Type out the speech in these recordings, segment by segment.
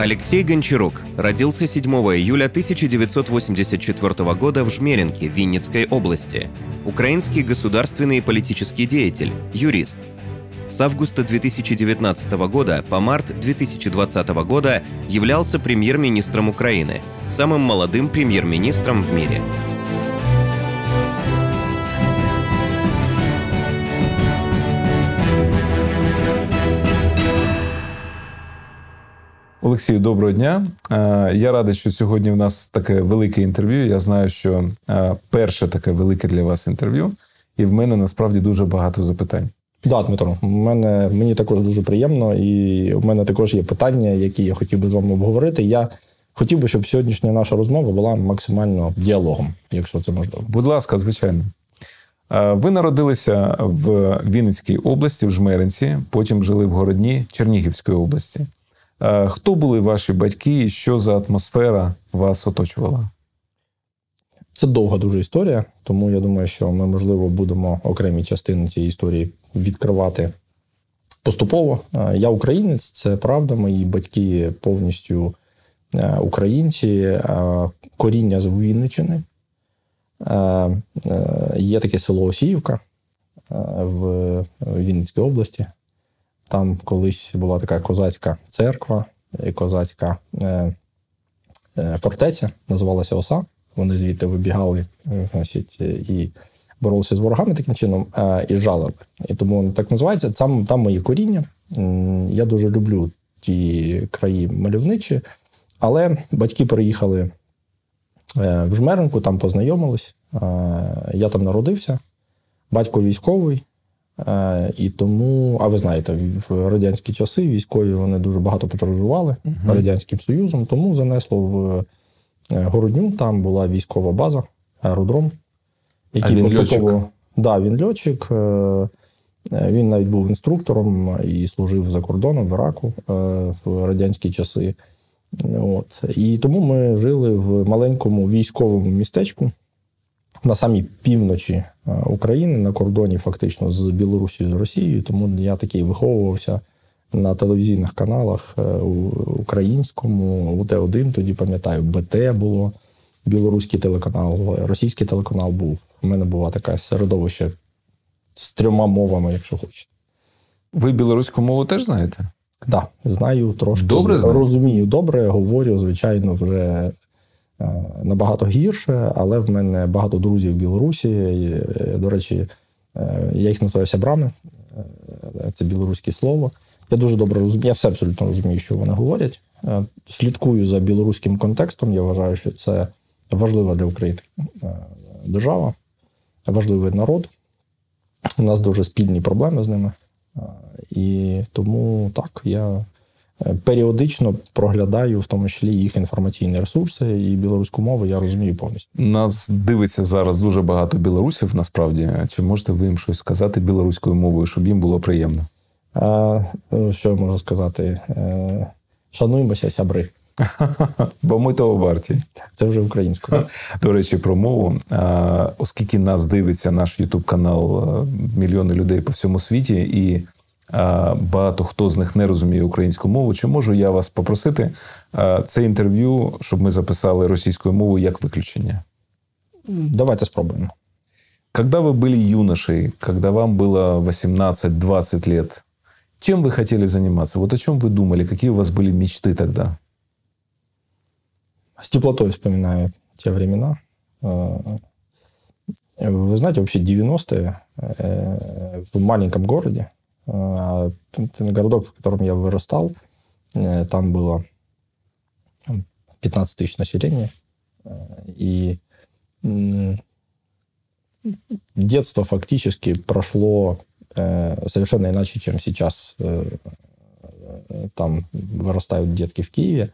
Алексей Гончарук родился 7 июля 1984 года в Жмеринке, Винницкой области. Украинский государственный и политический деятель, юрист. С августа 2019 года по март 2020 года являлся премьер-министром Украины, самым молодым премьер-министром в мире. Олексію, доброго дня. Е, я радий, що сьогодні в нас таке велике інтерв'ю. Я знаю, що е, перше таке велике для вас інтерв'ю, і в мене насправді дуже багато запитань. Да, Дмитро, мене мені також дуже приємно, і в мене також є питання, які я хотів би з вами обговорити. Я хотів би, щоб сьогоднішня наша розмова була максимально діалогом, якщо це можливо. Будь ласка, звичайно. Е, ви народилися в Вінницькій області, в Жмеринці, потім жили в Городні Чернігівської області. Е, хто були ваші батьки і що за атмосфера вас оточувала? Це довга дуже історія, тому я думаю, що ми, можливо, будемо окремі частини цієї історії відкривати поступово. Е, я українець, це правда. Мої батьки повністю е, українці, коріння з Вінничини. Є таке село Осіївка в Вінницькій області. Там колись була така козацька церква, козацька е, е, фортеця, називалася Оса. Вони звідти вибігали, е, значить, і боролися з ворогами таким чином, е, і жалили. І тому так називається. Там, там мої коріння. Я дуже люблю ті краї мальовничі, але батьки приїхали е, в Жмеринку, там познайомились. Е, я там народився. Батько військовий, Е, і тому, а ви знаєте, в радянські часи військові вони дуже багато подорожували uh радянським союзом, тому занесло в е, Городню. Там була військова база, аеродром, який а він поступово Да, він льотчик. Е, він навіть був інструктором і служив за кордоном в Іраку в радянські часи. От. І тому ми жили в маленькому військовому містечку на самій півночі е, України на кордоні, фактично з Білорусі з Росією. Тому я такий виховувався на телевізійних каналах е, українському, УТ-1, тоді пам'ятаю, БТ було. Білоруський телеканал, російський телеканал був. У мене була така середовище з трьома мовами, якщо хочете. Ви білоруську мову теж знаєте? Так, да, знаю трошки. Добре знаєте? розумію добре, говорю, звичайно, вже набагато гірше, але в мене багато друзів в Білорусі. Е, до речі, е, я їх називаю сябрами. Це білоруське слово. Я дуже добре розумію, я все абсолютно розумію, що вони говорять. Слідкую за білоруським контекстом. Я вважаю, що це важлива для України держава, важливий народ. У нас дуже спільні проблеми з ними. І тому так, я періодично проглядаю в тому числі їх інформаційні ресурси і білоруську мову я розумію повністю. Нас дивиться зараз дуже багато білорусів. Насправді, чи можете ви їм щось сказати білоруською мовою, щоб їм було приємно? А, Що я можу сказати? Е, шануємося, сябри. Бо ми того варті. Це вже українською. До речі, про мову. Оскільки нас дивиться наш Ютуб канал е, мільйони людей по всьому світі, і багато хто з них не розуміє українську мову. Чи можу я вас попросити це інтерв'ю, щоб ми записали російською мовою як виключення? Давайте спробуємо. Когда вы были юношей, когда вам было 18-20 лет, чем вы хотели заниматься? Вот о чем вы думали? Какие у вас были мечты тогда? С теплотой вспоминаю те времена. Вы знаете, вообще 90-е э, в маленьком городе а, городок, в котором я вырастал, э, там было 15 тысяч населения. Э, и детство фактически прошло э, совершенно иначе, чем сейчас там вырастают детки в Киеве.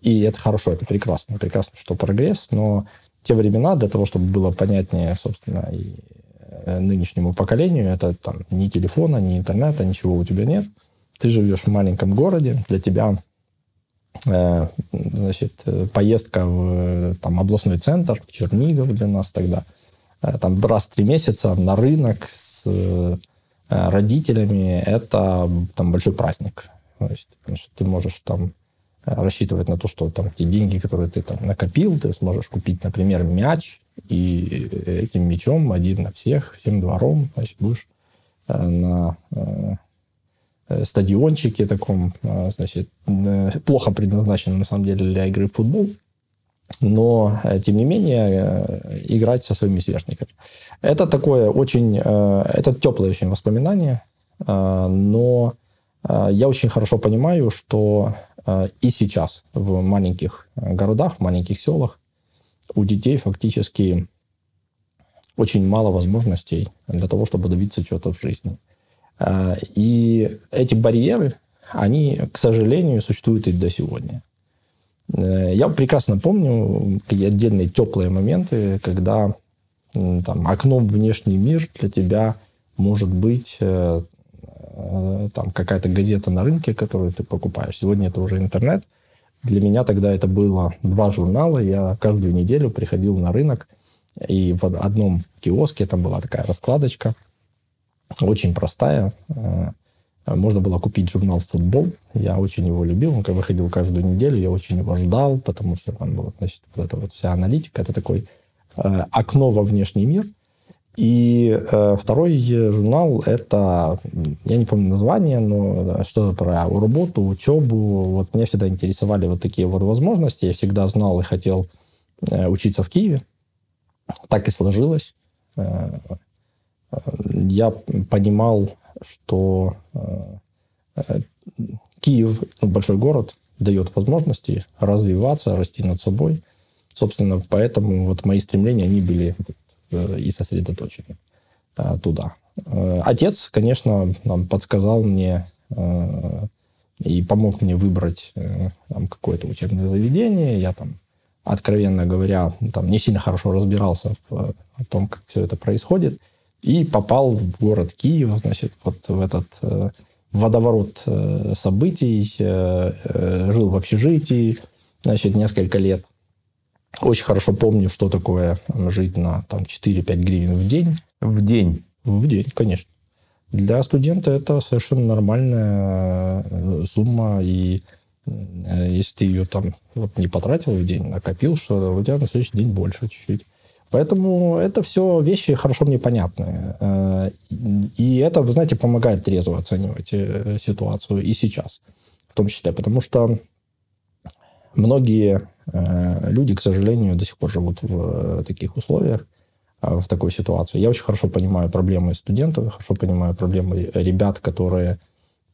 И это хорошо, это прекрасно. Прекрасно, что прогресс, но те времена для того, чтобы было понятнее, собственно, и Э, нынешнему поколению. Это там ни телефона, ни интернета, ничего у тебя нет. Ты живешь в маленьком городе, для тебя э, значит, поездка в там, областной центр, в Чернигов для нас тогда, э, там раз в три месяца на рынок с э, родителями, это там большой праздник. То есть, потому что ты можешь там рассчитывать на то, что там те деньги, которые ты там накопил, ты сможешь купить, например, мяч, и этим мячом один на всех, всем двором, значит, будешь на стадиончике таком, значит, плохо предназначенном на самом деле для игры в футбол, но, тем не менее, играть со своими сверстниками. Это такое очень, это теплое очень воспоминание, но я очень хорошо понимаю, что и сейчас в маленьких городах, в маленьких селах у детей фактически очень мало возможностей для того, чтобы добиться чего-то в жизни. И эти барьеры, они, к сожалению, существуют и до сегодня. Я прекрасно помню отдельные теплые моменты, когда там, окном внешний мир для тебя может быть э, Э, там какая-то газета на рынке, которую ты покупаешь. Сегодня это уже интернет. Для меня тогда это было два журнала. Я каждую неделю приходил на рынок, и в одном киоске там была такая раскладочка, очень простая. Э, можно было купить журнал «Футбол». Я очень его любил. Он выходил каждую неделю. Я очень его ждал, потому что там была значит, вот эта вот вся аналитика. Это такой э, окно во внешний мир. И э, второй журнал – это, я не помню название, но что про работу, учебу. Вот меня всегда интересовали вот такие вот возможности. Я всегда знал и хотел э, учиться в Киеве. Так и сложилось. Э, я понимал, что э, э Киев, ну, большой город, дает возможности развиваться, расти над собой. Собственно, поэтому вот мои стремления, они были и сосредоточены э, туда. Э, отец, конечно, нам подсказал мне и помог мне выбрать там, какое-то учебное заведение. Я там, откровенно говоря, там не сильно хорошо разбирался в, в том, как все это происходит. И попал в город Киев, значит, вот в этот э, водоворот э, событий, э, э, жил в общежитии, значит, несколько лет. Очень хорошо помню, что такое жить на там, 4-5 гривен в день. В день? В день, конечно. Для студента это совершенно нормальная э, сумма, и э, если ты ее там вот не потратил в день, накопил, что у тебя на следующий день больше чуть-чуть. Поэтому это все вещи хорошо мне понятные. Э, и это, вы знаете, помогает трезво оценивать ситуацию и сейчас в том числе. Потому что многие люди, к сожалению, до сих пор живут в э, таких условиях, э, в такой ситуации. Я очень хорошо понимаю проблемы студентов, хорошо понимаю проблемы ребят, которые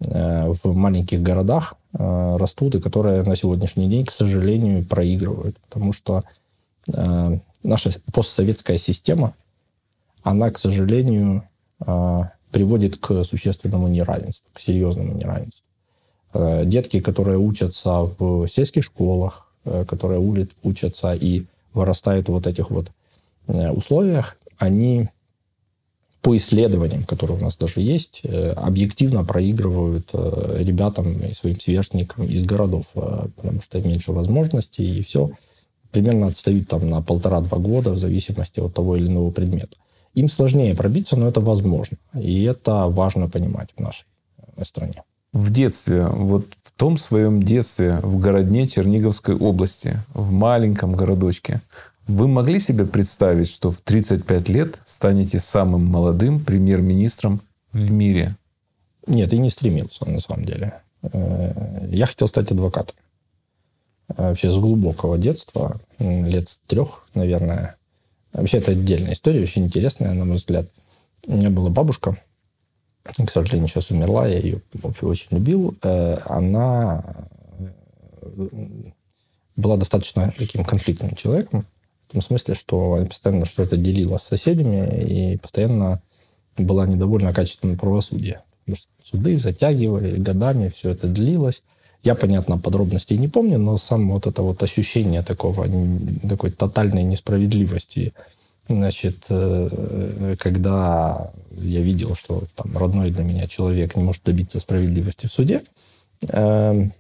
в маленьких городах растут и которые на сегодняшний день, к сожалению, проигрывают. Потому что наша постсоветская система, она, к сожалению, приводит к существенному неравенству, к серьезному неравенству. Детки, которые учатся в сельских школах, Э, которые учатся и вырастают в вот этих вот э, условиях, они по исследованиям, которые у нас даже есть, э, объективно проигрывают ребятам и своим сверстникам из городов, потому что меньше возможностей и все. Примерно отстают там на полтора-два года в зависимости от того или иного предмета. Им сложнее пробиться, но это возможно. И это важно понимать в нашей стране в детстве, вот в том своем детстве, в городне Черниговской области, в маленьком городочке, вы могли себе представить, что в 35 лет станете самым молодым премьер-министром в мире? Нет, и не стремился, на самом деле. Э, я хотел стать адвокатом. Вообще с глубокого детства, лет с трех, наверное. Вообще это отдельная история, очень интересная, на мой взгляд. У меня была бабушка, к сожалению, сейчас умерла, я ее очень любил, э, она э, была достаточно таким конфликтным человеком, в том смысле, что она постоянно что-то делила с соседями и постоянно была недовольна качеством правосудия. Потому что суды затягивали годами, все это длилось. Я, понятно, подробностей не помню, но само вот это вот ощущение такого, такой тотальной несправедливости – Значит, э, когда я видел, что там родной для меня человек не может добиться справедливости в суде, эм,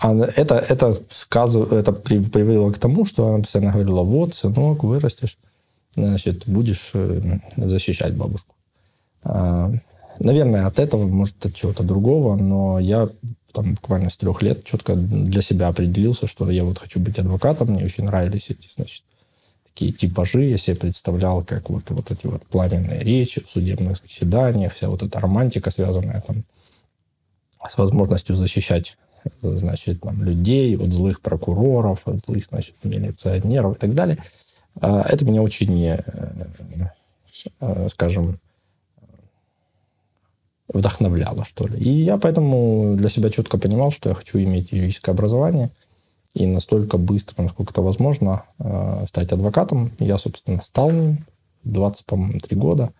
это, это, сказыв, это привело к тому, что она постоянно говорила, вот, сынок, вырастешь, значит, будешь э, защищать бабушку. А, наверное, от этого, может, от чего-то другого, но я там буквально с трех лет четко для себя определился, что я вот хочу быть адвокатом. Мне очень нравились эти, значит, такие типажи. Я себе представлял, как вот, вот эти вот пламенные речи в судебных заседаниях, вся вот эта романтика, связанная там с возможностью защищать значит, там, людей от злых прокуроров, от злых, значит, милиционеров и так далее. А, это меня очень, э, э, скажем, вдохновляло, что ли. И я поэтому для себя четко понимал, что я хочу иметь юридическое образование и настолько быстро, насколько это возможно, э, стать адвокатом. Я, собственно, стал 23 года.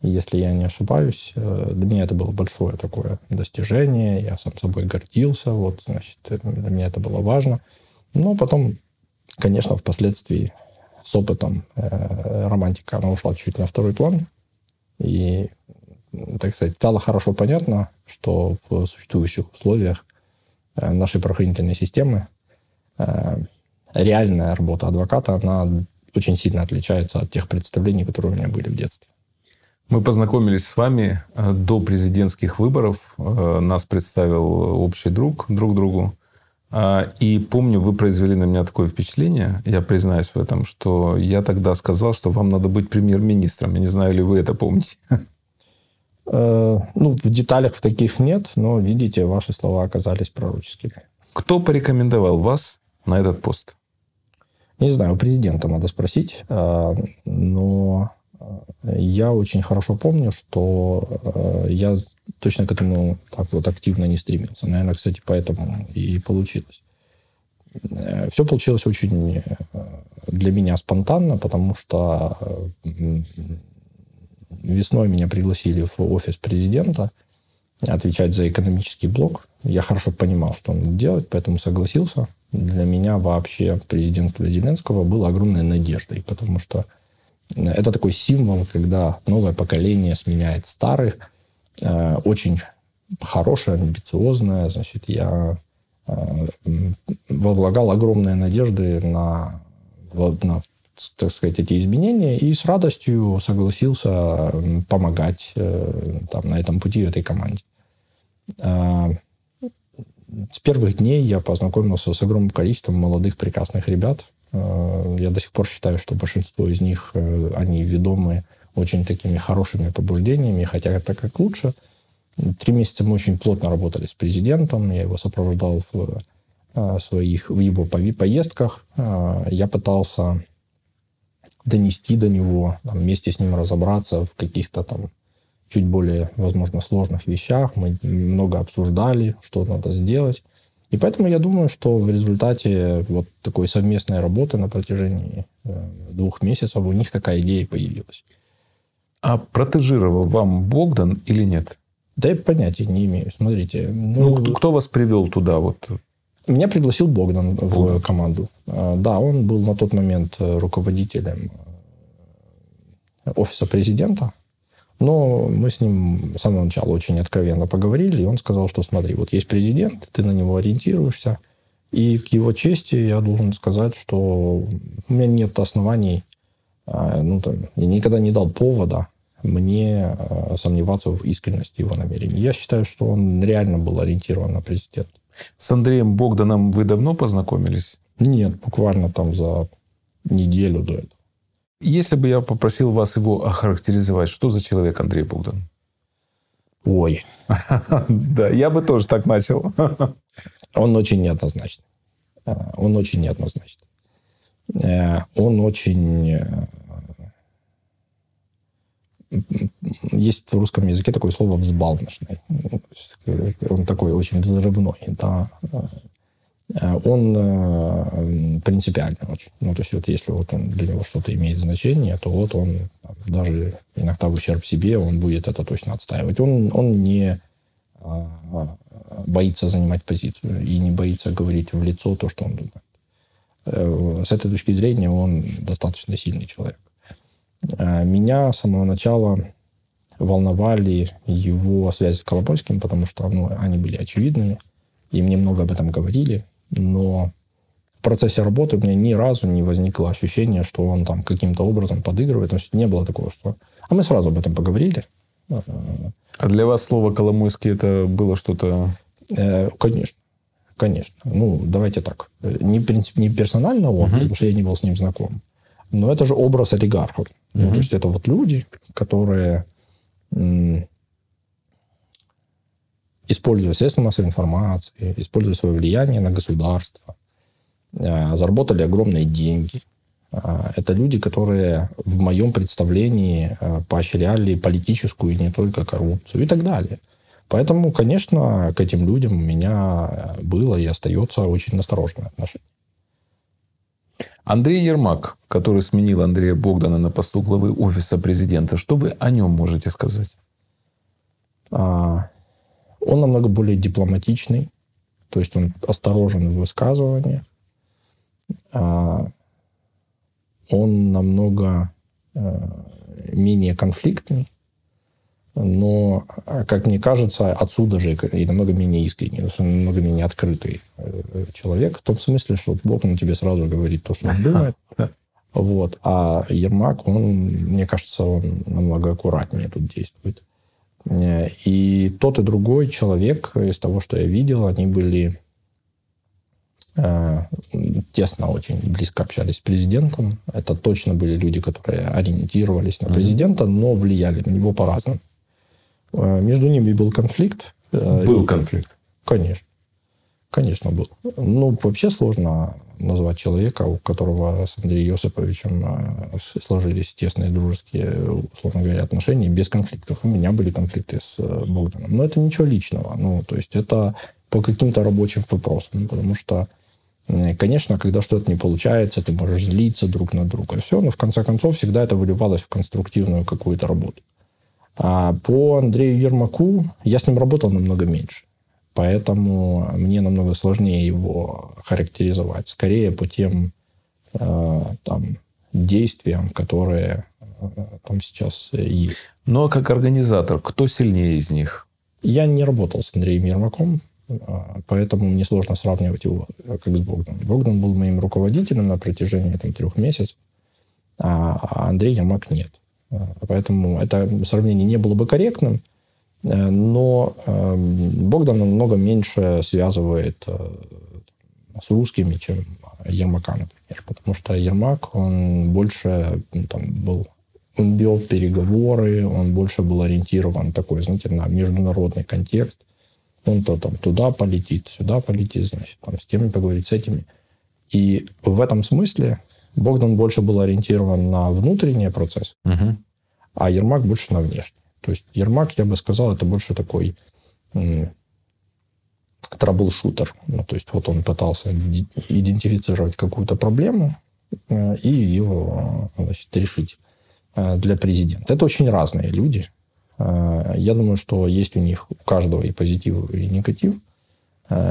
И если я не ошибаюсь, э, для меня это было большое такое достижение. Я сам собой гордился. Вот, значит, для меня это было важно. Но потом, конечно, впоследствии с опытом э, романтика, она ушла чуть на второй план. И так сказать, стало хорошо понятно, что в существующих условиях э, нашей правоохранительной системы э, реальная работа адвоката, она очень сильно отличается от тех представлений, которые у меня были в детстве. Мы познакомились с вами э, до президентских выборов. Нас представил общий друг друг другу. И помню, вы произвели на меня такое впечатление, я признаюсь в этом, что я тогда сказал, что вам надо быть премьер-министром. Я не знаю, ли вы это помните. Э, ну, в деталях в таких нет, но, видите, ваши слова оказались пророческими. Кто порекомендовал вас на этот пост? Не знаю, у президента надо спросить, э, но э, я очень хорошо помню, что я точно к этому так вот активно не стремился. Наверное, кстати, поэтому и получилось. Все получилось очень для меня спонтанно, потому что Весной меня пригласили в офис президента отвечать за экономический блок. Я хорошо понимал, что он делать, поэтому согласился. Для меня вообще президентство Зеленского было огромной надеждой, потому что это такой символ, когда новое поколение сменяет старых. Э, очень хорошее, амбициозное. Значит, я э, возлагал огромные надежды на, на так сказать, эти изменения и с радостью согласился помогать э, там, на этом пути этой команде. А, с первых дней я познакомился с огромным количеством молодых прекрасных ребят. А, я до сих пор считаю, что большинство из них, э, они ведомы очень такими хорошими побуждениями, хотя это как лучше. Три месяца мы очень плотно работали с президентом, я его сопровождал в э, своих в его поездках. А, я пытался донести до него, вместе с ним разобраться в каких-то там чуть более, возможно, сложных вещах. Мы много обсуждали, что надо сделать. И поэтому я думаю, что в результате вот такой совместной работы на протяжении э, двух месяцев у них такая идея появилась. А протежировал вам Богдан или нет? Да я понятия не имею. Смотрите. Ну, ну кто, кто вас привел туда? Вот? Меня пригласил Богдан в команду. А, да, он был на тот момент э, руководителем э, офиса президента. Но мы с ним с самого начала очень откровенно поговорили, и он сказал, что смотри, вот есть президент, ты на него ориентируешься, и к его чести я должен сказать, что у меня нет оснований, а, ну, там, я никогда не дал повода мне а, сомневаться в искренности его намерений. Я считаю, что он реально был ориентирован на президента. С Андреем Богданом вы давно познакомились? Нет, буквально там за неделю до этого. Если бы я попросил вас его охарактеризовать, что за человек Андрей Богдан? Ой. Да, я бы тоже так начал. Он очень неоднозначный. А, он очень неоднозначный. Э, он очень э, есть в русском языке такое слово «взбалмошный». Он такой очень взрывной. Да. Он э, принципиальный очень. Ну, то есть, вот если вот он, для него что-то имеет значение, то вот он даже иногда в ущерб себе, он будет это точно отстаивать. Он, он не а, боится занимать позицию и не боится говорить в лицо то, что он думает. Э, с этой точки зрения он достаточно сильный человек. Э, меня с самого начала волновали его связи с Коломойским, потому что ну, они были очевидными, и мне много об этом говорили, но в процессе работы у меня ни разу не возникло ощущения, что он там каким-то образом подыгрывает. То есть не было такого, что... А мы сразу об этом поговорили. А для вас слово «Коломойский» это было что-то... Э, конечно. Конечно. Ну, давайте так. Не, принцип, не персонально он, uh-huh. потому что я не был с ним знаком. Но это же образ олигархов. Uh-huh. Ну, то есть это вот люди, которые используя средства массовой информации, используя свое влияние на государство, э, заработали огромные деньги. Э, это люди, которые в моем представлении э, поощряли политическую и не только коррупцию и так далее. Поэтому, конечно, к этим людям у меня было и остается очень настороженное отношение. Андрей Ермак, который сменил Андрея Богдана на посту главы Офиса президента, что вы о нем можете сказать? А, он намного более дипломатичный, то есть он осторожен в высказывании. А, он намного э, менее конфликтный, но, как мне кажется, отсюда же и намного менее искренний, намного менее открытый э, человек, в том смысле, что Бог на тебе сразу говорит то, что он думает. Вот. А Ермак, он, мне кажется, он намного аккуратнее тут действует. Э, и тот и другой человек, из того, что я видел, они были э, тесно очень близко общались с президентом. Это точно были люди, которые ориентировались на президента, но влияли на него по-разному. Э, между ними был конфликт. Был конфликт? Конечно. Конечно, был. Ну, вообще сложно назвать человека, у которого с Андреем Йосиповичем а, сложились тесные дружеские, условно говоря, отношения без конфликтов. У меня были конфликты с э, Богданом. Но это ничего личного. Ну, то есть это по каким-то рабочим вопросам. Потому что, конечно, когда что-то не получается, ты можешь злиться друг на друга. Все, но в конце концов всегда это выливалось в конструктивную какую-то работу. А по Андрею Ермаку я с ним работал намного меньше. Поэтому мне намного сложнее его характеризовать. Скорее по тем э, там, действиям, которые э, там сейчас есть. Ну, а как организатор, кто сильнее из них? Я не работал с Андреем Ермаком, э, поэтому мне сложно сравнивать его как с Богданом. Богдан был моим руководителем на протяжении там, трех месяцев, а Андрей Ермак нет. Поэтому это сравнение не было бы корректным. Э, но эм, Богдан намного меньше связывает э, с русскими, чем Ермака, например. Потому что Ермак, он больше ну, там, был он вел переговоры, он больше был ориентирован такой, знаете, на международный контекст. Он то там туда полетит, сюда полетит, значит, там с теми поговорить, с этими. И в этом смысле Богдан больше был ориентирован на внутренний процесс, угу. а Ермак больше на внешний. То есть Ермак, я бы сказал, это больше такой траблшутер. Ну, то есть вот он пытался идентифицировать какую-то проблему э, и его значит, решить э, для президента. Это очень разные люди. Э, я думаю, что есть у них у каждого и позитив, и негатив.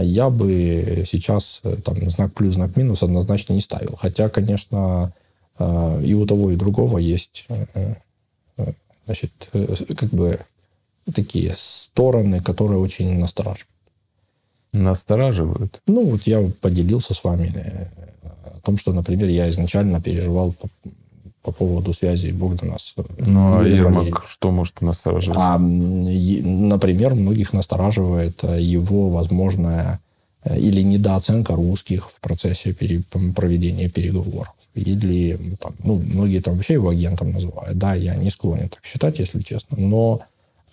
Я бы сейчас там, знак плюс, знак минус однозначно не ставил. Хотя, конечно, и у того, и у другого есть значит, э, как бы такие стороны, которые очень настораживают. Настораживают? Ну, вот я поделился с вами э, о том, что, например, я изначально переживал по, по поводу связи Богдана с... Э, ну, а Ермак что может настораживать? А, например, многих настораживает его возможная или недооценка русских в процессе пере, проведения переговоров или там, ну, многие там вообще его агентом называют. Да, я не склонен так считать, если честно. Но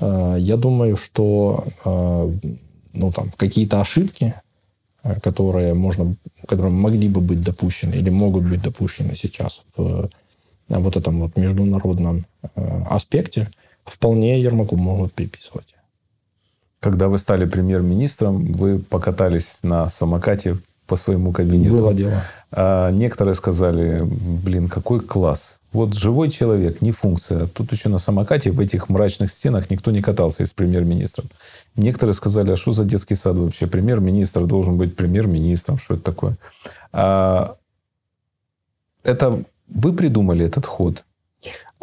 э, я думаю, что э, ну, там, какие-то ошибки, э, которые, можно, которые могли бы быть допущены или могут быть допущены сейчас в э, вот этом вот международном э, аспекте, вполне Ермаку могут приписывать. Когда вы стали премьер-министром, вы покатались на самокате по своему кабинету. Было дело. А некоторые сказали, блин, какой класс. Вот живой человек, не функция. Тут еще на самокате в этих мрачных стенах никто не катался из премьер-министром. Некоторые сказали, а что за детский сад вообще? Премьер-министр должен быть премьер-министром. Что это такое? А это вы придумали этот ход?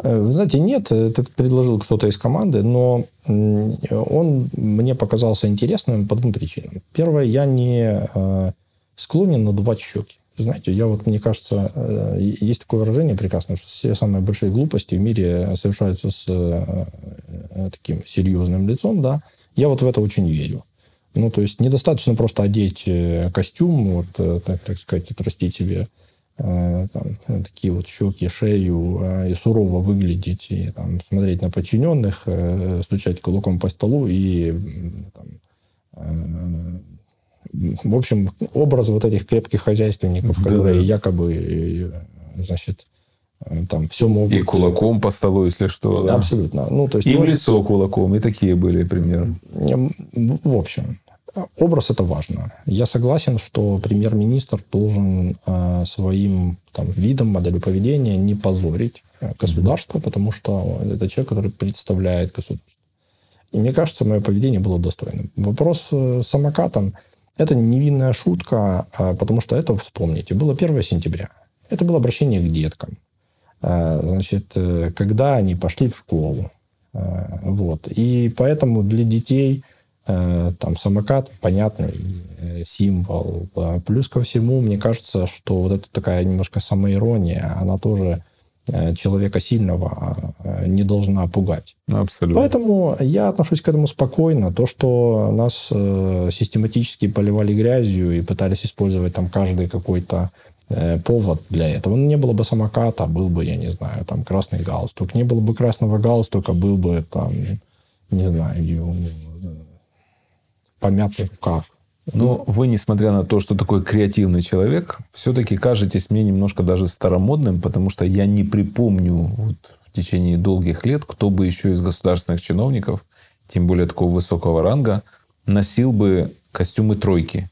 Э, вы знаете, нет, это предложил кто-то из команды, но он мне показался интересным по двум причинам. Первое, я не э, склонен надувать щеки. Знаете, я вот, мне кажется, э, есть такое выражение прекрасное, что все самые большие глупости в мире совершаются с э, таким серьезным лицом, да. Я вот в это очень верю. Ну, то есть недостаточно просто одеть э, костюм, вот, э, так, так сказать, отрастить себе э, там, такие вот щеки, шею э, и сурово выглядеть, и там, смотреть на подчиненных, э, стучать кулаком по столу и там, э, в общем, образ вот этих крепких хозяйственников, Да, которые якобы, э, значит, э, там все могут... И кулаком по столу, если что. да. Абсолютно. Ну, то есть, И в лицо кулаком. И такие были примеры. В общем, образ это важно. Я согласен, что премьер-министр должен э, своим там, видом, моделью поведения не позорить государство, потому что это человек, который представляет государство. И мне кажется, мое поведение было достойным. Вопрос с самокатом – это невинная шутка, а, потому что это, вспомните, было 1 сентября. Это было обращение к деткам. А, Значит, э, когда они пошли в школу. А, Вот. И поэтому для детей э, там самокат понятный э, символ. Плюс ко всему, мне кажется, что вот эта такая немножко самоирония, она тоже человека сильного э, не должна пугать. Абсолютно. Поэтому я отношусь к этому спокойно. То, что нас э, систематически поливали грязью и пытались использовать там каждый какой-то э, повод для этого. Ну, не было бы самоката, был бы, я не знаю, там красный галстук. Не было бы красного галстука, был бы там, не знаю, э, помятый рукав. Но вы, несмотря на то, что такой креативный человек, все-таки кажетесь мне немножко даже старомодным, потому что я не припомню вот в течение долгих лет, кто бы еще из государственных чиновников, тем более такого высокого ранга, носил бы костюмы тройки.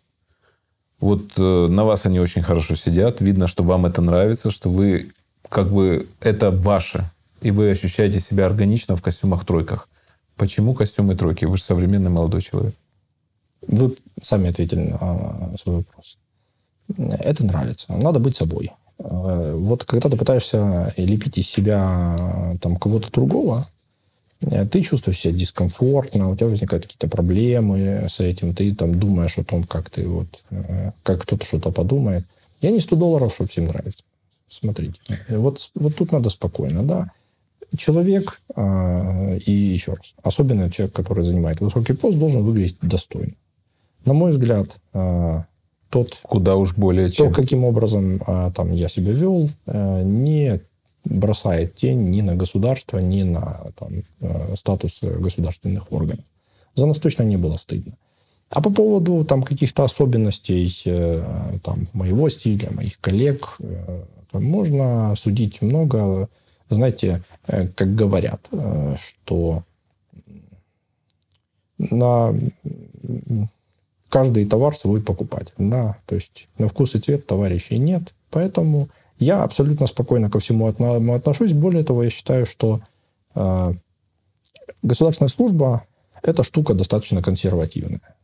Вот э, на вас они очень хорошо сидят. Видно, что вам это нравится, что вы как бы это ваше. И вы ощущаете себя органично в костюмах тройках. Почему костюмы тройки? Вы же современный молодой человек. Вы сами ответили на свой вопрос. Это нравится. Надо быть собой. Э, Вот когда ты пытаешься лепить из себя э, там кого-то другого, э, ты чувствуешь себя дискомфортно, у тебя возникают какие-то проблемы с этим, ты там думаешь о том, как ты вот, как кто-то что-то подумает. Я не 100 долларов, чтобы всем нравится. Смотрите. Вот, вот тут надо спокойно, да. Человек, и еще раз, особенно человек, который занимает высокий пост, должен выглядеть достойно. На мой взгляд, э, тот, Куда уж более то, чем. каким образом э, там я себя вел, э, не бросает тень ни на государство, ни на там, статус государственных органов. За нас точно не было стыдно. А по поводу там, каких-то особенностей там, моего стиля, моих коллег, там можно судить много. Знаете, как говорят, что на каждый товар свой покупатель. Да? То есть на вкус и цвет товарищей нет. Поэтому я абсолютно спокойно ко всему отно- отношусь. Более того, я считаю, что э, государственная служба – это штука достаточно консервативная.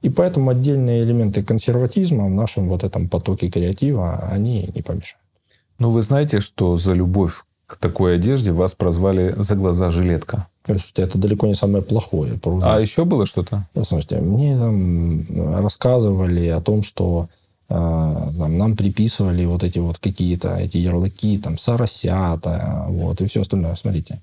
И поэтому отдельные элементы консерватизма в нашем вот этом потоке креатива, они не помешают. Ну, вы знаете, что за любовь к такой одежде вас прозвали за глаза жилетка. Слушайте, это далеко не самое плохое. Просто- А еще было что-то? Слушайте, мне там рассказывали о том, что э, там, нам приписывали вот эти вот какие-то эти ярлыки, там, соросята, вот, и все остальное. Смотрите.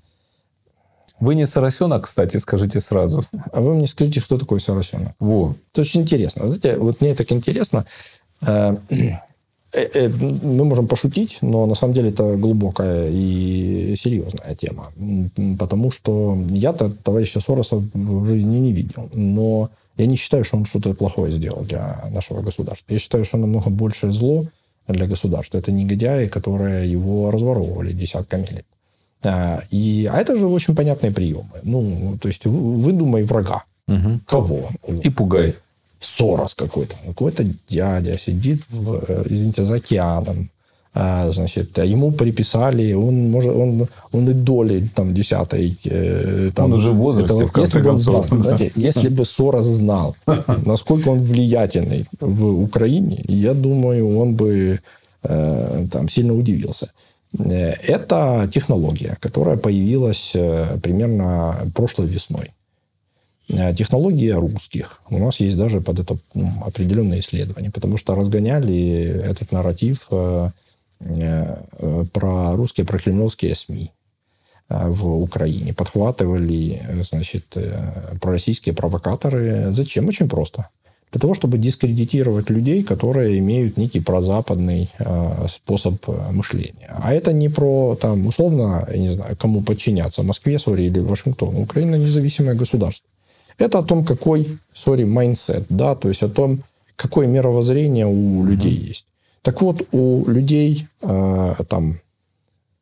Вы не соросенок, кстати, скажите сразу. А вы мне скажите, что такое соросенок? Во. Это очень интересно. Знаете, вот мне так интересно. Э, э, Мы можем пошутить, но на самом деле это глубокая и серьезная тема. Потому что я-то товарища Сороса в жизни не видел. Но я не считаю, что он что-то плохое сделал для нашего государства. Я считаю, что намного большее зло для государства. Это негодяи, которые его разворовывали десятками лет. А, И, а это же очень понятные приемы. Ну, то есть вы- выдумай врага. Мгм. Кого? И пугай. Сорос какой-то. Какой-то дядя сидит, в, э, извините, за океаном. А, значит, а ему приписали, он, может, он, он и доли там десятой... э, там, Он уже в возрасте, этого- в конце если бы он концов. знал, знаете, если бы Сорос знал, насколько он влиятельный в Украине, я думаю, он бы э, там сильно удивился. Это технология, которая появилась примерно прошлой весной. Э, Технология русских. У нас есть даже под это ну, определенные исследования, потому что разгоняли этот нарратив э, э, про русские, про кремлевские СМИ. в Украине, подхватывали, значит, пророссийские провокаторы. Зачем? Очень просто для того, чтобы дискредитировать людей, которые имеют некий прозападный э, способ мышления. А это не про, там, условно, я не знаю, кому подчиняться, Москве, sorry, или Вашингтону. Украина независимое государство. Это о том, какой, sorry, mindset, да, то есть о том, какое мировоззрение у людей mm-hmm. есть. Так вот, у людей э, там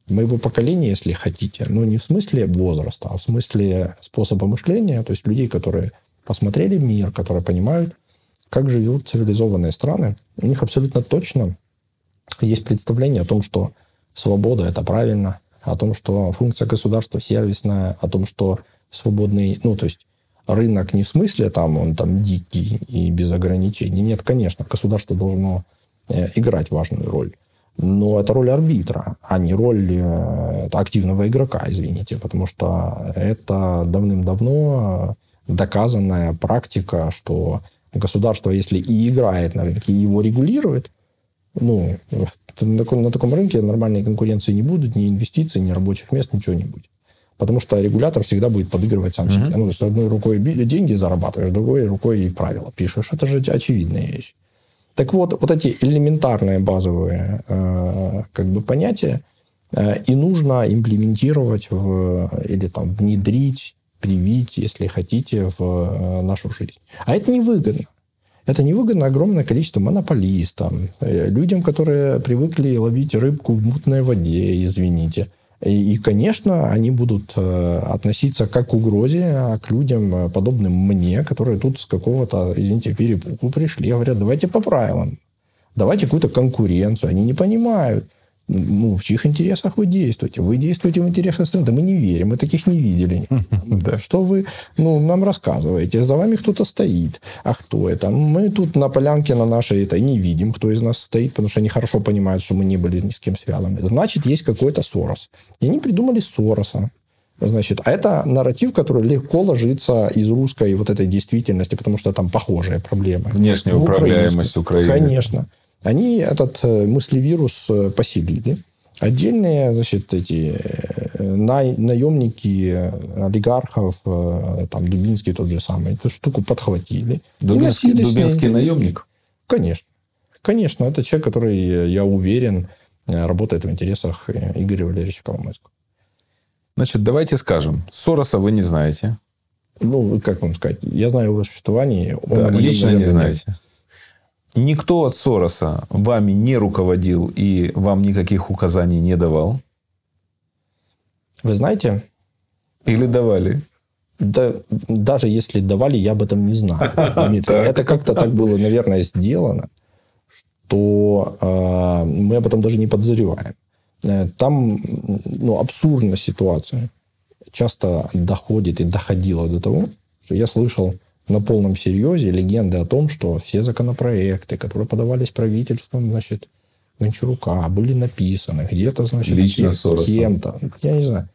моего поколения, если хотите, ну не в смысле возраста, а в смысле способа мышления, то есть людей, которые посмотрели мир, которые понимают, как живут цивилизованные страны, у них абсолютно точно есть представление о том, что свобода – это правильно, о том, что функция государства сервисная, о том, что свободный, ну, то есть рынок не в смысле там он там дикий и без ограничений. Нет, конечно, государство должно э, играть важную роль. Но это роль арбитра, а не роль э, активного игрока, извините, потому что это давным-давно доказанная практика, что государство, если и играет на рынке, и его регулирует, ну, на таком рынке нормальной конкуренции не будет, ни инвестиций, ни рабочих мест, ничего не будет. Потому что регулятор всегда будет подыгрывать сам себе. Mm-hmm. Ну, то есть одной рукой деньги зарабатываешь, другой рукой правила пишешь. Это же очевидная вещь. Так вот, вот эти элементарные базовые э, как бы понятия э, и нужно имплементировать в, или там внедрить привить, если хотите, в э, нашу жизнь. А это невыгодно. Это невыгодно огромное количество монополистам, э, людям, которые привыкли ловить рыбку в мутной воде, извините. И, конечно, они будут э, относиться как к угрозе, а к людям, подобным мне, которые тут с какого-то, извините, перепугу пришли. Говорят, давайте по правилам. Давайте какую-то конкуренцию. Они не понимают ну, в чьих интересах вы действуете? Вы действуете в интересах страны. Да мы не верим, мы таких не видели. Что вы ну, нам рассказываете? За вами кто-то стоит. А кто это? Мы тут на полянке на нашей это не видим, кто из нас стоит, потому что они хорошо понимают, что мы не были ни с кем связаны. Значит, есть какой-то Сорос. И они придумали Сороса. Значит, а это нарратив, который легко ложится из русской вот этой действительности, потому что там похожие проблемы. Внешняя управляемость Украины. Конечно. Они этот э, мыслевирус э, поселили. Отдельные, значит, эти э, на, наемники олигархов, там, Дубинский тот же самый, эту штуку подхватили. Дубинский, Дубинский наемник? Конечно. Конечно, это человек, который, я уверен, работает в интересах Игоря Валерьевича Коломойского. Значит, давайте скажем, Сороса вы не знаете. Ну, как вам сказать, я знаю его существование. Да, лично не знаете. Никто от Сороса вами не руководил и вам никаких указаний не давал? Вы знаете? Или давали? Да, даже если давали, я об этом не знал. Это как-то так было, наверное, сделано, что э, мы об этом даже не подозреваем. Э, там ну, абсурдная ситуация часто доходит и доходила до того, что я слышал на полном серьезе легенды о том, что все законопроекты, которые подавались правительством, значит, Гончарука, были написаны где-то, значит, Лично кем-то, я не знаю.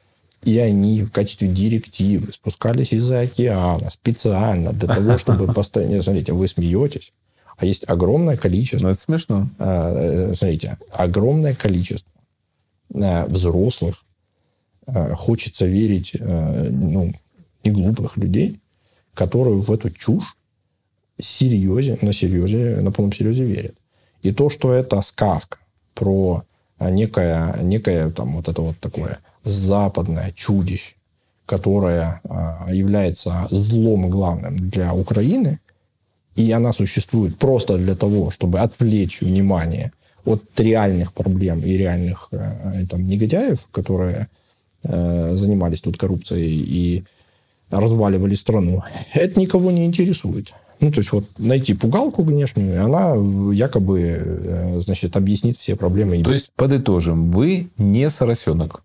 И они в качестве директивы спускались из-за океана специально для того, чтобы постоянно... Смотрите, вы смеетесь, а есть огромное количество... Ну, это смешно. А, э, смотрите, огромное количество э, взрослых, э, хочется верить, ну, не глупых людей, которые в эту чушь серьезе, на серьезе, на полном серьезе верят. И то, что это сказка про некое, некое там вот это вот такое западное чудище, которое а, является злом главным для Украины, и она существует просто для того, чтобы отвлечь внимание от реальных проблем и реальных э, там, негодяев, которые э, занимались тут коррупцией и разваливали страну, это никого не интересует. Ну, то есть, вот найти пугалку внешнюю, и она якобы, э, значит, объяснит все проблемы. То есть, подытожим, вы не соросенок?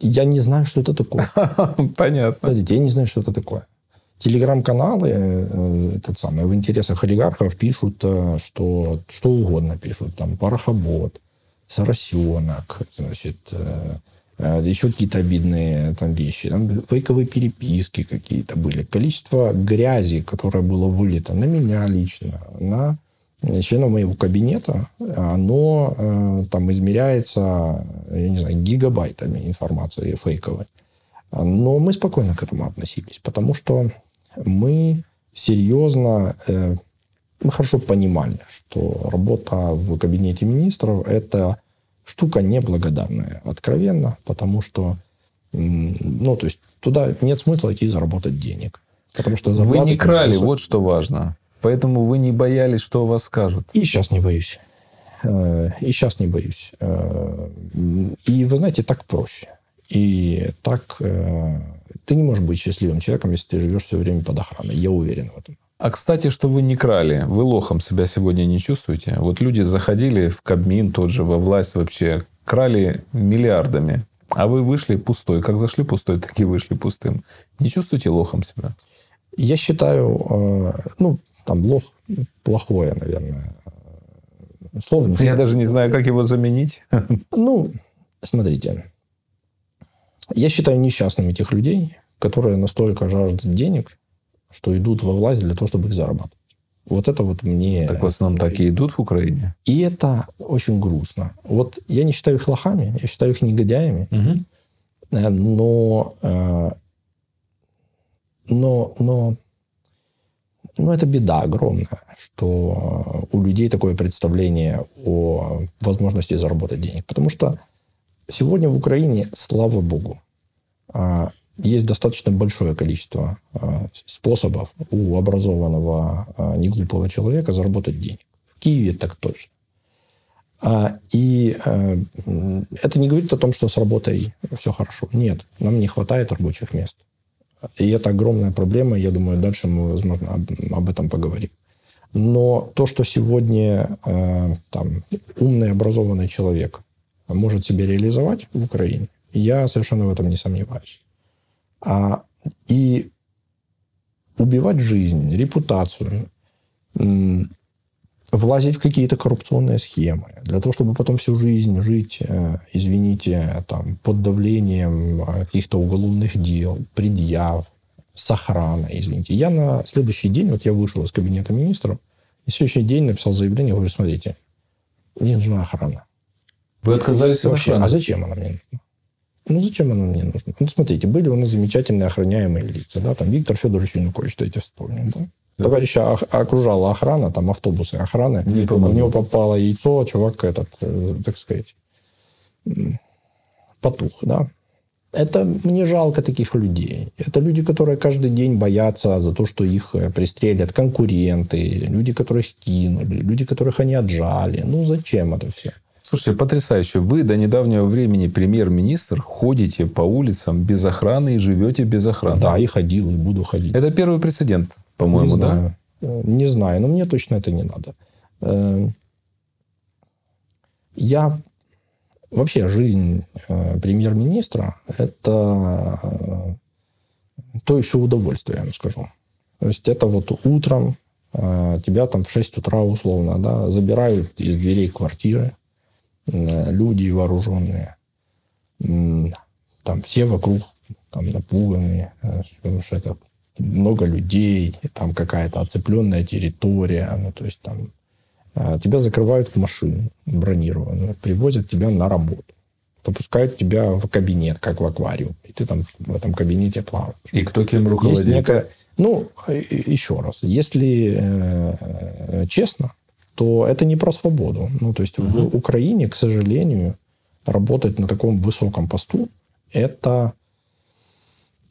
Я не знаю, что это такое. Понятно. Я не знаю, что это такое. Телеграм-каналы, э, этот самый, в интересах олигархов пишут, э, что что угодно пишут. Там, парохобот, соросенок, значит, еще какие-то обидные там вещи. Там фейковые переписки какие-то были. Количество грязи, которое было вылито на меня лично, на членов моего кабинета, оно э, там измеряется, я не знаю, гигабайтами информации фейковой. Но мы спокойно к этому относились, потому что мы серьезно, э, мы хорошо понимали, что работа в кабинете министров – это штука неблагодарная, откровенно, потому что ну, то есть туда нет смысла идти заработать денег. Потому что вы не крали, вот что важно. Поэтому вы не боялись, что у вас скажут. И сейчас не боюсь. Э, и сейчас не боюсь. Э, и вы знаете, так проще. И так э, ты не можешь быть счастливым человеком, если ты живешь все время под охраной. Я уверен в этом. А, кстати, что вы не крали, вы лохом себя сегодня не чувствуете? Вот люди заходили в Кабмин, тот же, во власть вообще, крали миллиардами. А вы вышли пустой. Как зашли пустой, так и вышли пустым. Не чувствуете лохом себя? Я считаю, ну, там лох плохое, наверное, слово. Я даже не знаю, как его заменить. Ну, смотрите. Я считаю несчастными тех людей, которые настолько жаждут денег, что идут во власть для того, чтобы их зарабатывать. Вот это вот мне... Так в основном так и идут в Украине? И это очень грустно. Вот я не считаю их лохами, я считаю их негодяями. Угу. Но, э, но, но ну, это беда огромная, что у людей такое представление о возможности заработать денег. Потому что сегодня в Украине, слава богу, а, есть достаточно большое количество а, способов у образованного, а, неглупого человека заработать денег. В Киеве так точно. И это не говорит о том, что с работой все хорошо. Нет, нам не хватает рабочих мест. И это огромная проблема. Я думаю, дальше мы, возможно, об, этом поговорим. Но то, что сегодня э, там, умный, образованный человек может себя реализовать в Украине, я совершенно в этом не сомневаюсь. А, и убивать жизнь, репутацию, влазить в какие-то коррупционные схемы, для того, чтобы потом всю жизнь жить, э, извините, там, под давлением э, каких-то уголовных дел, предъяв, с охраной, извините. Я на следующий день, вот я вышел из кабинета министров, и следующий день написал заявление, говорю, смотрите, мне нужна охрана. Вы отказались от охраны? А зачем она мне нужна? Ну, зачем она мне нужна? Ну, смотрите, были у нас замечательные охраняемые лица, да, там Виктор Федорович Янукович, дайте вспомним, да? Товарища окружала охрана, там автобусы охраны. Не в него попало яйцо, чувак этот, э, так сказать, потух, да. Это мне жалко таких людей. Это люди, которые каждый день боятся за то, что их э, пристрелят конкуренты, люди, которых кинули, люди, которых они отжали. Ну, зачем это все? Слушайте, потрясающе. Вы до недавнего времени премьер-министр, ходите по улицам без охраны и живете без охраны. Да, и ходил, и буду ходить. Это первый прецедент, по-моему, не да? Знаю. Не знаю, но мне точно это не надо. Эм, я... Вообще, жизнь э, премьер-министра – это э, то еще удовольствие, я вам скажу. То есть, это вот утром э, тебя там в 6 утра условно да, забирают из дверей квартиры, люди вооруженные, там все вокруг там напуганные, потому что это много людей, там какая-то оцепленная территория, ну, то есть там а, тебя закрывают в машину бронированную, привозят тебя на работу, попускают тебя в кабинет, как в аквариум, и ты там в этом кабинете плаваешь. И кто кем руководит? Есть некая, ну, еще раз, если э, честно, то это не про свободу. Ну, то есть угу. в Украине, к сожалению, работать на таком высоком посту это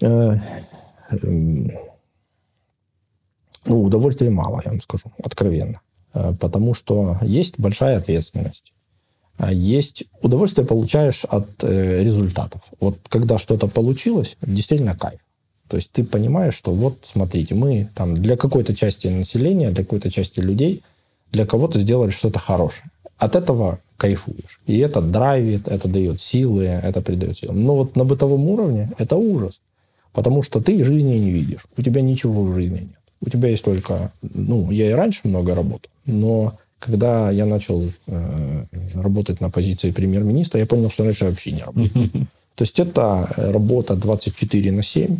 э, э, ну, удовольствия мало, я вам скажу, откровенно. Э, потому что есть большая ответственность. А есть удовольствие получаешь от э, результатов. Вот когда что-то получилось, действительно кайф. То есть ты понимаешь, что вот, смотрите, мы там для какой-то части населения, для какой-то части людей – для кого-то сделали что-то хорошее. От этого кайфуешь. И это драйвит, это дает силы, это придает силы. Но вот на бытовом уровне это ужас. Потому что ты жизни не видишь. У тебя ничего в жизни нет. У тебя есть только... Ну, я и раньше много работал, но когда я начал э, работать на позиции премьер-министра, я понял, что раньше вообще не работал. То есть это работа 24 на 7,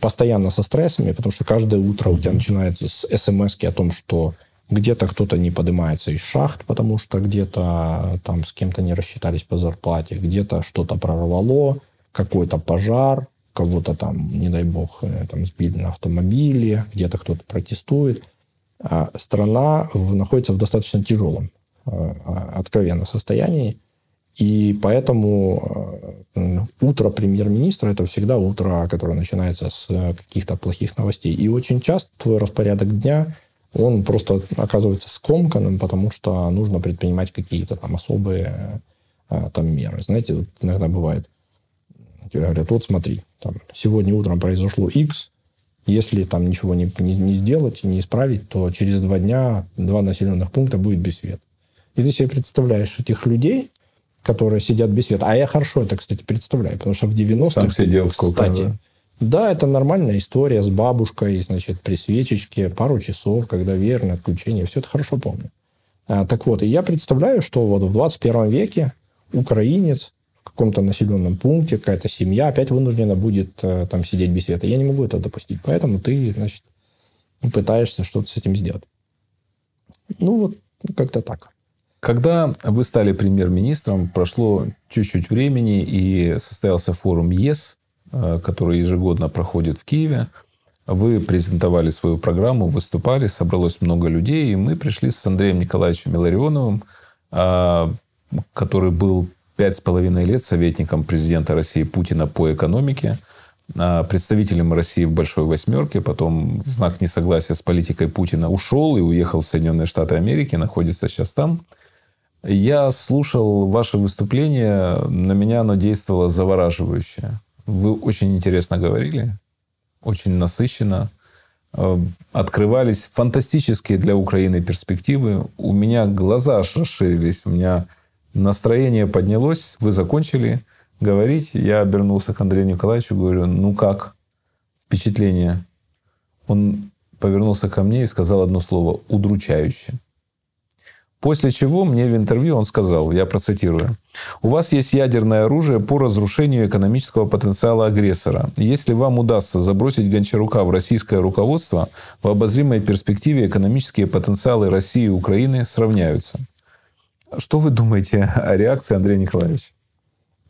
постоянно со стрессами, потому что каждое утро у тебя начинается с смс о том, что где-то кто-то не поднимается из шахт, потому что где-то там с кем-то не рассчитались по зарплате, где-то что-то прорвало, какой-то пожар, кого-то там, не дай бог, э, там сбили на автомобиле, где-то кто-то протестует. А страна находится в достаточно тяжелом, э, а, откровенно состоянии. И поэтому э, утро премьер-министра – это всегда утро, которое начинается с каких-то плохих новостей. И очень часто твой распорядок дня, он просто оказывается скомканным, потому что нужно предпринимать какие-то там особые там меры. Знаете, вот иногда бывает, тебе говорят, вот смотри, там, сегодня утром произошло X, если там ничего не, не, не сделать и не исправить, то через два дня два населенных пункта будет без света. И ты себе представляешь этих людей, которые сидят без света. А я хорошо это, кстати, представляю, потому что в 90-х... Сам сидел сколько? Кстати, да, это нормальная история с бабушкой, значит, при свечечке, пару часов, когда верное отключение. Все это хорошо помню. А, так вот, и я представляю, что вот в 21 веке украинец каком-то населенном пункте какая-то семья опять вынуждена будет э, там сидеть без света. Я не могу это допустить. Поэтому ты, значит, пытаешься что-то с этим сделать. Ну, вот как-то так. Когда вы стали премьер-министром, прошло чуть-чуть времени, и состоялся форум ЕС, который ежегодно проходит в Киеве. Вы презентовали свою программу, выступали, собралось много людей, и мы пришли с Андреем Николаевичем Миларионовым, э, который был пять с половиной лет советником президента России Путина по экономике, а, представителем России в Большой Восьмерке, потом в знак несогласия с политикой Путина ушел и уехал в Соединенные Штаты Америки, находится сейчас там. Я слушал ваше выступление, на меня оно действовало завораживающе. Вы очень интересно говорили, очень насыщенно. А, открывались фантастические для Украины перспективы. У меня глаза расширились, у меня Настроение поднялось, вы закончили говорить. Я обернулся к Андрею Николаевичу, говорю, ну как впечатление? Он повернулся ко мне и сказал одно слово – удручающе. После чего мне в интервью он сказал, я процитирую, «У вас есть ядерное оружие по разрушению экономического потенциала агрессора. Если вам удастся забросить Гончарука в российское руководство, в обозримой перспективе экономические потенциалы России и Украины сравняются. Что вы думаете о реакции Андрея Николаевича?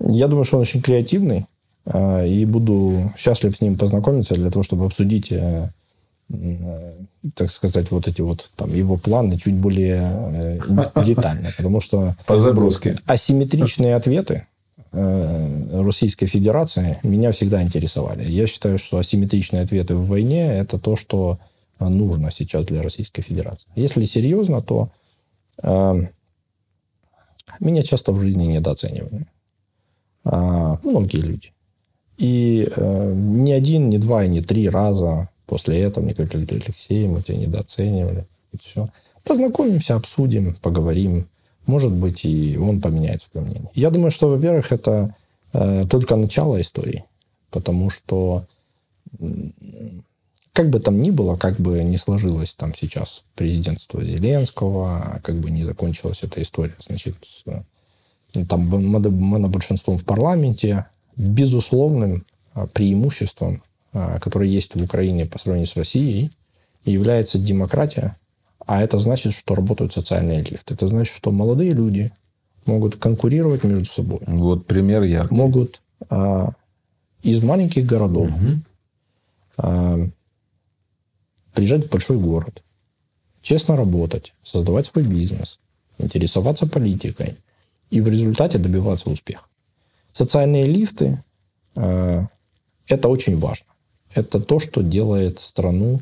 Я думаю, что он очень креативный. А, и буду счастлив с ним познакомиться для того, чтобы обсудить, э, так сказать, вот эти вот там его планы чуть более э, детально. Потому что по заброске асимметричные ответы Российской Федерации меня всегда интересовали. Я считаю, что асимметричные ответы в войне – это то, что нужно сейчас для Российской Федерации. Если серьезно, то меня часто в жизни недооценивали. А, многие люди. И э, ни один, ни два, и ни три раза после этого мне говорили, Алексей, мы тебя недооценивали. И все. Познакомимся, обсудим, поговорим. Может быть, и он поменяет свое мнение. Я думаю, что, во-первых, это э, только начало истории. Потому что как бы там ни было, как бы не сложилось там сейчас президентство Зеленского, как бы не закончилась эта история, значит, с, там монобольшинством в парламенте, безусловным а, преимуществом, а, которое есть в Украине по сравнению с Россией, является демократия, а это значит, что работают социальные лифты. Это значит, что молодые люди могут конкурировать между собой. Вот пример яркий. Могут а, из маленьких городов угу. а, приезжать в большой город, честно работать, создавать свой бизнес, интересоваться политикой и в результате добиваться успеха. Социальные лифты э, – это очень важно. Это то, что делает страну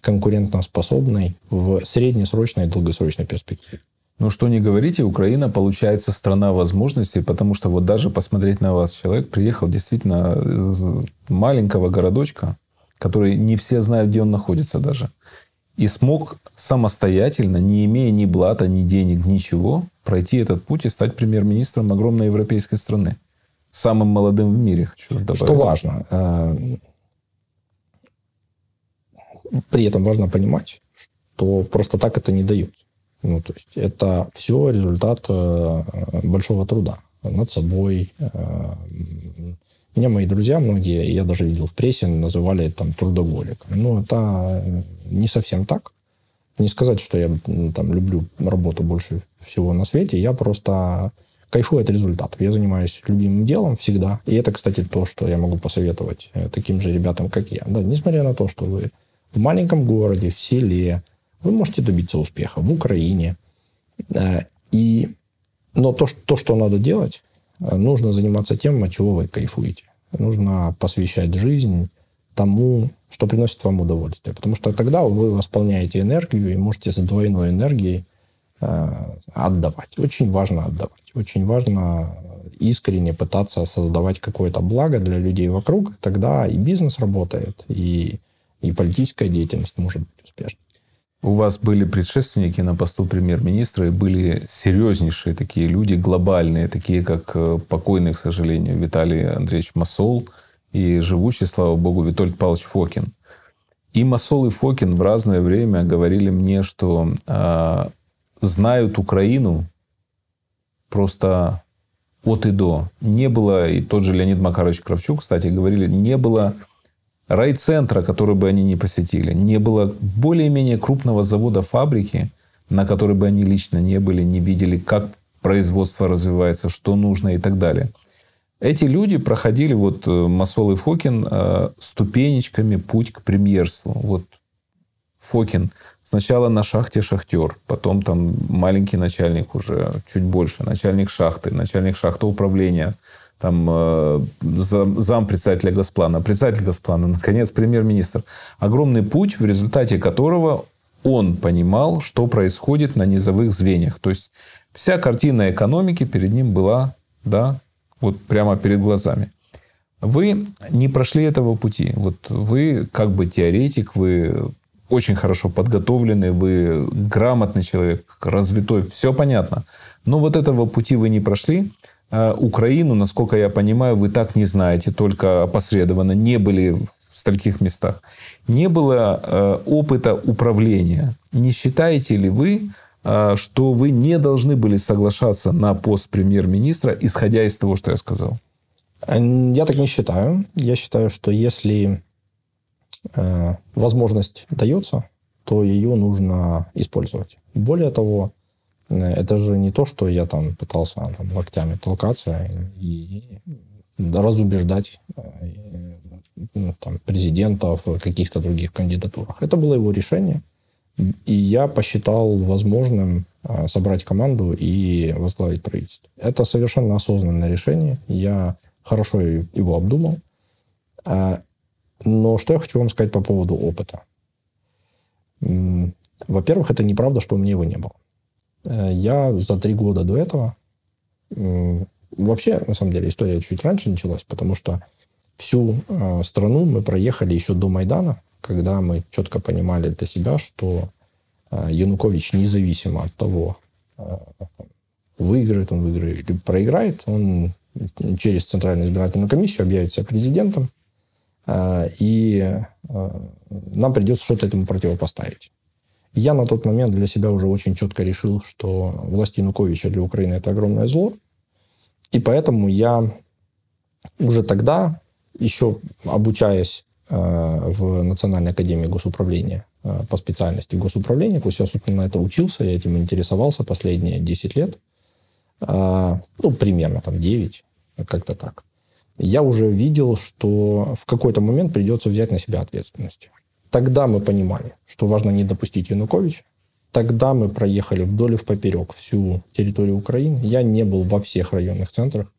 конкурентоспособной в среднесрочной и долгосрочной перспективе. Но что не говорите, Украина получается страна возможностей, потому что вот даже посмотреть на вас, человек приехал действительно из маленького городочка, который не все знают, где он находится даже. И смог самостоятельно, не имея ни блата, ни денег, ничего, пройти этот путь и стать премьер-министром огромной европейской страны. Самым молодым в мире. Хочу добавить. Что важно. При этом важно понимать, что просто так это не дают. Ну, то есть это все результат э, большого труда над собой, э, меня мои друзья многие, я даже видел в прессе, называли там трудоголиком. Ну, это не совсем так. Не сказать, что я там люблю работу больше всего на свете. Я просто кайфую от результатов. Я занимаюсь любимым делом всегда. И это, кстати, то, что я могу посоветовать э, таким же ребятам, как я. Да, несмотря на то, что вы в маленьком городе, в селе, вы можете добиться успеха в Украине. Э, и, но то, то, что надо делать, э, нужно заниматься тем, от чего вы кайфуете. Нужно посвящать жизнь тому, что приносит вам удовольствие. Потому что тогда вы восполняете энергию и можете с двойной энергией э, отдавать. Очень важно отдавать. Очень важно искренне пытаться создавать какое-то благо для людей вокруг. Тогда и бизнес работает, и, и политическая деятельность может быть успешной. У вас были предшественники на посту премьер-министра, и были серьезнейшие такие люди, глобальные, такие как э, покойный, к сожалению, Виталий Андреевич Масол и живущий, слава богу, Витольд Павлович Фокин. И Масол, и Фокин в разное время говорили мне, что э, знают Украину просто от и до. Не было, и тот же Леонид Макарович Кравчук, кстати, говорили, не было райцентра, который бы они не посетили. Не было более-менее крупного завода, фабрики, на которой бы они лично не были, не видели, как производство развивается, что нужно и так далее. Эти люди проходили, вот э, Масол и Фокин, э, ступенечками путь к премьерству. Вот Фокин сначала на шахте шахтер, потом там маленький начальник уже, чуть больше, начальник шахты, начальник шахты управления, там э, зам председателя Госплана, председатель Госплана, наконец, премьер-министр. Огромный путь, в результате которого он понимал, что происходит на низовых звеньях. То есть, вся картина экономики перед ним была, да, вот прямо перед глазами. Вы не прошли этого пути. Вот вы как бы теоретик, вы очень хорошо подготовленный, вы грамотный человек, развитой, все понятно. Но вот этого пути вы не прошли. А Украину, насколько я понимаю, вы так не знаете, только опосредованно, не были в стольких местах. Не было э, опыта управления. Не считаете ли вы, э, что вы не должны были соглашаться на пост премьер-министра, исходя из того, что я сказал? Я так не считаю. Я считаю, что если возможность дается, то ее нужно использовать. Более того, это же не то, что я там пытался там, локтями толкаться и, разубеждать э, там, президентов в каких-то других кандидатурах. Это было его решение. И я посчитал возможным э, собрать команду и возглавить правительство. Это совершенно осознанное решение. Я хорошо его обдумал. А, но что я хочу вам сказать по поводу опыта. Во-первых, это неправда, что у меня его не было. Э, я за три года до этого... Вообще, на самом деле, история чуть раньше началась, потому что всю э, страну мы проехали еще до Майдана, когда мы четко понимали для себя, что э, Янукович, независимо от того, выиграет он выиграет или проиграет, он через Центральную избирательную комиссию объявит себя президентом, и нам придется что-то этому противопоставить. Я на тот момент для себя уже очень четко решил, что власть Януковича для Украины это огромное зло. И поэтому я уже тогда, еще обучаясь э, в Национальной академии госуправления э, по специальности госуправления, то есть я, собственно, на это учился, я этим интересовался последние 10 лет, э, ну, примерно там 9, как-то так. Я уже видел, что в какой-то момент придется взять на себя ответственность. Тогда мы понимали, что важно не допустить Януковича. Тогда мы проехали вдоль и в поперек всю территорию Украины. Я не был во всех районных центрах,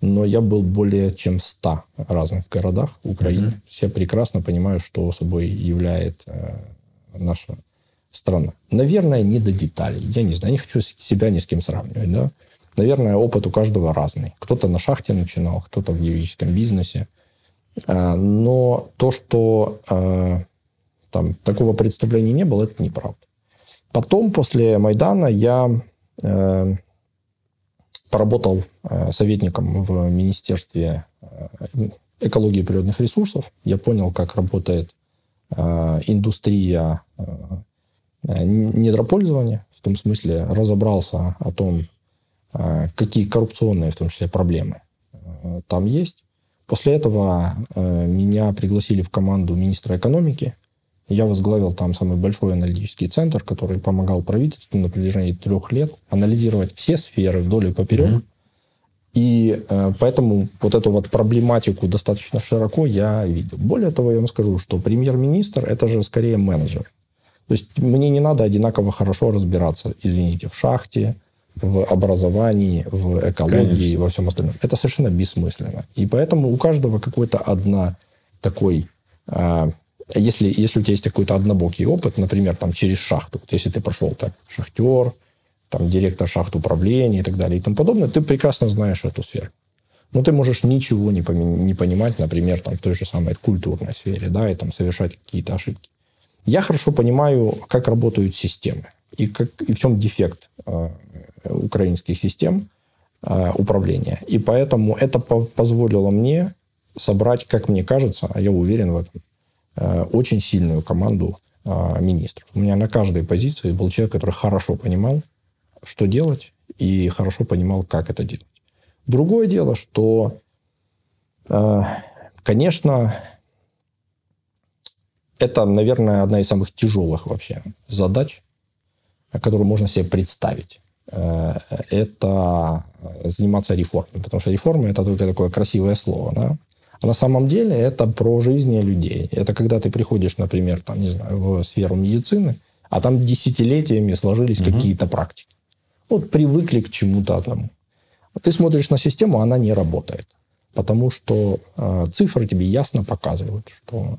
но я был более чем в 100 разных городах Украины. Mm-hmm. Все прекрасно понимают, что собой является э, наша страна. Наверное, не до деталей. Я не знаю, не хочу себя ни с кем сравнивать. Да? Наверное, опыт у каждого разный. Кто-то на шахте начинал, кто-то в юридическом бизнесе. Э, но то, что э, там такого представления не было, это неправда. Потом, после Майдана, я э, поработал э, советником в Министерстве э, экологии и природных ресурсов. Я понял, как работает э, индустрия э, недропользования. В том смысле разобрался о том, э, какие коррупционные, в том числе, проблемы э, там есть. После этого э, меня пригласили в команду министра экономики Я возглавил там самый большой аналитический центр, который помогал правительству на протяжении трех лет анализировать все сферы вдоль и поперек. Mm-hmm. И э, поэтому вот эту вот проблематику достаточно широко я видел. Более того, я вам скажу, что премьер-министр это же скорее менеджер. То есть мне не надо одинаково хорошо разбираться, извините, в шахте, в образовании, в экологии Конечно. и во всем остальном. Это совершенно бессмысленно. И поэтому у каждого какой-то одна такой... Э, если, если у тебя есть какой-то однобокий опыт, например, там, через шахту, вот если ты прошел так, шахтер, там, директор шахт управления и так далее и тому подобное, ты прекрасно знаешь эту сферу. Но ты можешь ничего не, не понимать, например, там, в той же самой культурной сфере, да, и там совершать какие-то ошибки. Я хорошо понимаю, как работают системы и, как, и в чем дефект э, украинских систем э, управления. И поэтому это по позволило мне собрать, как мне кажется, а я уверен в этом, очень сильную команду э, министров. У меня на каждой позиции был человек, который хорошо понимал, что делать, и хорошо понимал, как это делать. Другое дело, что, э, конечно, это, наверное, одна из самых тяжелых вообще задач, которую можно себе представить. Э, это заниматься реформой. Потому что реформа – это только такое красивое слово. Да? А на самом деле это про жизни людей. Это когда ты приходишь, например, там, не знаю, в сферу медицины, а там десятилетиями сложились угу. какие-то практики. Вот привыкли к чему-то там. Ты смотришь на систему, она не работает. Потому что э, цифры тебе ясно показывают, что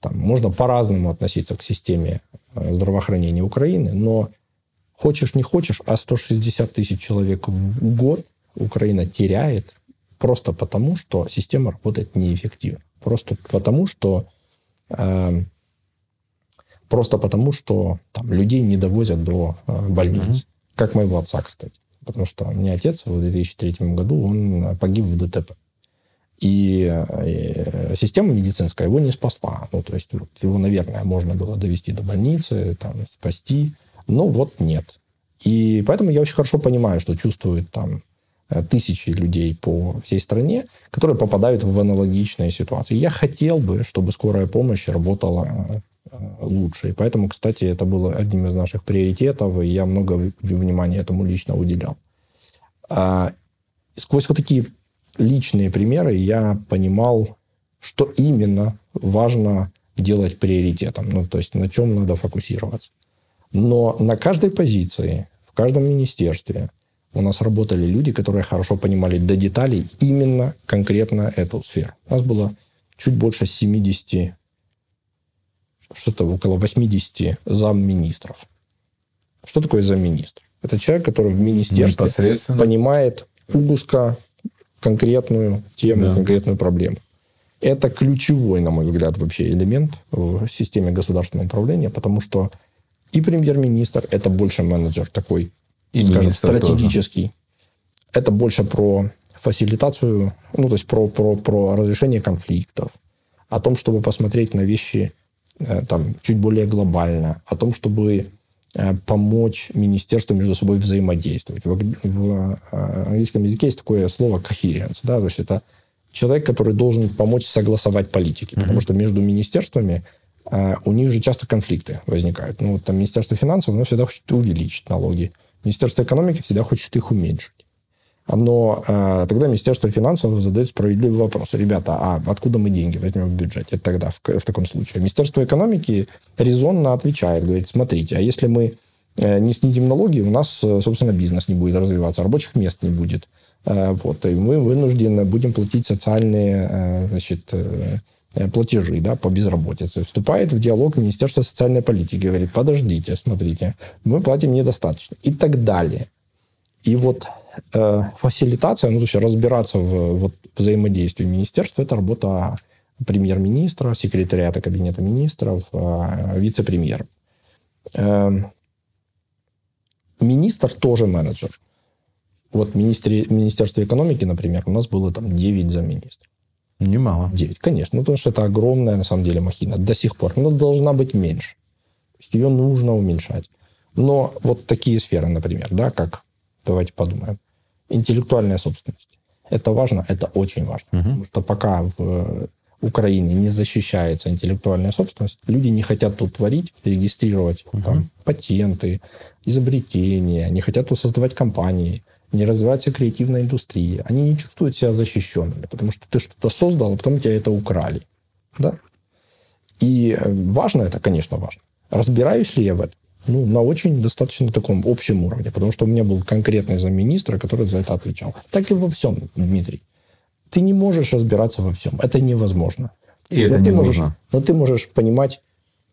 там, можно по-разному относиться к системе э, здравоохранения Украины, но хочешь не хочешь, а 160 тысяч человек в год Украина теряет просто потому, что система работает неэффективно. Просто потому, что э, просто потому, что там, людей не довозят до э, больниц. Mm-hmm. Как моего отца, кстати. Потому что у меня отец в 2003 году он погиб в ДТП. И э, система медицинская его не спасла. Ну, то есть вот, его, наверное, можно было довести до больницы, там, спасти, но вот нет. И поэтому я очень хорошо понимаю, что чувствуют там э, тысячи людей по всей стране, которые попадают в аналогичные ситуации. Я хотел бы, чтобы скорая помощь работала э, лучше. И поэтому, кстати, это было одним из наших приоритетов, и я много внимания этому лично уделял. А сквозь вот такие личные примеры я понимал, что именно важно делать приоритетом, ну, то есть на чем надо фокусироваться. Но на каждой позиции, в каждом министерстве у нас работали люди, которые хорошо понимали до деталей именно конкретно эту сферу. У нас было чуть больше 70, что-то около 80 замминистров. Что такое замминистр? Это человек, который в министерстве понимает узко конкретную тему, да. конкретную проблему. Это ключевой, на мой взгляд, вообще элемент в системе государственного управления, потому что и премьер-министр это больше менеджер такой, и скажем, стратегический. Тоже. Это больше про фасилитацию, ну, то есть про, про, про разрешение конфликтов, о том, чтобы посмотреть на вещи э, там, чуть более глобально, о том, чтобы Э, помочь министерству между собой взаимодействовать. В, в э, английском языке есть такое слово coherence, да, то есть это человек, который должен помочь согласовать политики, mm-hmm. потому что между министерствами у них же часто конфликты возникают. Ну, вот там Министерство финансов, оно всегда хочет увеличить налоги. Министерство экономики всегда хочет их уменьшить. Но э, тогда Министерство финансов задает справедливый вопрос. Ребята, а откуда мы деньги возьмем в бюджете тогда в, в таком случае? Министерство экономики резонно отвечает, говорит, смотрите, а если мы э, не снизим налоги, у нас, э, собственно, бизнес не будет развиваться, рабочих мест не будет. Вот, и мы вынуждены будем платить социальные значит, платежи да, по безработице. Вступает в диалог Министерство социальной политики, говорит, подождите, смотрите, мы платим недостаточно и так далее. И вот э, фасилитация, ну, то есть разбираться в вот, взаимодействии министерства, это работа премьер-министра, секретариата кабинета министров, э, вице-премьера. Э, министр тоже менеджер. Вот в Министерстве экономики, например, у нас было там 9 замминистров. Немало. 9, конечно. Ну, потому что это огромная, на самом деле, махина. До сих пор. Но должна быть меньше. То есть ее нужно уменьшать. Но вот такие сферы, например, да, как, давайте подумаем, интеллектуальная собственность. Это важно, это очень важно. Угу. Потому что пока в Украине не защищается интеллектуальная собственность, люди не хотят тут творить, регистрировать угу. там, патенты, изобретения, не хотят тут создавать компании, не развивается креативная индустрия. Они не чувствуют себя защищенными, потому что ты что-то создал, а потом тебя это украли. Да? И э, важно это, конечно, важно. Разбираюсь ли я в этом? Ну, на очень достаточно таком общем уровне, потому что у меня был конкретный замминистра, который за это отвечал. Так и во всем, Дмитрий. Ты не можешь разбираться во всем. Это невозможно. И но это не можешь, нужно. Но ты можешь понимать...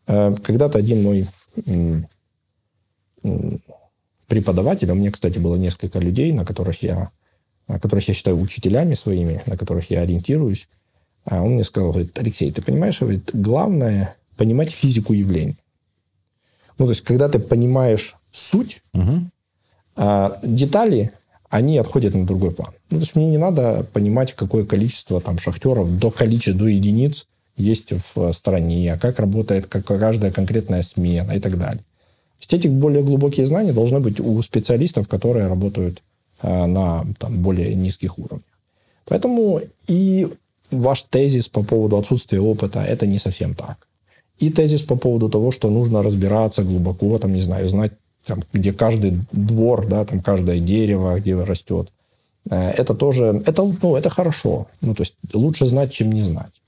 Э, когда-то один мой преподаватель, у меня, кстати, было несколько людей, на которых я, на которых я считаю учителями своими, на которых я ориентируюсь. А он мне сказал, говорит, Алексей, ты понимаешь, говорит, главное понимать физику явлений. Ну, то есть, когда ты понимаешь суть, угу. а детали, они отходят на другой план. Ну, то есть, мне не надо понимать, какое количество там шахтеров до количества, до единиц есть в стране, как работает как каждая конкретная смена и так далее. Есть, эти более глубокие знания должны быть у специалистов, которые работают а, на там, более низких уровнях. Поэтому и ваш тезис по поводу отсутствия опыта, это не совсем так. И тезис по поводу того, что нужно разбираться глубоко, там, не знаю, знать, там, где каждый двор, да, там, каждое дерево, где растет. Э, это тоже, это, ну, это хорошо. Ну, то есть, лучше знать, чем не знать.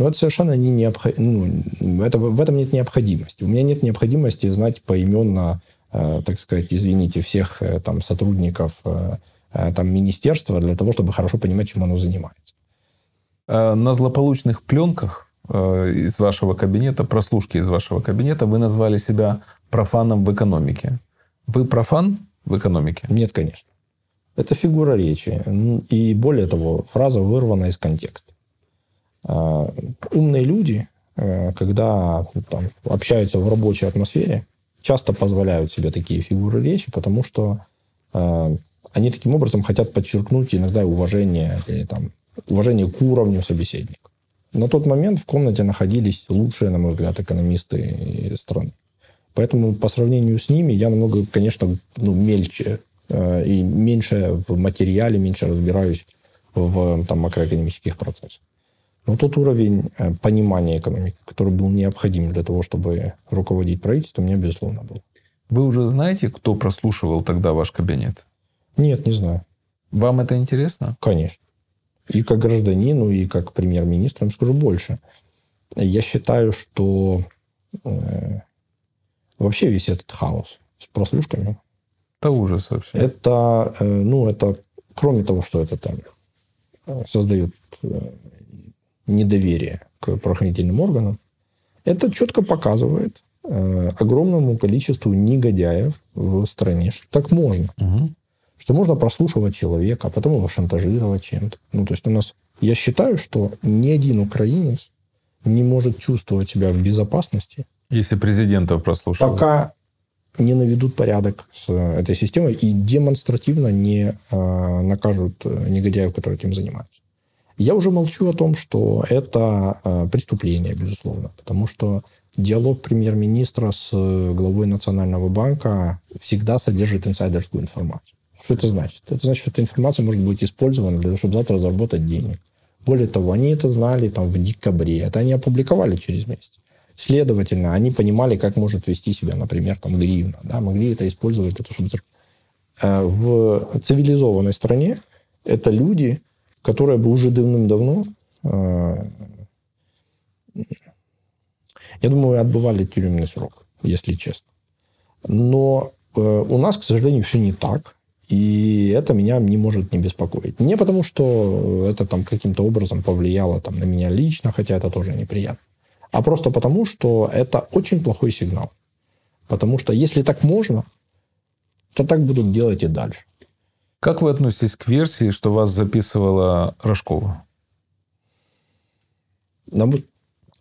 Но это совершенно не необходимо. Ну, это, в этом нет необходимости. У меня нет необходимости знать поименно, э, так сказать, извините, всех э, там сотрудников э, э, там министерства для того, чтобы хорошо понимать, чем оно занимается. Э, на злополучных пленках э, из вашего кабинета, прослушки из вашего кабинета, вы назвали себя профаном в экономике. Вы профан в экономике? Нет, конечно. Это фигура речи. И более того, фраза вырвана из контекста. Э, умные люди, когда там, общаются в рабочей атмосфере, часто позволяют себе такие фигуры речи, потому что они таким образом хотят подчеркнуть иногда уважение или там уважение к уровню собеседника. На тот момент в комнате находились лучшие, на мой взгляд, экономисты страны. Поэтому по сравнению с ними я намного, конечно, ну, мельче э, и меньше в материале, меньше разбираюсь в там, макроэкономических процессах. Но тот уровень э, понимания экономики, который был необходим для того, чтобы руководить правительством, у меня, безусловно, был. Вы уже знаете, кто прослушивал тогда ваш кабинет? Нет, не знаю. Вам это интересно? Конечно. И как гражданину, и как премьер-министром скажу больше. Я считаю, что э, вообще весь этот хаос с прослушками... Это ужас вообще. Это, э, ну, это, кроме того, что это там э, создает э, недоверие к правоохранительным органам, это четко показывает э, огромному количеству негодяев в стране, что так можно. Угу что можно прослушивать человека, а потом его шантажировать чем-то. Ну, то есть у нас... Я считаю, что ни один украинец не может чувствовать себя в безопасности. Если президентов прослушивают. Пока не наведут порядок с этой системой и демонстративно не э, накажут негодяев, которые этим занимаются. Я уже молчу о том, что это э, преступление, безусловно, потому что диалог премьер-министра с главой Национального банка всегда содержит инсайдерскую информацию. Что это значит? Это значит, что эта информация может быть использована для того, чтобы завтра заработать денег. Более того, они это знали там в декабре. Это они опубликовали через месяц. Следовательно, они понимали, как может вести себя, например, там гривна. Да, могли это использовать для того, чтобы... Э, в цивилизованной стране это люди, которые бы уже давным-давно, э, я думаю, отбывали тюремный срок, если честно. Но э, у нас, к сожалению, все не так. И это меня не может не беспокоить. Не потому, что это там каким-то образом повлияло там, на меня лично, хотя это тоже неприятно, а просто потому, что это очень плохой сигнал. Потому что если так можно, то так будут делать и дальше. Как вы относитесь к версии, что вас записывала Рожкова?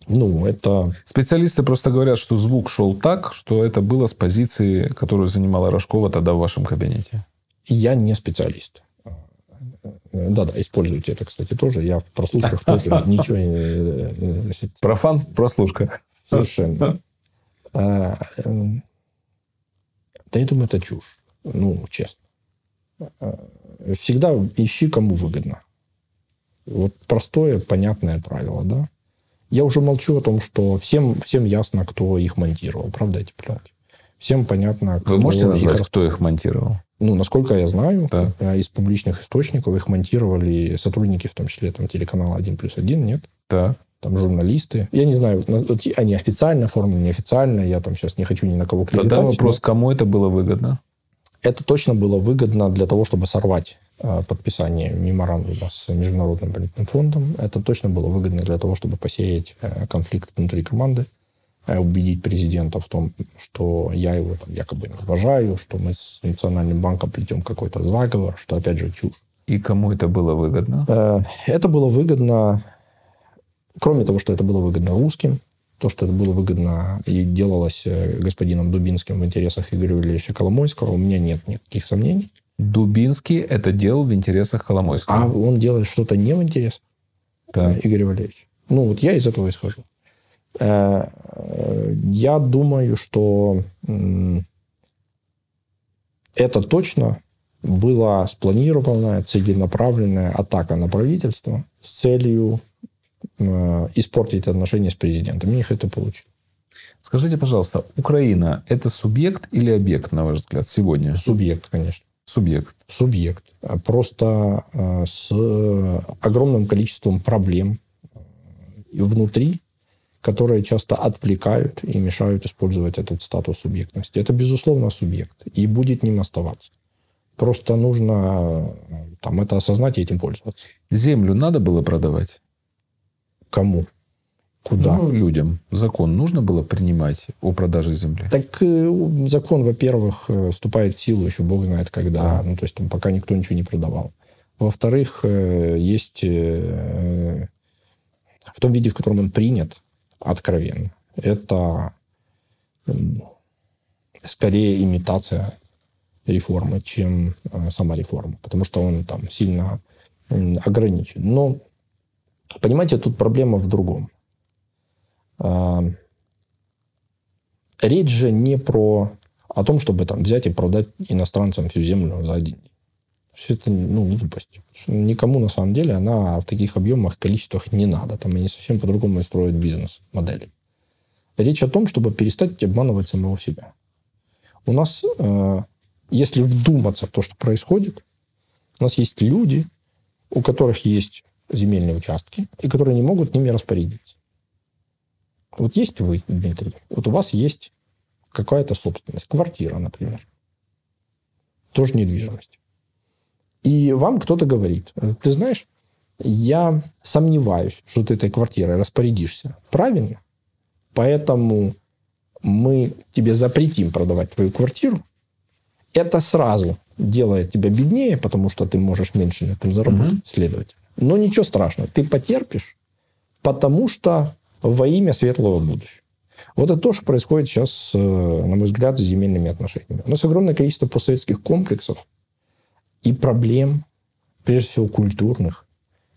Ну, это... Специалисты просто говорят, что звук шел так, что это было с позиции, которую занимала Рожкова тогда в вашем кабинете. Я не специалист. Да-да, используйте это, кстати, тоже. Я в прослушках тоже ничего не... Значит, Профан в прослушках. Совершенно. А, эм, да я думаю, это чушь. Ну, честно. Всегда ищи, кому выгодно. Вот простое, понятное правило, да? Я уже молчу о том, что всем, всем ясно, кто их монтировал, правда, эти пленки. Всем понятно, кто Вы можете назвать, их... кто их монтировал? Ну, насколько я знаю, да. из публичных источников их монтировали сотрудники, в том числе там, телеканала 1 плюс 1, нет? Так. Там журналисты. Я не знаю, они официально оформлены, неофициально. Я там сейчас не хочу ни на кого клеветать. Тогда вопрос, но... кому это было выгодно? Это точно было выгодно для того, чтобы сорвать э, подписание меморандума с Международным валютным фондом. Это точно было выгодно для того, чтобы посеять э, конфликт внутри команды, э, убедить президента в том, что я его там, якобы не уважаю, что мы с Национальным банком плетем какой-то заговор, что опять же чушь. И кому это было выгодно? Это было выгодно Кроме того, что это было выгодно русским, то, что это было выгодно и делалось э, господином Дубинским в интересах Игоря Валерьевича Коломойского, у меня нет никаких сомнений. Дубинский это делал в интересах Коломойского. А он делает что-то не в интересах да. Игоря Валерьевича. Ну, вот я из этого исхожу. Э, я думаю, что это точно была спланированная, целенаправленная атака на правительство с целью Э, испортить отношения с президентом. У них это получилось. Скажите, пожалуйста, Украина – это субъект или объект, на ваш взгляд, сегодня? Субъект, конечно. Субъект. Субъект. Просто э, с огромным количеством проблем внутри, которые часто отвлекают и мешают использовать этот статус субъектности. Это, безусловно, субъект. И будет ним оставаться. Просто нужно э, там, это осознать и этим пользоваться. Землю надо было продавать? Кому? Куда? Ну, людям. Закон нужно было принимать о продаже земли? Так э, закон, во-первых, э, вступает в силу еще бог знает когда. Да. Ну, то есть, там, пока никто ничего не продавал. Во-вторых, э, есть в том виде, в котором он принят, откровенно, это скорее имитация реформы, чем сама реформа. Потому что он там сильно ограничен. Но Понимаете, тут проблема в другом. А, речь же не про о том, чтобы там взять и продать иностранцам всю землю за один день. Все это ну, глупость. Никому на самом деле она в таких объемах, количествах не надо. Там они совсем по-другому строят бизнес-модели. Речь о том, чтобы перестать обманывать самого себя. У нас, э, если вдуматься в то, что происходит, у нас есть люди, у которых есть земельные участки, и которые не могут ними распорядиться. Вот есть вы, Дмитрий, вот у вас есть какая-то собственность, квартира, например, тоже недвижимость. И вам кто-то говорит, ты знаешь, я сомневаюсь, что ты этой квартирой распорядишься. Правильно? Поэтому мы тебе запретим продавать твою квартиру. Это сразу делает тебя беднее, потому что ты можешь меньше на этом заработать, угу. следовательно. Но ничего страшного, ты потерпишь, потому что во имя светлого будущего. Вот это тоже происходит сейчас, на мой взгляд, с земельными отношениями. У нас огромное количество постсоветских комплексов и проблем, прежде всего культурных,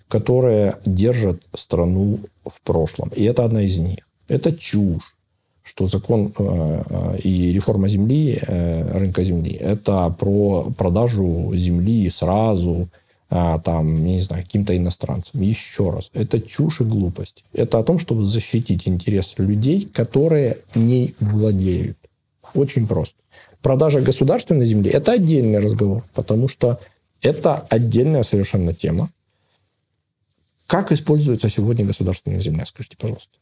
которые держат страну в прошлом. И это одна из них. Это чушь, что закон э, э, и реформа земли, э, рынка земли, это про продажу земли сразу, а, там, не знаю, каким-то иностранцам. Еще раз, это чушь и глупость. Это о том, чтобы защитить интересы людей, которые не владеют. Очень просто. Продажа государственной земли – это отдельный разговор, потому что это отдельная совершенно тема. Как используется сегодня государственная земля, скажите, пожалуйста.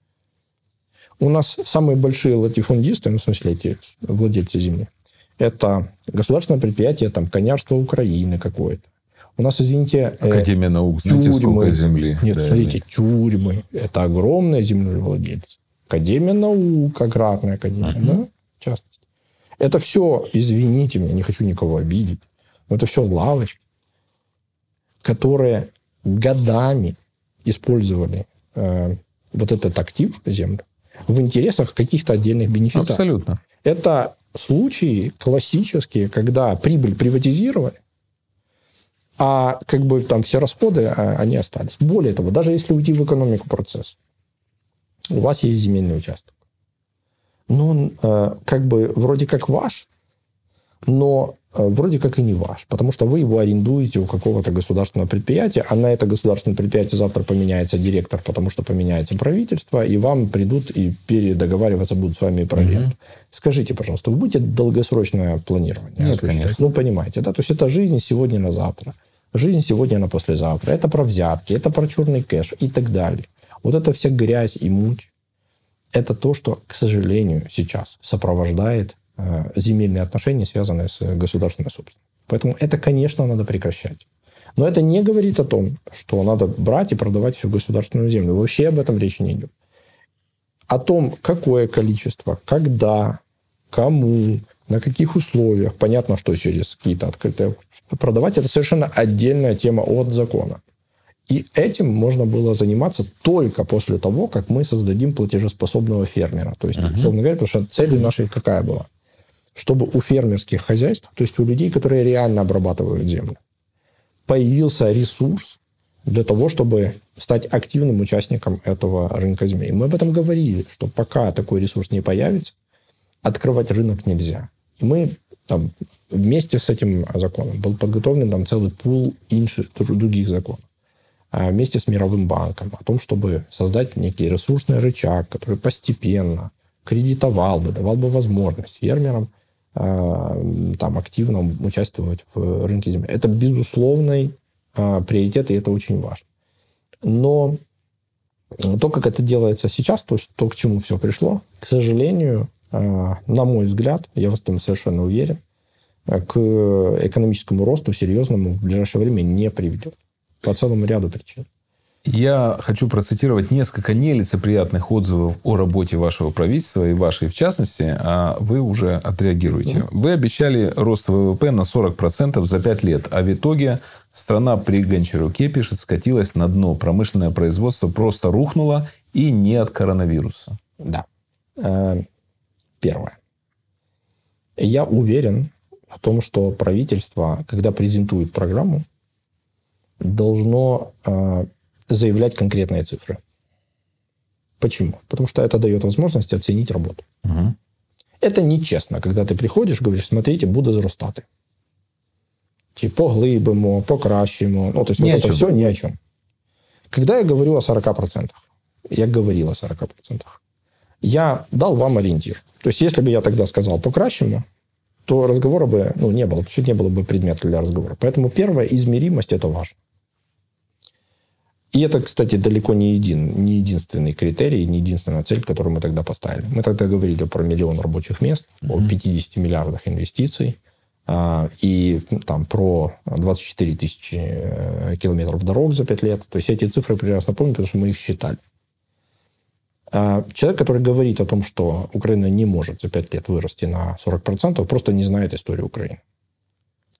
У нас самые большие латифундисты, ну, в смысле, эти владельцы земли, это государственное предприятие, там, конярство Украины какое-то, у нас, извините... Э, Академия наук, знаете, тюрьмы. сколько земли? Нет, да, смотрите, тюрьмы. Это огромные землевладельцы. Академия наук, аграрная академия, uh-huh. да, в частности. Это все, извините меня, не хочу никого обидеть, но это все лавочки, которые годами использовали э, вот этот актив, землю, в интересах каких-то отдельных бенефициаров. Абсолютно. Это случаи классические, когда прибыль приватизировали, а как бы там все расходы, а, они остались. Более того, даже если уйти в экономику процесса, у вас есть земельный участок. Но он э, как бы вроде как ваш, но э, вроде как и не ваш, потому что вы его арендуете у какого-то государственного предприятия, а на это государственное предприятие завтра поменяется директор, потому что поменяется правительство, и вам придут и передоговариваться будут с вами про ренту. Угу. Скажите, пожалуйста, вы будете долгосрочное планирование? Нет, конечно. Ну, понимаете, да? То есть это жизнь сегодня на завтра, жизнь сегодня на послезавтра, это про взятки, это про черный кэш и так далее. Вот эта вся грязь и муть, это то, что, к сожалению, сейчас сопровождает Э, земельные отношения, связанные с государственной собственностью. Поэтому это, конечно, надо прекращать. Но это не говорит о том, что надо брать и продавать всю государственную землю. Вообще об этом речи не идет. О том, какое количество, когда, кому, на каких условиях, понятно, что через какие-то открытые продавать, это совершенно отдельная тема от закона. И этим можно было заниматься только после того, как мы создадим платежеспособного фермера. То есть, uh-huh. условно говоря, потому что целью нашей какая была? чтобы у фермерских хозяйств, то есть у людей, которые реально обрабатывают землю, появился ресурс для того, чтобы стать активным участником этого рынка земли. Мы об этом говорили, что пока такой ресурс не появится, открывать рынок нельзя. И мы там, вместе с этим законом был подготовлен там целый пул инши, других законов а вместе с Мировым банком о том, чтобы создать некий ресурсный рычаг, который постепенно кредитовал бы, давал бы возможность фермерам а, там, активно участвовать в рынке земли. Это безусловный а, приоритет, и это очень важно. Но то, как это делается сейчас, то, есть то, к чему все пришло, к сожалению, на мой взгляд, я в этом совершенно уверен, к экономическому росту серьезному в ближайшее время не приведет. По целому ряду причин. Я хочу процитировать несколько нелицеприятных отзывов о работе вашего правительства и вашей в частности, а вы уже отреагируете. Вы обещали рост ВВП на 40% за 5 лет, а в итоге страна при Гончаруке, пишет, скатилась на дно. Промышленное производство просто рухнуло и не от коронавируса. Да. Первое. Я уверен в том, что правительство, когда презентует программу, должно э, заявлять конкретные цифры. Почему? Потому что это дает возможность оценить работу. Угу. Это нечестно, когда ты приходишь, говоришь, смотрите, буде зростати. Чи поглибимо, покращимо. Ну, то есть, вот это все ни о чем. Когда я говорю о 40%, я говорил о 40%, я дал вам ориентир. То есть, если бы я тогда сказал покращимо, то разговора бы ну, не было, чуть не было бы предмета для разговора. Поэтому первая измеримость – это важно. И это, кстати, далеко не, един, не единственный критерий, не единственная цель, которую мы тогда поставили. Мы тогда говорили про миллион рабочих мест, mm-hmm. о 50 миллиардах инвестиций а, и ну, там про 24 тысячи э, километров дорог за 5 лет. То есть эти цифры прекрасно помню, потому что мы их считали. А, человек, который говорит о том, что Украина не может за 5 лет вырасти на 40%, просто не знает историю Украины.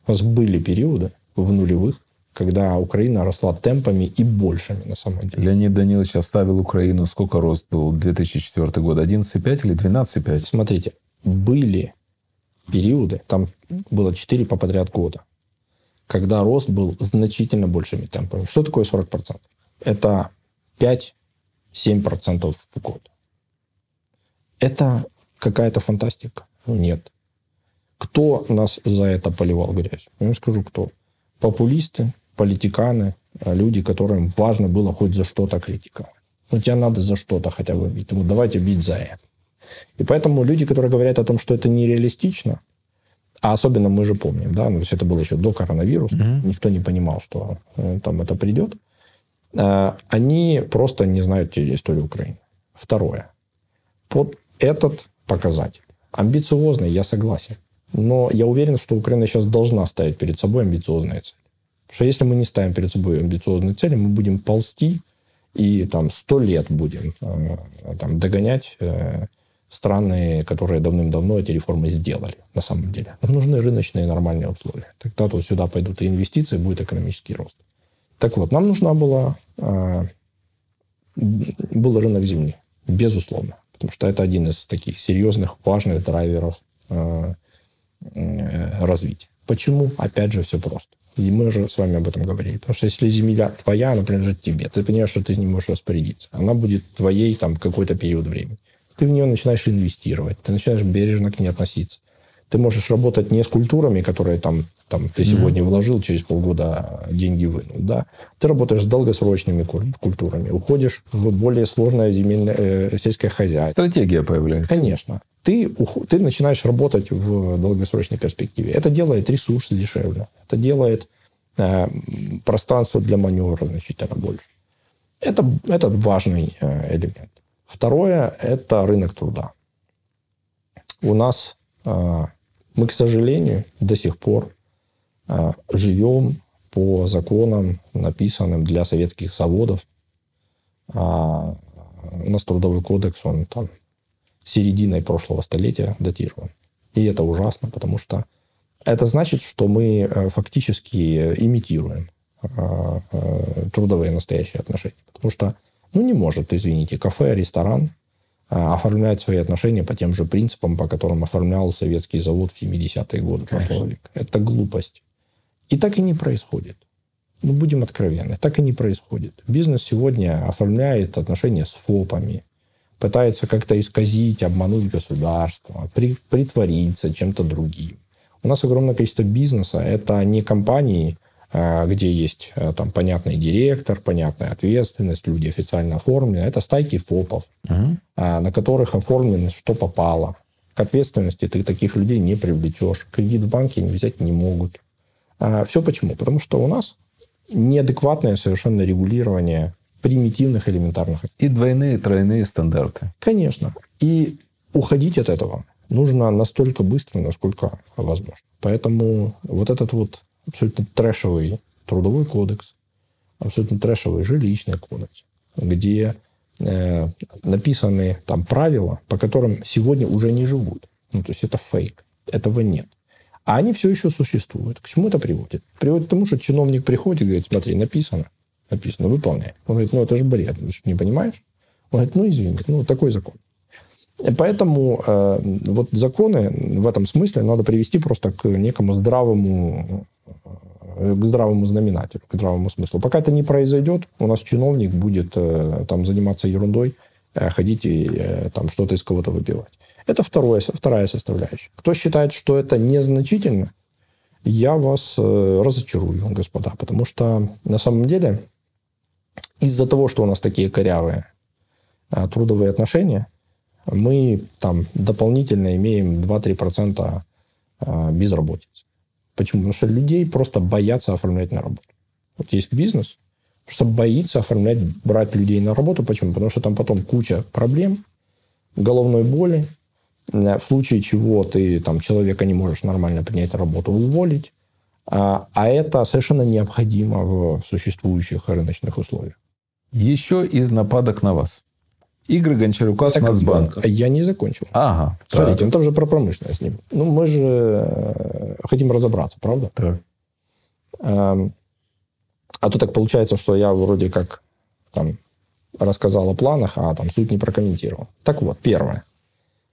У нас были периоды в нулевых, когда Украина росла темпами и большими, на самом деле. Леонид Данилович оставил Украину. Сколько рост был 2004 год? 11,5 или 12,5? Смотрите, были периоды, там было 4 по подряд года, когда рост был значительно большими темпами. Что такое 40%? Это 5-7% в год. Это какая-то фантастика? Ну, нет. Кто нас за это поливал грязь? Я вам скажу, кто. Популисты, политиканы, а люди, которым важно было хоть за что-то критиковать. Ну, тебе надо за что-то хотя бы бить. Ну, давайте бить за это. И поэтому люди, которые говорят о том, что это нереалистично, а особенно мы же помним, да, ну, то есть это было еще до коронавируса, mm-hmm. никто не понимал, что э, там это придет, э, они просто не знают историю Украины. Второе. Под этот показатель, амбициозный, я согласен, но я уверен, что Украина сейчас должна ставить перед собой амбициозные цели. Потому что если мы не ставим перед собой амбициозные цели, мы будем ползти и там сто лет будем э, там, догонять э, страны, которые давным-давно эти реформы сделали на самом деле. Нам нужны рыночные нормальные условия. Тогда тут сюда пойдут и инвестиции, будет экономический рост. Так вот, нам нужна была э, был рынок земли, безусловно, потому что это один из таких серьезных, важных драйверов э, э, развития. Почему? Опять же, все просто. И мы уже с вами об этом говорили. Потому что если земля твоя, она принадлежит тебе, ты понимаешь, что ты не можешь распорядиться. Она будет твоей там какой-то период времени. Ты в нее начинаешь инвестировать, ты начинаешь бережно к ней относиться. Ты можешь работать не с культурами, которые там, там ты сегодня mm-hmm. вложил, через полгода деньги вынул. Да? Ты работаешь с долгосрочными культурами, уходишь в более сложное земельное, э, сельское хозяйство. Стратегия появляется. Конечно. Ты, ты начинаешь работать в долгосрочной перспективе. Это делает ресурсы дешевле. Это делает э, пространство для маневра значительно больше. Это, это важный э, элемент. Второе – это рынок труда. У нас э, мы, к сожалению, до сих пор э, живем по законам, написанным для советских заводов. А у нас трудовой кодекс, он там серединой прошлого столетия датирован. И это ужасно, потому что это значит, что мы э, фактически имитируем э, трудовые настоящие отношения. Потому что, ну, не может, извините, кафе, ресторан а, оформлять свои отношения по тем же принципам, по которым оформлял советский завод в 70-е годы прошлого века. Это глупость. И так и не происходит. Ну, будем откровенны, так и не происходит. Бизнес сегодня оформляет отношения с ФОПами, пытается как-то исказить, обмануть государство, при, притвориться чем-то другим. У нас огромное количество бизнеса. Это не компании, где есть а, там понятный директор, понятная ответственность, люди официально оформлены. Это стайки ФОПов, угу. на которых оформлено, что попало. К ответственности ты таких людей не привлечешь. Кредит в банке они взять не могут. Все почему? Потому что у нас неадекватное совершенно регулирование примитивных элементарных. И двойные, тройные стандарты. Конечно. И уходить от этого нужно настолько быстро, насколько возможно. Поэтому вот этот вот абсолютно трэшевый трудовой кодекс, абсолютно трэшевый жилищный кодекс, где э, написаны там правила, по которым сегодня уже не живут. Ну, то есть это фейк. Этого нет. А они все еще существуют. К чему это приводит? Приводит к тому, что чиновник приходит и говорит, смотри, написано, написано, выполняй. Он говорит, ну это же бред, ты же не понимаешь? Он говорит, ну извини, ну такой закон. Поэтому э, вот законы в этом смысле надо привести просто к некому здравому Э, к здравому знаменателю, к здравому смыслу. Пока это не произойдет, у нас чиновник будет э, там заниматься ерундой, э, ходить и там что-то из кого-то выбивать. Это второе, вторая составляющая. Кто считает, что это незначительно, я вас разочарую, господа, потому что на самом деле из-за того, что у нас такие корявые трудовые отношения, мы там дополнительно имеем 2-3% безработицы. Почему? Потому что людей просто боятся оформлять на работу. Вот есть бизнес, что боится оформлять, брать людей на работу. Почему? Потому что там потом куча проблем, головной боли. В случае чего ты там человека не можешь нормально принять работу, уволить. А, а это совершенно необходимо в существующих рыночных условиях. Еще из нападок на вас. Игорь Гончарука с Нацбанка. Я не закончил. Ага. Смотрите, так. он там же про промышленность. Ну, мы же э, хотим разобраться, правда? Так. Эм, а то так получается, что я вроде как там рассказал о планах, а там суть не прокомментировал. Так вот, первое.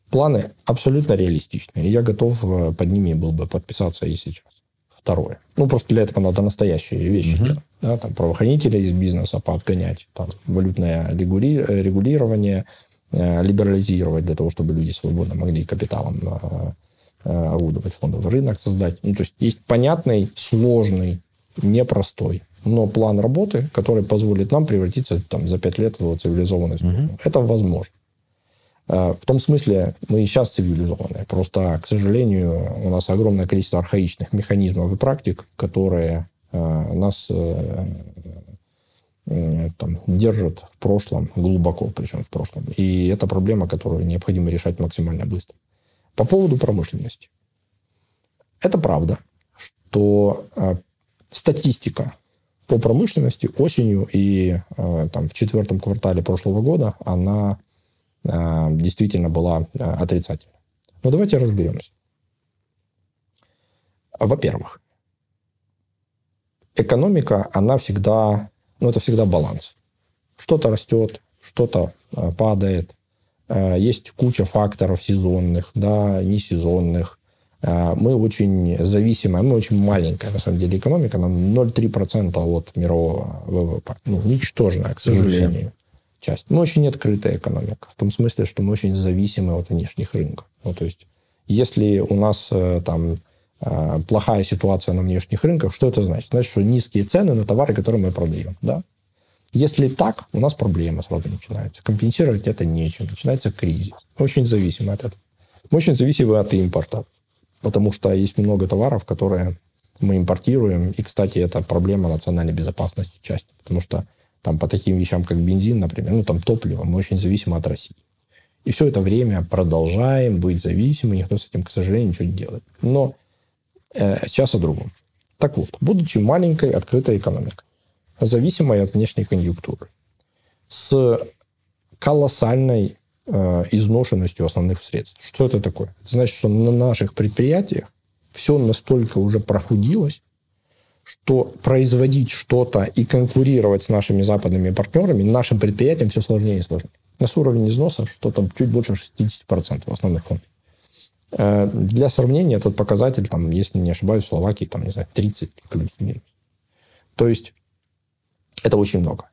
Планы абсолютно реалистичные. И я готов э, под ними был бы подписаться и сейчас. Второе. Ну, просто для этого надо настоящие вещи угу. делать. Да, там, правоохранителей из бизнеса поотгонять, там, валютное регули... регулирование э, либерализировать для того, чтобы люди свободно могли капиталом э, э, орудовать, фондовый рынок создать. Ну, то есть есть понятный, сложный, непростой, но план работы, который позволит нам превратиться там, за пять лет в цивилизованность. Угу. Это возможно. Э, в том смысле мы и сейчас цивилизованные. Просто, к сожалению, у нас огромное количество архаичных механизмов и практик, которые э, нас э, там, держат в прошлом, глубоко причем в прошлом. И это проблема, которую необходимо решать максимально быстро. По поводу промышленности. Это правда, что статистика по промышленности осенью и там, в четвертом квартале прошлого года, она действительно была э, отрицательной. Но давайте разберемся. Во-первых, экономика, она всегда, ну, это всегда баланс. Что-то растет, что-то э, падает. Есть куча факторов сезонных, да, несезонных. Мы очень зависимая, мы очень маленькая, на самом деле, экономика, нам 0,3% от мирового ВВП. Ну, ничтожная, к сожалению часть. Мы очень открытая экономика, в том смысле, что мы очень зависимы от внешних рынков. Ну, то есть, Если у нас там плохая ситуация на внешних рынках, что это значит? Значит, что низкие цены на товары, которые мы продаем. Да? Если так, у нас проблема сразу начинается. Компенсировать это нечем. Начинается кризис. Мы очень зависимы от этого. Мы очень зависимы от импорта. Потому что есть много товаров, которые мы импортируем. И, кстати, это проблема национальной безопасности части. Потому что там по таким вещам, как бензин, например, ну там топливо, мы очень зависимы от России. И все это время продолжаем быть зависимы, никто с этим, к сожалению, ничего не делает. Но э, сейчас о другом. Так вот, будучи маленькой открытой экономикой, зависимой от внешней конъюнктуры, с колоссальной э, изношенностью основных средств. Что это такое? Это значит, что на наших предприятиях все настолько уже прохудилось, что производить что-то и конкурировать с нашими западными партнерами нашим предприятиям все сложнее и сложнее. У нас уровень износа, что там чуть больше 60% основных компаний. Э, для сравнения, этот показатель, там, если не ошибаюсь, в Словакии, там, не знаю, 30 плюс-минус. То есть это очень много.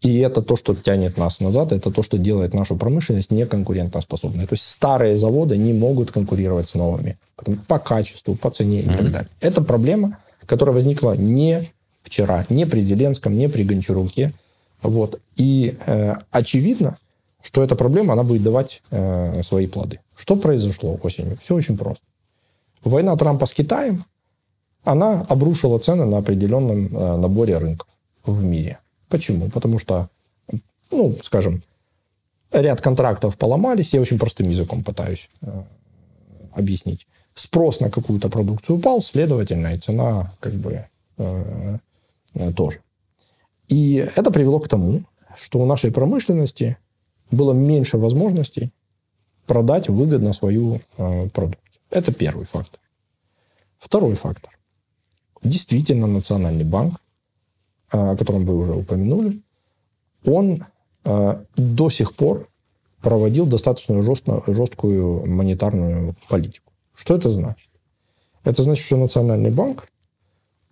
И это то, что тянет нас назад, это то, что делает нашу промышленность неконкурентоспособной. То есть старые заводы не могут конкурировать с новыми по качеству, по цене и mm-hmm. так далее. Это проблема, которая возникла не вчера, не при Зеленском, не при Гончаруке. Вот. И э, очевидно, что эта проблема, она будет давать э, свои плоды. Что произошло осенью? Все очень просто. Война Трампа с Китаем, она обрушила цены на определенном э, наборе рынков в мире. Почему? Потому что, ну, скажем, ряд контрактов поломались, я очень простым языком пытаюсь э, объяснить. Спрос на какую-то продукцию упал, следовательно, и цена как бы э, э, тоже. И это привело к тому, что у нашей промышленности было меньше возможностей продать выгодно свою э, продукцию. Это первый фактор. Второй фактор. Действительно, Национальный банк о котором вы уже упомянули, он э, до сих пор проводил достаточно жестко, жесткую монетарную политику. Что это значит? Это значит, что Национальный банк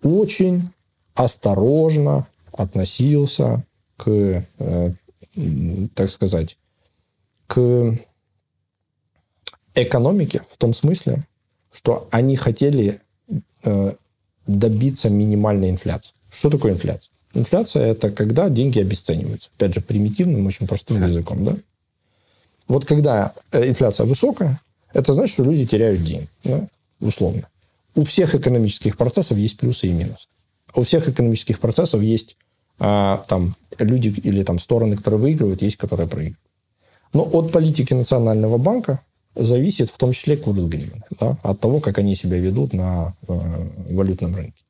очень осторожно относился к, э, так сказать, к экономике в том смысле, что они хотели э, добиться минимальной инфляции. Что такое инфляция? Инфляция – это когда деньги обесцениваются. Опять же, примитивным, очень простым да. языком. Да? Вот когда э, инфляция высокая, это значит, что люди теряют деньги. Да? Условно. У всех экономических процессов есть плюсы и минусы. У всех экономических процессов есть а, там, люди или там, стороны, которые выигрывают, есть, которые проигрывают. Но от политики Национального банка зависит в том числе курс гривны. Да? От того, как они себя ведут на э, валютном рынке.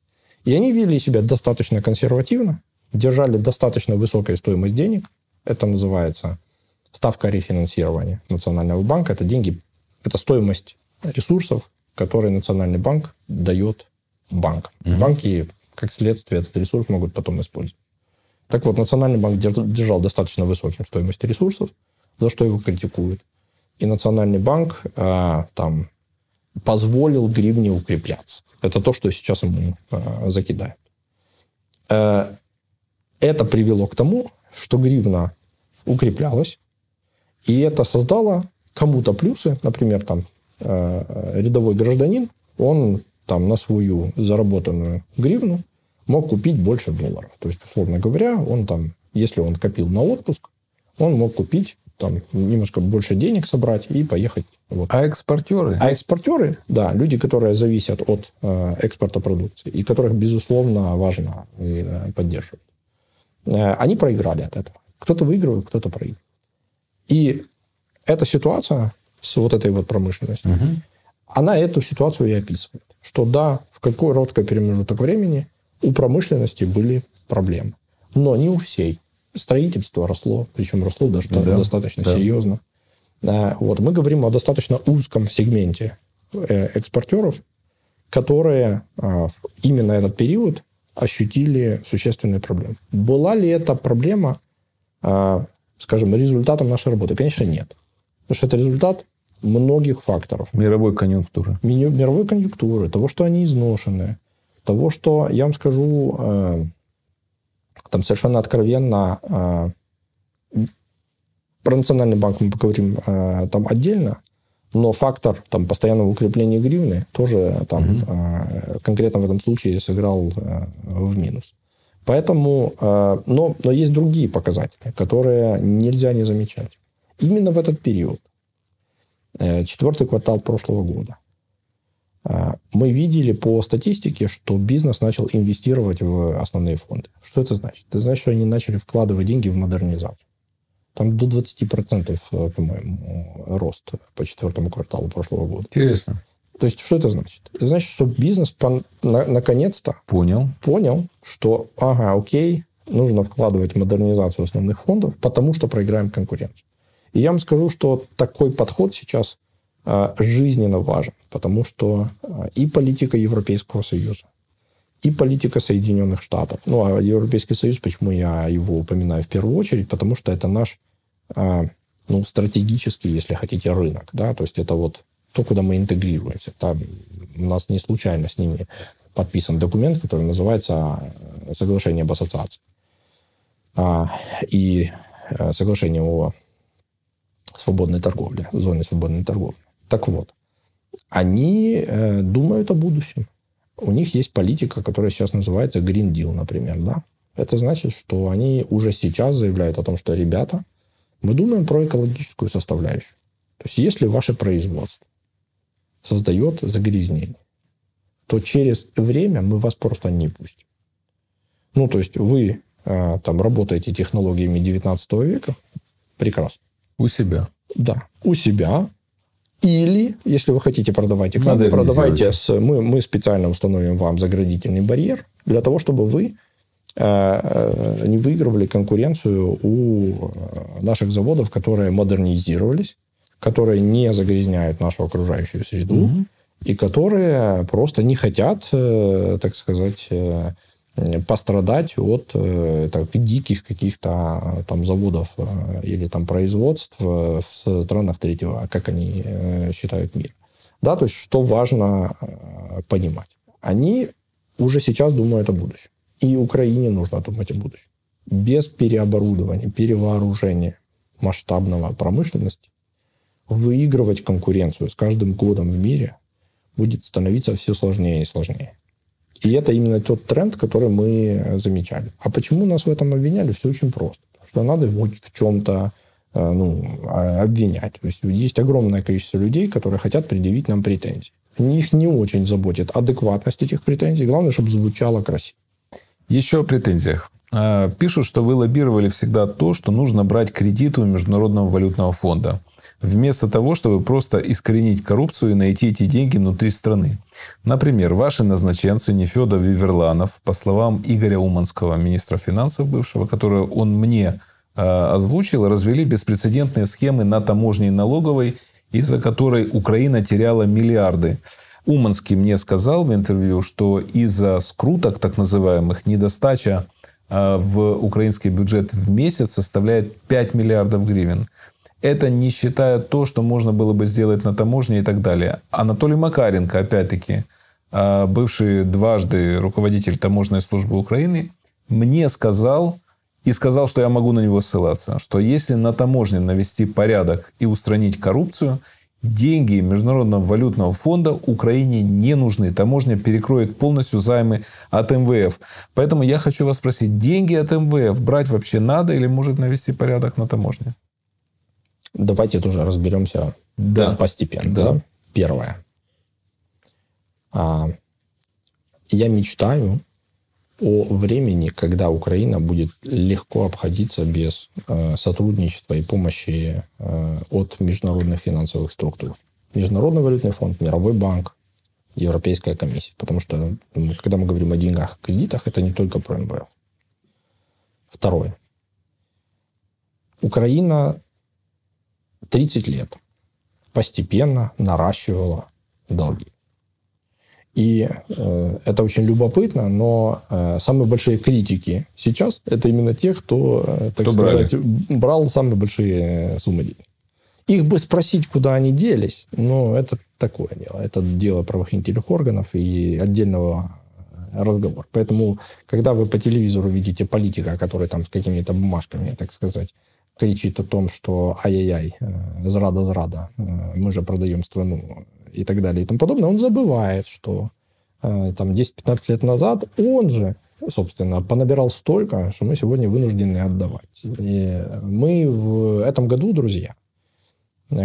И они вели себя достаточно консервативно, держали достаточно высокую стоимость денег. Это называется ставка рефинансирования Национального банка. Это деньги, это стоимость ресурсов, которые Национальный банк дает банкам. Угу. Банки, как следствие, этот ресурс могут потом использовать. Так вот, Национальный банк держал достаточно высоким стоимость ресурсов, за что его критикуют. И Национальный банк а, там позволил гривне укрепляться. Это то, что сейчас ему э, закидают. Э, это привело к тому, что гривна укреплялась, и это создало кому-то плюсы. Например, там э, рядовой гражданин, он там на свою заработанную гривну мог купить больше долларов. То есть, условно говоря, он там, если он копил на отпуск, он мог купить там немножко больше денег собрать и поехать. Вот. А экспортеры? А экспортеры, да, люди, которые зависят от э, экспорта продукции и которых, безусловно, важно э, поддерживать. Э, они проиграли от этого. Кто-то выигрывает, кто-то проигрывает. И эта ситуация с вот этой вот промышленностью, угу. она эту ситуацию и описывает. Что да, в какой короткий промежуток времени у промышленности были проблемы. Но не у всей строительство росло, причем росло даже да, достаточно да. серьезно. Вот. Мы говорим о достаточно узком сегменте э, экспортеров, которые а, именно этот период ощутили существенные проблемы. Была ли эта проблема, а, скажем, результатом нашей работы? Конечно, нет. Потому что это результат многих факторов. Мировой конъюнктуры. Мировой конъюнктуры, того, что они изношены, того, что, я вам скажу, э, там совершенно откровенно э, про Национальный банк мы поговорим э, там отдельно, Но фактор там, постоянного укрепления гривны тоже там, угу. э, конкретно в этом случае сыграл э, в минус. Поэтому, э, но, но есть другие показатели, которые нельзя не замечать. Именно в этот период, э, четвертый квартал прошлого года, э, мы видели по статистике, что бизнес начал инвестировать в основные фонды. Что это значит? Это значит, что они начали вкладывать деньги в модернизацию. Там до 20%, э, по-моему, рост по четвертому кварталу прошлого года. Интересно. То есть, что это значит? Это значит, что бизнес по, на, наконец-то понял. понял, что, ага, окей, нужно вкладывать в модернизацию основных фондов, потому что проиграем конкуренцию. И я вам скажу, что такой подход сейчас а, жизненно важен, потому что а, и политика Европейского Союза, и политика Соединенных Штатов. Ну, а Европейский Союз, почему я его упоминаю в первую очередь? Потому что это наш, а, ну, стратегический, если хотите, рынок, да, то есть это вот то, куда мы интегрируемся. Там у нас не случайно с ними подписан документ, который называется соглашение об ассоциации. И соглашение о свободной торговле, зоне свободной торговли. Так вот, они э, думают о будущем у них есть политика, которая сейчас называется Green Deal, например, да. Это значит, что они уже сейчас заявляют о том, что, ребята, мы думаем про экологическую составляющую. То есть, если ваше производство создает загрязнение, то через время мы вас просто не пустим. Ну, то есть, вы э, там работаете технологиями 19 века, прекрасно. У себя. Да, у себя, или, если вы хотите продавать их, продавайте с... Мы, мы специально установим вам заградительный барьер для того, чтобы вы э, э, не выигрывали конкуренцию у э, наших заводов, которые модернизировались, которые не загрязняют нашу окружающую среду, угу. и которые просто не хотят, так сказать, пострадать от э, так, диких каких-то а, там заводов э, или там производств в странах третьего, а как они э, считают мир. Да, то есть что важно понимать. Они уже сейчас думают о будущем. И Украине нужно думать о будущем. Без переоборудования, перевооружения масштабного промышленности выигрывать конкуренцию с каждым годом в мире будет становиться все сложнее и сложнее. И это именно тот тренд, который мы замечали. А почему нас в этом обвиняли? Все очень просто. Потому что надо вот в чем-то э, ну, а, обвинять. То есть есть огромное количество людей, которые хотят предъявить нам претензии. Их не очень заботит адекватность этих претензий. Главное, чтобы звучало красиво. Еще о претензиях. А, пишут, что вы лоббировали всегда то, что нужно брать кредиты у Международного валютного фонда вместо того, чтобы просто искоренить коррупцию и найти эти деньги внутри страны. Например, ваши назначенцы Нефедов Виверланов, по словам Игоря Уманского, министра финансов бывшего, которую он мне э, озвучил, развели беспрецедентные схемы на таможне и налоговой, из-за которой Украина теряла миллиарды. Уманский мне сказал в интервью, что из-за скруток, так называемых, недостача э, в украинский бюджет в месяц составляет 5 миллиардов гривен. Это не считая то, что можно было бы сделать на таможне и так далее. Анатолий Макаренко, опять-таки, а, бывший дважды руководитель таможенной службы Украины, мне сказал, и сказал, что я могу на него ссылаться, что если на таможне навести порядок и устранить коррупцию, деньги Международного валютного фонда Украине не нужны. Таможня перекроет полностью займы от МВФ. Поэтому я хочу вас спросить, деньги от МВФ брать вообще надо или может навести порядок на таможне? Давайте тоже разберемся да. постепенно. Да. Да? Первое. А, я мечтаю о времени, когда Украина будет легко обходиться без э, сотрудничества и помощи э, от международных финансовых структур. Международный валютный фонд, Мировой банк, Европейская комиссия. Потому что, когда мы говорим о деньгах, кредитах, это не только про МВФ. Второе. Украина 30 лет постепенно наращивала долги. И э, это очень любопытно, но э, самые большие критики сейчас это именно те, кто, э, так кто сказать, брали. брал самые большие суммы денег. Их бы спросить, куда они делись, но это такое дело. Это дело правоохранительных органов и отдельного разговора. Поэтому, когда вы по телевизору видите политика, который там с какими-то бумажками, так сказать, кричит о том, что ай-яй-яй, э, зрада-зрада, э, мы же продаем страну и так далее и тому подобное, он забывает, что э, там 10-15 лет назад он же, собственно, понабирал столько, что мы сегодня вынуждены отдавать. И мы в этом году, друзья,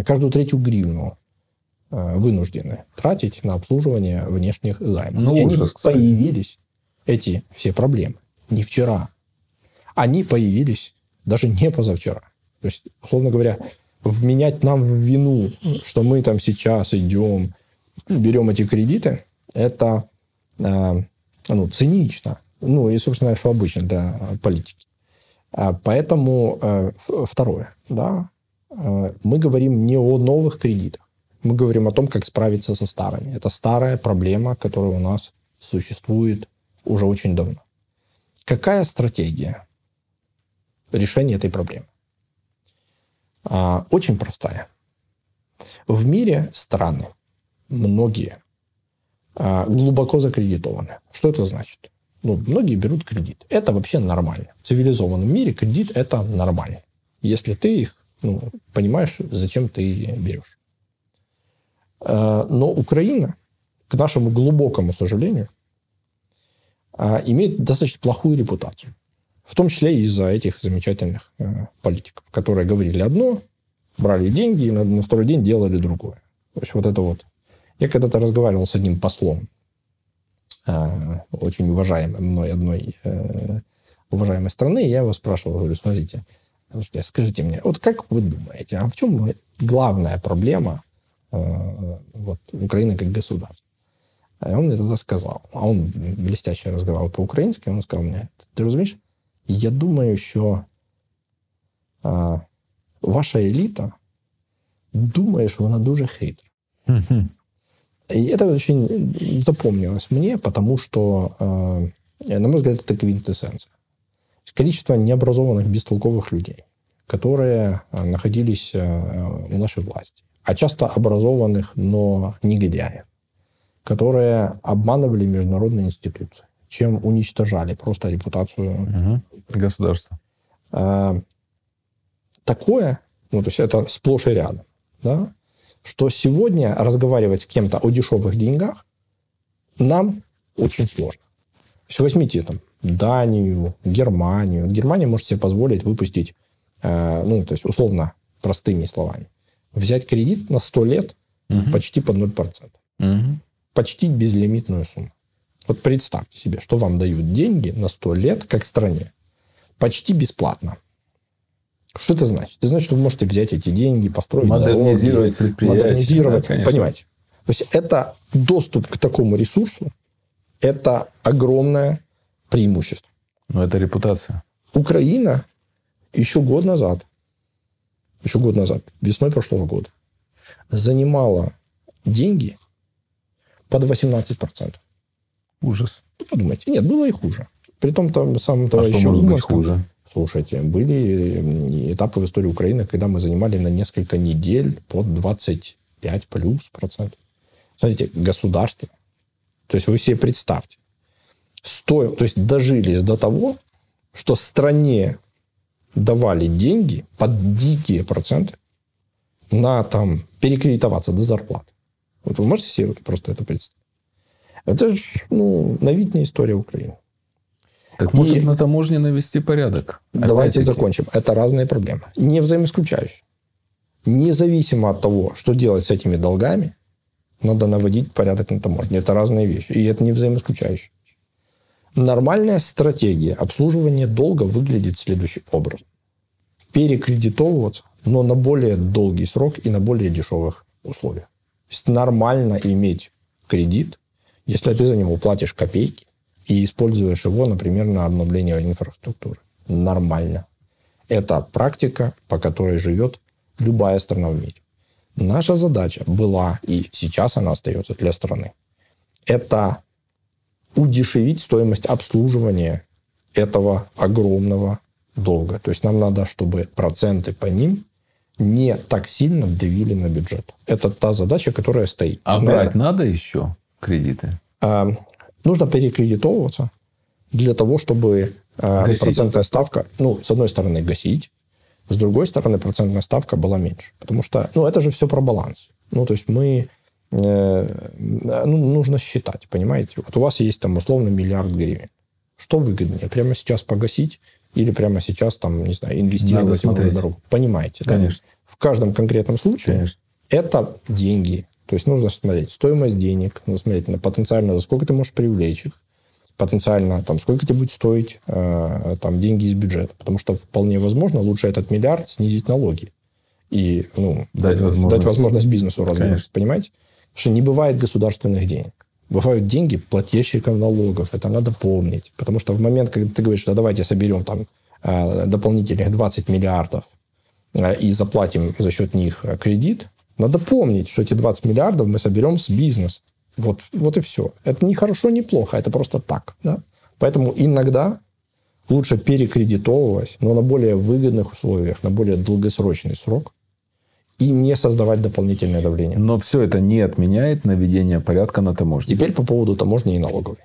каждую третью гривну вынуждены тратить на обслуживание внешних займов. Ну, и ужас, они кстати. появились, эти все проблемы, не вчера. Они появились даже не позавчера. То есть, условно говоря, вменять нам в вину, что мы там сейчас идем, берем эти кредиты, это э, ну, цинично. Ну, и, собственно, что обычно для политики. А Поэтому э, второе, да, э, мы говорим не о новых кредитах, мы говорим о том, как справиться со старыми. Это старая проблема, которая у нас существует уже очень давно. Какая стратегия решения этой проблемы? А, Очень простая. В мире страны, многие, а, глубоко закредитованы. Что это значит? Ну, многие берут кредит. Это вообще нормально. В цивилизованном мире кредит – это нормально. Если ты их ну, понимаешь, зачем ты берешь. А, Но Украина, к нашему глубокому сожалению, имеет достаточно плохую репутацию. В том числе и из-за этих замечательных э, политиков, которые говорили одно, брали деньги и на, на второй день делали другое. То есть вот это вот. Я когда-то разговаривал с одним послом, э, очень уважаемым мной одной э, уважаемой страны, и я его спрашивал, говорю, смотрите, слушайте, скажите мне, вот как вы думаете, а в чем главная проблема вот, Украины как государства? А он мне тогда сказал, а он блестяще разговаривал по-украински, он сказал мне, ты разумеешь, я думаю, що а, ваша еліта думає, що вона дуже хитра. И это очень запомнилось мне, потому что, э, на мой взгляд, это квинтэссенция. Количество необразованных, бестолковых людей, которые э, находились э, у нашей власти, а часто образованных, но негодяев, которые обманывали международные институции, чем уничтожали просто репутацию Мгм. Государство. э, такое, ну, то есть это сплошь и рядом, да, что сегодня разговаривать с кем-то о дешевых деньгах нам очень сложно. То есть возьмите там Данию, Германию. Германия может себе позволить выпустить, э, ну, то есть условно простыми словами, взять кредит на 100 лет Мгм. почти под 0%. Мгм. Почти безлимитную сумму. Вот представьте себе, что вам дают деньги на 100 лет, как стране, почти бесплатно. Что это значит? Это значит, что вы можете взять эти деньги, построить Модернизировать дороги, предприятия. модернизировать, Да, конечно. понимаете? То есть это доступ к такому ресурсу, это огромное преимущество. Но это репутация. Украина еще год назад, еще год назад, весной прошлого года, занимала деньги под 18%. Ужас. Ну, подумайте, нет, было и хуже. При том, там самом А что может быть хуже? Слушайте, были этапы в истории Украины, когда мы занимали на несколько недель под 25 плюс процентов. Смотрите, государство. То есть вы себе представьте. Сто, то есть дожились до того, что стране давали деньги под дикие проценты на там перекредитоваться до зарплаты. Вот вы можете себе вот просто это представить? Это же, ну, новитная история Украины. Так может И- на таможне навести порядок? Давайте закончим. Это разные проблемы. Не взаимоисключающие. Независимо от того, что делать с этими долгами, надо наводить порядок на таможне. Это разные вещи. И это не взаимоисключающие. Нормальная стратегия обслуживания долга выглядит следующим образом. Перекредитовываться, но на более долгий срок и на более дешевых условиях. То есть нормально иметь кредит, если ты за него платишь копейки и используешь его, например, на обновление инфраструктуры. Нормально. Это практика, по которой живет любая страна в мире. Наша задача была, и сейчас она остается для страны, это удешевить стоимость обслуживания этого огромного долга. То есть нам надо, чтобы проценты по ним не так сильно давили на бюджет. Это та задача, которая стоит. А брать это, надо еще кредиты? а, нужно перекредитовываться для того, чтобы Гасить. процентная ставка, ну, с одной стороны, гасить, С другой стороны, процентная ставка была меньше. Потому что, ну, это же все про баланс. Ну, то есть мы э, ну, нужно считать, понимаете? Вот у вас есть там условно миллиард гривен. Что выгоднее? Прямо сейчас погасить или прямо сейчас там, не знаю, инвестировать в дорогу? Понимаете? Конечно. Да? В каждом конкретном случае Конечно. это деньги. То есть нужно смотреть стоимость денег, нужно смотреть на потенциально, сколько ты можешь привлечь их, потенциально, там, сколько тебе будет стоить э, там, деньги из бюджета. Потому что вполне возможно лучше этот миллиард снизить налоги и ну, дать, возможность... дать возможность бизнесу развиваться. Понимаете? Потому что не бывает государственных денег. Бывают деньги плательщиков налогов. Это надо помнить. Потому что в момент, когда ты говоришь, что давайте соберем там э, дополнительных 20 миллиардов э, и заплатим за счет них кредит, надо помнить, что эти 20 миллиардов мы соберем с бизнеса. Вот, вот и все. Это не хорошо, не плохо, это просто так. Да? Поэтому иногда лучше перекредитовывать, но на более выгодных условиях, на более долгосрочный срок, и не создавать дополнительное давление. Но все это не отменяет наведение порядка на таможне. Теперь по поводу таможни и налоговой.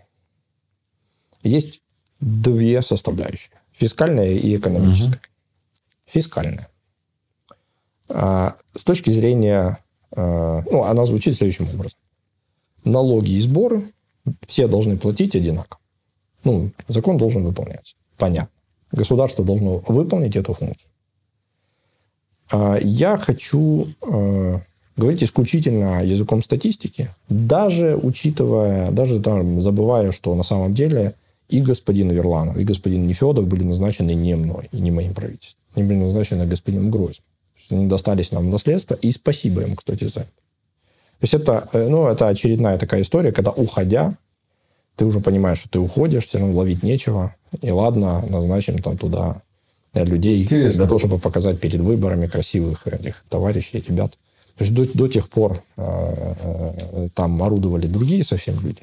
Есть две составляющие. Фискальная и экономическая. Угу. Фискальная. А, с точки зрения... А, ну, она звучит следующим образом. Налоги и сборы все должны платить одинаково. Ну, закон должен выполняться. Понятно. Государство должно выполнить эту функцию. А, я хочу говорить исключительно языком статистики, даже учитывая, даже там, забывая, что на самом деле и господин Верланов, и господин Нефедов были назначены не мной и не моим правительством. Они были назначены господином Гройсом. Они достались нам в наследство, и спасибо им, кстати, за это. То есть это, э, ну, это очередная такая история, когда уходя, ты уже понимаешь, что ты уходишь, все равно ловить нечего, и ладно, назначим там туда людей Интересно. для того, чтобы показать перед выборами красивых этих товарищей, ребят. То есть до, до тех пор э, э, там орудовали другие совсем люди.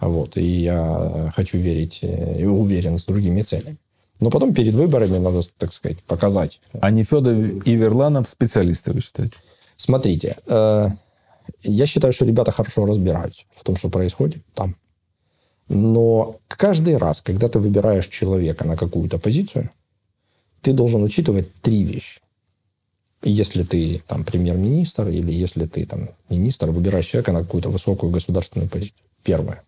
Вот, и я хочу верить э, и уверен с другими целями. Но потом перед выборами надо, так сказать, показать. А не Федор и Верланов специалисты, вы считаете? Смотрите, э, я считаю, что ребята хорошо разбираются в том, что происходит там. Но каждый раз, когда ты выбираешь человека на какую-то позицию, ты должен учитывать три вещи. Если ты там премьер-министр или если ты там министр, выбираешь человека на какую-то высокую государственную позицию. Первое.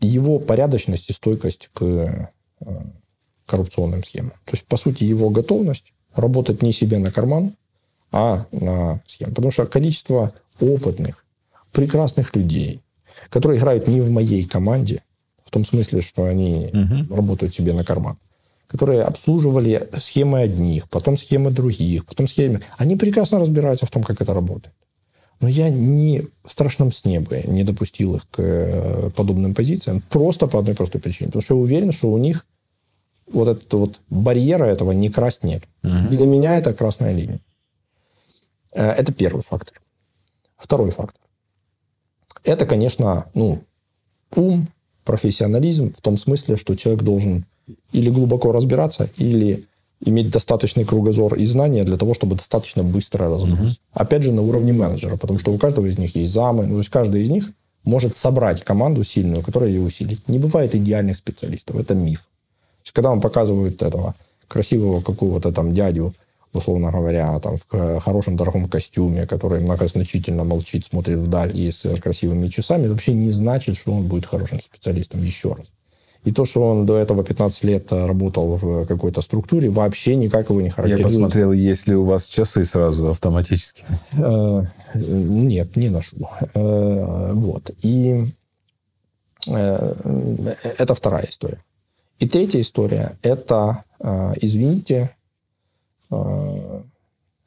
Его порядочность и стойкость к э, коррупционным схемам. То есть, по сути, его готовность работать не себе на карман, а на схему. Потому что количество опытных, прекрасных людей, которые играют не в моей команде, в том смысле, что они угу. работают себе на карман, которые обслуживали схемы одних, потом схемы других, потом схемы... Они прекрасно разбираются в том, как это работает. Но я не в страшном сне бы не допустил их к э, подобным позициям просто по одной простой причине. Потому что я уверен, что у них вот этого вот барьера этого не красть нет. Угу. Для меня это красная линия. Э, это первый фактор. Второй фактор. Это, конечно, ну, ум, профессионализм в том смысле, что человек должен или глубоко разбираться, или иметь достаточный кругозор и знания для того, чтобы достаточно быстро разобраться. Угу. Опять же, на уровне менеджера, потому что у каждого из них есть замы, ну, то есть каждый из них может собрать команду сильную, которая ее усилит. Не бывает идеальных специалистов, это миф. То есть, когда вам показывают этого красивого какого-то там дядю, условно говоря, там, в хорошем дорогом костюме, который многозначительно молчит, смотрит вдаль и с красивыми часами, вообще не значит, что он будет хорошим специалистом еще раз. И то, что он до этого 15 лет работал в какой-то структуре, вообще никак его не характеризует. Я посмотрел, есть ли у вас часы сразу автоматически. Э, нет, не ношу. Э, вот. И э, это вторая история. И третья история – это, извините,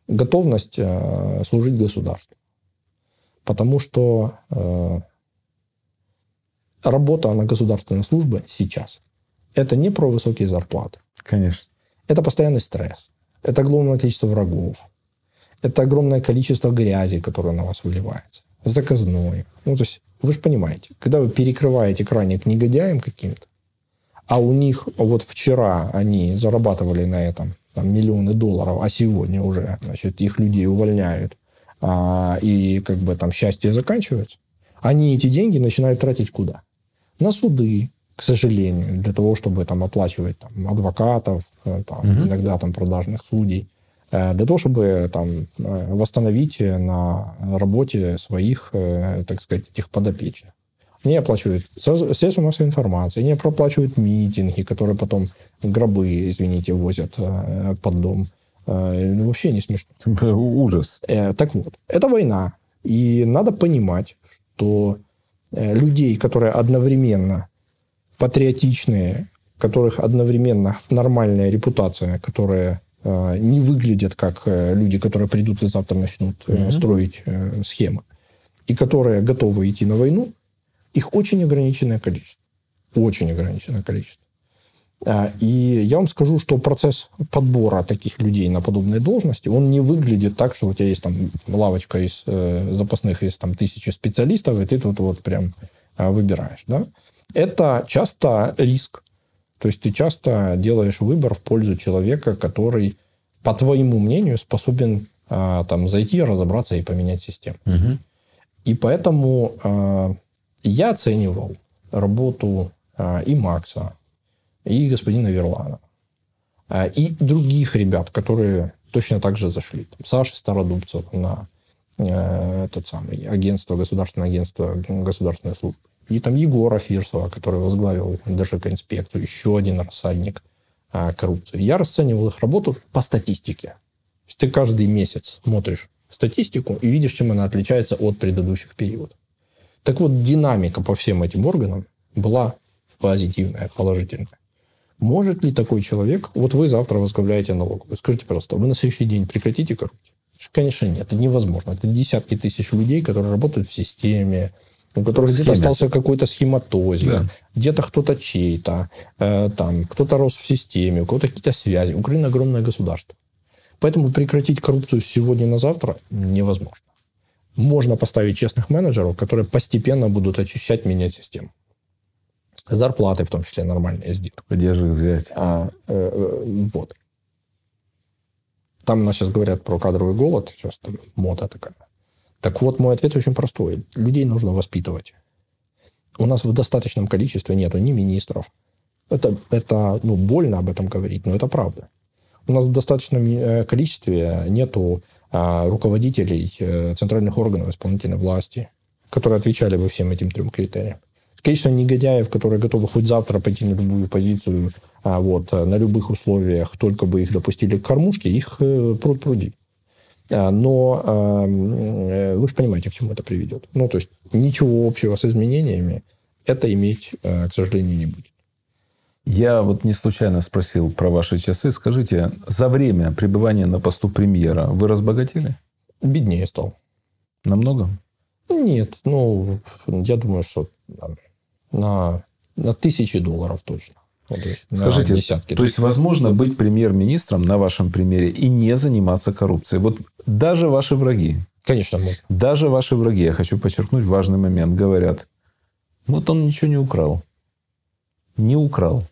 готовность служить государству. Потому что работа на государственной службе сейчас – это не про высокие зарплаты. Конечно. Это постоянный стресс. Это огромное количество врагов. Это огромное количество грязи, которое на вас выливается. Заказной. Ну, то есть, вы же понимаете, когда вы перекрываете краник негодяем каким-то, а у них вот вчера они зарабатывали на этом там, миллионы долларов, а сегодня уже значит, их людей увольняют, а, и как бы там счастье заканчивается, они эти деньги начинают тратить куда? На суды, к сожалению, для того, чтобы там оплачивать там, адвокатов, э, там, угу. иногда там продажных судей, э, для того, чтобы там э, восстановить на работе своих, так сказать, этих подопечных. Они оплачивают средства массовой информации, они проплачивают митинги, которые потом гробы, извините, возят под дом. Ну, вообще не смешно. Ужас. Так вот, это война. И надо понимать, что людей, которые одновременно патриотичные, которых одновременно нормальная репутация, которые э, не выглядят как э, люди, которые придут и завтра начнут э, mm-hmm. строить э, схемы, и которые готовы идти на войну, их очень ограниченное количество. Очень ограниченное количество. А, и я вам скажу, что процесс подбора таких людей на подобные должности, он не выглядит так, что у тебя есть там лавочка из э, запасных из там тысячи специалистов, и ты тут вот прям э, выбираешь, да? это часто риск. То есть ты часто делаешь выбор в пользу человека, который, по твоему мнению, способен а, там зайти, разобраться и поменять систему. Угу. И поэтому а, я оценивал работу а, и Макса, и господина Верлана, а, и других ребят, которые точно так же зашли. Там, Саша Стародубцев на э, этот самый агентство, государственное агентство государственной службы. И там Егора Фирсова, который возглавил ДЖК-инспекцию, еще один рассадник а, коррупции. Я расценивал их работу по статистике. То есть ты каждый месяц смотришь статистику и видишь, чем она отличается от предыдущих периодов. Так вот, динамика по всем этим органам была позитивная, положительная. Может ли такой человек, вот вы завтра возглавляете налоговую, скажите, пожалуйста, вы на следующий день прекратите коррупцию? Конечно, нет, это невозможно. Это десятки тысяч людей, которые работают в системе, у которых где-то остался какой-то схематозик, да. где-то кто-то чей-то, э, там, кто-то рос в системе, у кого-то какие-то связи. Украина огромное государство. Поэтому прекратить коррупцию сегодня на завтра невозможно. Можно поставить честных менеджеров, которые постепенно будут очищать, менять систему. Зарплаты в том числе нормальные сделать. Где же их взять? А, э, э, вот. Там у нас сейчас говорят про кадровый голод. Сейчас там мода такая. Так вот, мой ответ очень простой. Людей нужно воспитывать. У нас в достаточном количестве нету ни министров. Это, это ну, больно об этом говорить, но это правда. У нас в достаточном э, количестве нету а, руководителей а, центральных органов исполнительной власти, которые отвечали бы всем этим трем критериям. Количество негодяев, которые готовы хоть завтра пойти на любую позицию, а, вот, на любых условиях, только бы их допустили к кормушке, их э, пруд пруди. А, но э, вы же понимаете, к чему это приведет. Ну, то есть ничего общего с изменениями это иметь, э, к сожалению, не будет. Я вот не случайно спросил про ваши часы. Скажите, за время пребывания на посту премьера вы разбогатели? Беднее стал. Намного? Нет, ну, я думаю, что на, на тысячи долларов точно. Ну, то есть Скажите, десятки. То есть, возможно быть премьер-министром на вашем примере и не заниматься коррупцией? Вот даже ваши враги. Конечно, можно. Даже ваши враги, я хочу подчеркнуть важный момент, говорят, вот он ничего не украл. Не украл.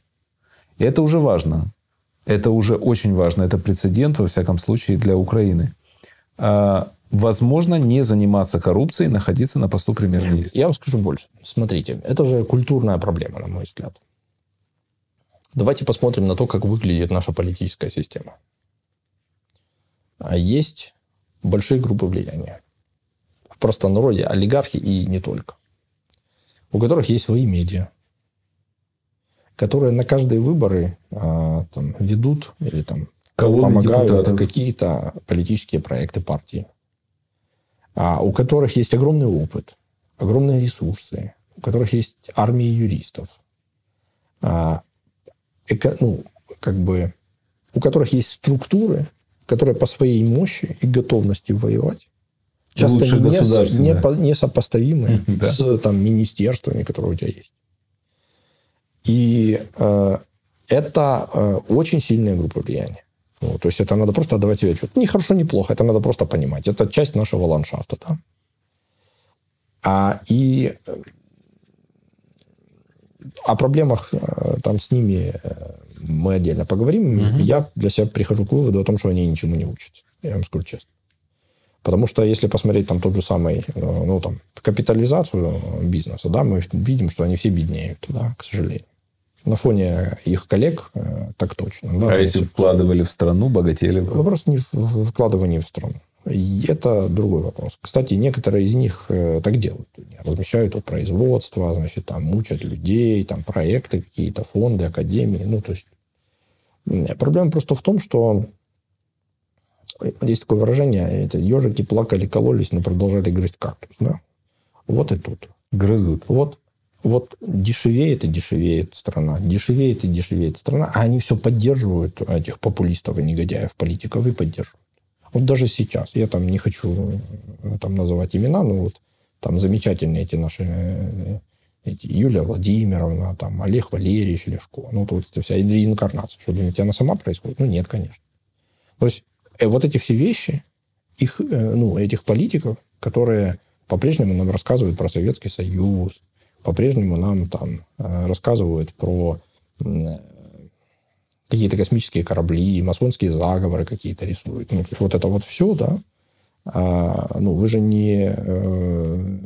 И это уже важно. Это уже очень важно. Это прецедент, во всяком случае, для Украины. А, возможно не заниматься коррупцией, находиться на посту премьер-министра. Я вам скажу больше. Смотрите, это же культурная проблема, на мой взгляд. Давайте посмотрим на то, как выглядит наша политическая система. А есть большие группы влияния. В простонародье олигархи и не только. У которых есть свои медиа, которые на каждые выборы а, там, ведут или там, помогают какие-то политические проекты партии. А, у которых есть огромный опыт, огромные ресурсы, у которых есть армии юристов. А, эко, ну, как бы, у которых есть структуры, которые по своей мощи и готовности воевать часто не, не, не сопоставимы да. с там, министерствами, которые у тебя есть. И э, это э, очень сильная группа влияния. Ну, то есть это надо просто отдавать себе отчет. Не хорошо, не плохо, это надо просто понимать. Это часть нашего ландшафта. Да? А, и о проблемах э, там с ними э, мы отдельно поговорим. Угу. Я для себя прихожу к выводу о том, что они ничему не учатся. Я вам скажу честно. Потому что если посмотреть там тот же самый, э, ну, там, капитализацию бизнеса, да, мы видим, что они все беднеют, да, к сожалению. На фоне их коллег э, так точно. Да, а если вкладывали в страну, богатели? Вопрос не в вкладывании в страну. Это другой вопрос. Кстати, некоторые из них э, так делают. Размещают у производства, значит, там мучат людей, там проекты какие-то, фонды, академии. Ну, то есть проблема просто в том, что есть такое выражение, это ежики плакали, кололись, но продолжали грызть кактус. Да? Вот и тут. Грызут. Вот, вот дешевеет и дешевеет страна, дешевеет и дешевеет страна, а они все поддерживают этих популистов и негодяев, политиков и поддерживают. Вот даже сейчас, я там не хочу э, там называть имена, но вот там замечательные эти наши э, эти Юлия Владимировна, там Олег Валерьевич Лешко. Ну, тут это вся инкарнация. Что, думаете, она сама происходит? Ну, нет, конечно. То есть, э, вот эти все вещи, их, ну, этих политиков, которые по-прежнему нам рассказывают про Советский Союз, по-прежнему нам там рассказывают про какие-то космические корабли, масонские заговоры какие-то рисуют. Ну, вот это вот все, да. А, ну, вы же не э,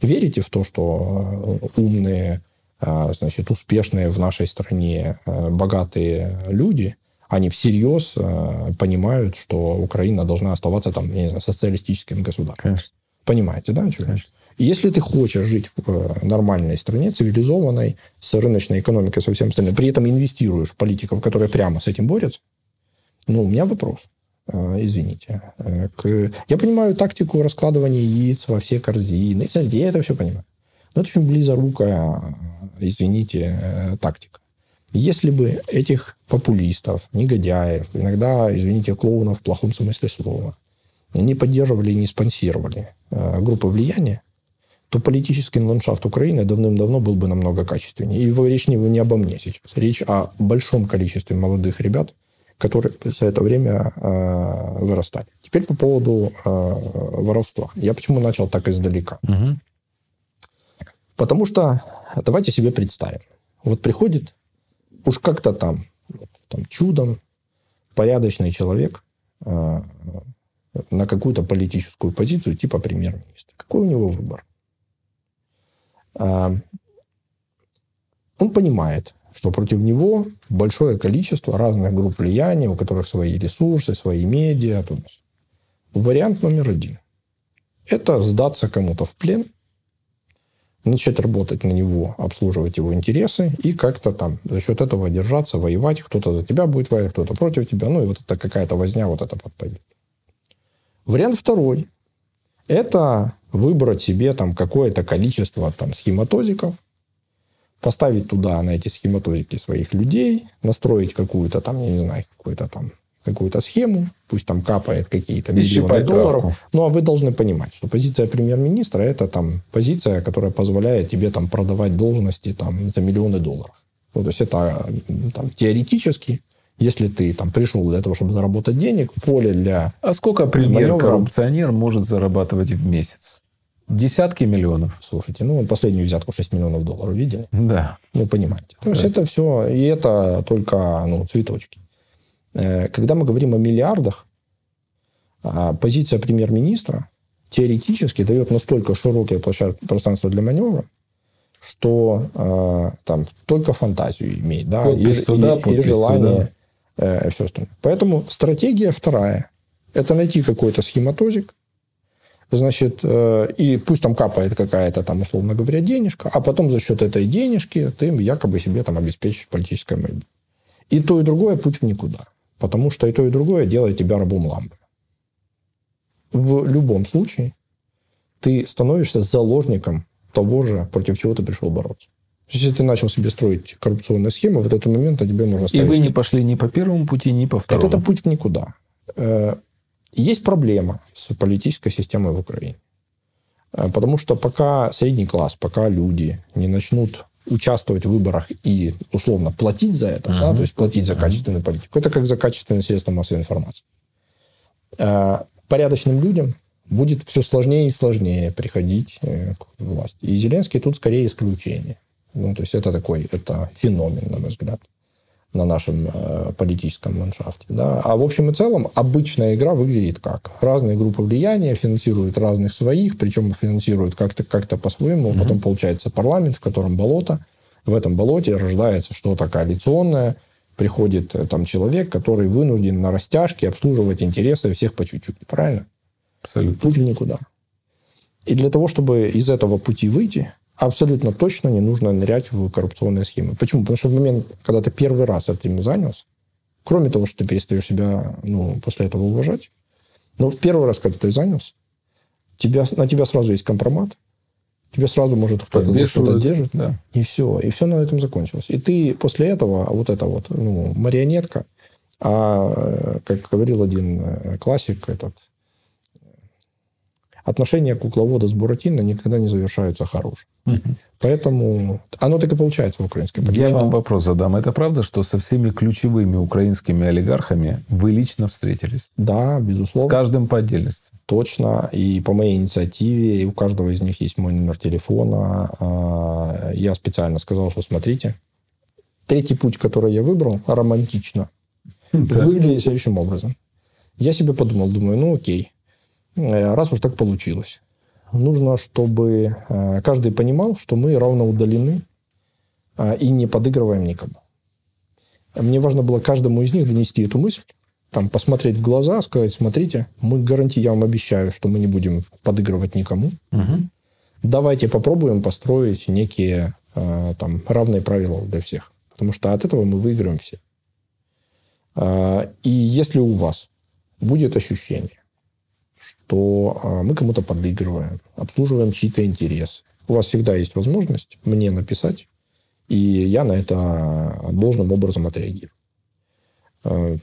верите в то, что э, умные, э, значит, успешные в нашей стране э, богатые люди, они всерьез э, понимают, что Украина должна оставаться там, я не знаю, социалистическим государством. Конечно. Понимаете, да? Конечно. Если ты хочешь жить в э, нормальной стране, цивилизованной, с рыночной экономикой, со всем остальным, при этом инвестируешь в политиков, которые прямо с этим борются, ну, у меня вопрос. Э, извините. Э, к... Я понимаю тактику раскладывания яиц во все корзины. Я это все понимаю. Но это очень близорукая, извините, тактика. Если бы этих популистов, негодяев, иногда, извините, клоунов в плохом смысле слова, не поддерживали и не спонсировали группы влияния, то политический ландшафт Украины давным-давно был бы намного качественнее. И речь не, не обо мне сейчас. Речь о большом количестве молодых ребят, которые за это время э, вырастали. Теперь по поводу э, воровства. Я почему начал так издалека? Угу. Потому что давайте себе представим. Вот приходит уж как-то там, там чудом порядочный человек э, на какую-то политическую позицию типа премьер-министра. Какой у него выбор? Он понимает, что против него большое количество разных групп влияния, у которых свои ресурсы, свои медиа. Вариант номер один – это сдаться кому-то в плен, начать работать на него, обслуживать его интересы и как-то там за счет этого держаться, воевать. Кто-то за тебя будет воевать, кто-то против тебя. Ну, и вот это какая-то возня, вот это подпадет. Вариант второй это выбрать себе там какое-то количество там схематозиков, поставить туда на эти схематозики своих людей, настроить какую-то там, я не знаю, какую-то там какую-то схему, пусть там капает какие-то миллионы долларов. Травку. Ну, а вы должны понимать, что позиция премьер-министра – это там позиция, которая позволяет тебе там продавать должности там за миллионы долларов. Ну, то есть это там, теоретически если ты там пришел для того, чтобы заработать денег, поле для... А сколько премьер-коррупционер может зарабатывать в месяц? Десятки миллионов. Слушайте, ну, последнюю взятку 6 миллионов долларов видели? Да. Ну, понимаете. То есть, это все, и это только, ну, цветочки. Э, когда мы говорим о миллиардах, а, позиция премьер-министра теоретически дает настолько широкое пространство для маневра, что э, там только фантазию имеет, да, подпись и, туда, и, и желание, сюда э, все остальное. Поэтому стратегия вторая – это найти какой-то схематозик, значит, э, и пусть там капает какая-то там, условно говоря, денежка, а потом за счет этой денежки ты якобы себе там обеспечишь политическое мэйби. И то, и другое путь в никуда. Потому что и то, и другое делает тебя рабом ламбы. В любом случае ты становишься заложником того же, против чего ты пришел бороться. Если ты начал себе строить коррупционные схемы, в этот момент на тебе можно ставить... И вы не пошли ни по первому пути, ни по второму. Так это путь никуда. Э, есть проблема с политической системой в Украине. Э, потому что пока средний класс, пока люди не начнут участвовать в выборах и условно платить за это, uh-huh. да, то есть платить за качественную политику, это как за качественные средства массовой информации. Э, порядочным людям будет все сложнее и сложнее приходить к власти. И Зеленский тут скорее исключение. Ну, то есть это такой, это феномен, на мой взгляд, на нашем э, политическом ландшафте. Да? А в общем и целом обычная игра выглядит как? Разные группы влияния финансируют разных своих, причем финансируют как-то как по-своему. Mm-hmm. Потом получается парламент, в котором болото, В этом болоте рождается что-то коалиционное, приходит э, там человек, который вынужден на растяжке обслуживать интересы всех по чуть-чуть. Правильно? Абсолютно. Путь в никуда. И для того, чтобы из этого пути выйти, абсолютно точно не нужно нырять в коррупционные схемы. Почему? Потому что в момент, когда ты первый раз этим занялся, кроме того, что ты перестаешь себя ну, после этого уважать, но первый раз, когда ты занялся, тебя, на тебя сразу есть компромат, тебе сразу может кто-то за что-то держит, да. и все, и все на этом закончилось. И ты после этого, вот эта вот ну, марионетка, а, как говорил один э, классик, этот, отношения кукловода с Буратино никогда не завершаются хорошим. Угу. Поэтому оно так и получается в украинской политике. Я вам вопрос задам. Это правда, что со всеми ключевыми украинскими олигархами вы лично встретились? Да, безусловно. С каждым по отдельности? Точно. И по моей инициативе, и у каждого из них есть мой номер телефона. А, я специально сказал, что смотрите, третий путь, который я выбрал, романтично, да. выглядит следующим образом. Я себе подумал, думаю, ну окей, раз уж так получилось. Нужно, чтобы э, каждый понимал, что мы равно удалены э, и не подыгрываем никому. Мне важно было каждому из них донести эту мысль, там, посмотреть в глаза, сказать, смотрите, мы гарантии, я вам обещаю, что мы не будем подыгрывать никому. Угу. Давайте попробуем построить некие там, равные правила для всех. Потому что от этого мы выиграем все. И если у вас будет ощущение, что а, мы кому-то подыгрываем, обслуживаем чьи-то интересы. У вас всегда есть возможность мне написать, и я на это должным образом отреагирую. А,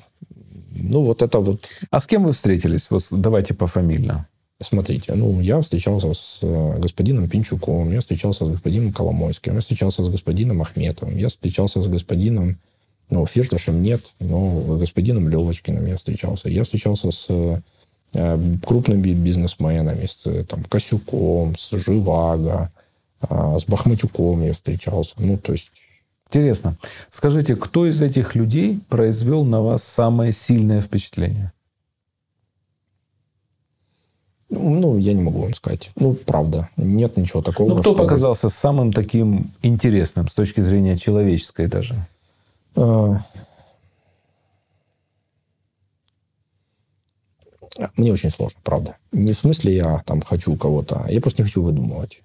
ну, вот это вот... А с кем вы встретились? Вот давайте пофамильно. Смотрите, ну, я встречался с э, господином Пинчуком, я встречался с господином Коломойским, я встречался с господином Ахметовым, я встречался с господином, ну, Фирташем нет, но господином Левочкиным я встречался. Я встречался с Э, крупными бизнесменами, с там, Косюком, с Живаго, а, с Бахматюком я встречался. Ну, то есть... Интересно. Скажите, кто из этих людей произвел на вас самое сильное впечатление? Ну, я не могу вам сказать. Ну, правда, нет ничего такого. Ну, кто что... показался самым таким интересным с точки зрения человеческой даже? Мне очень сложно, правда. Не в смысле я там хочу кого-то, я просто не хочу выдумывать.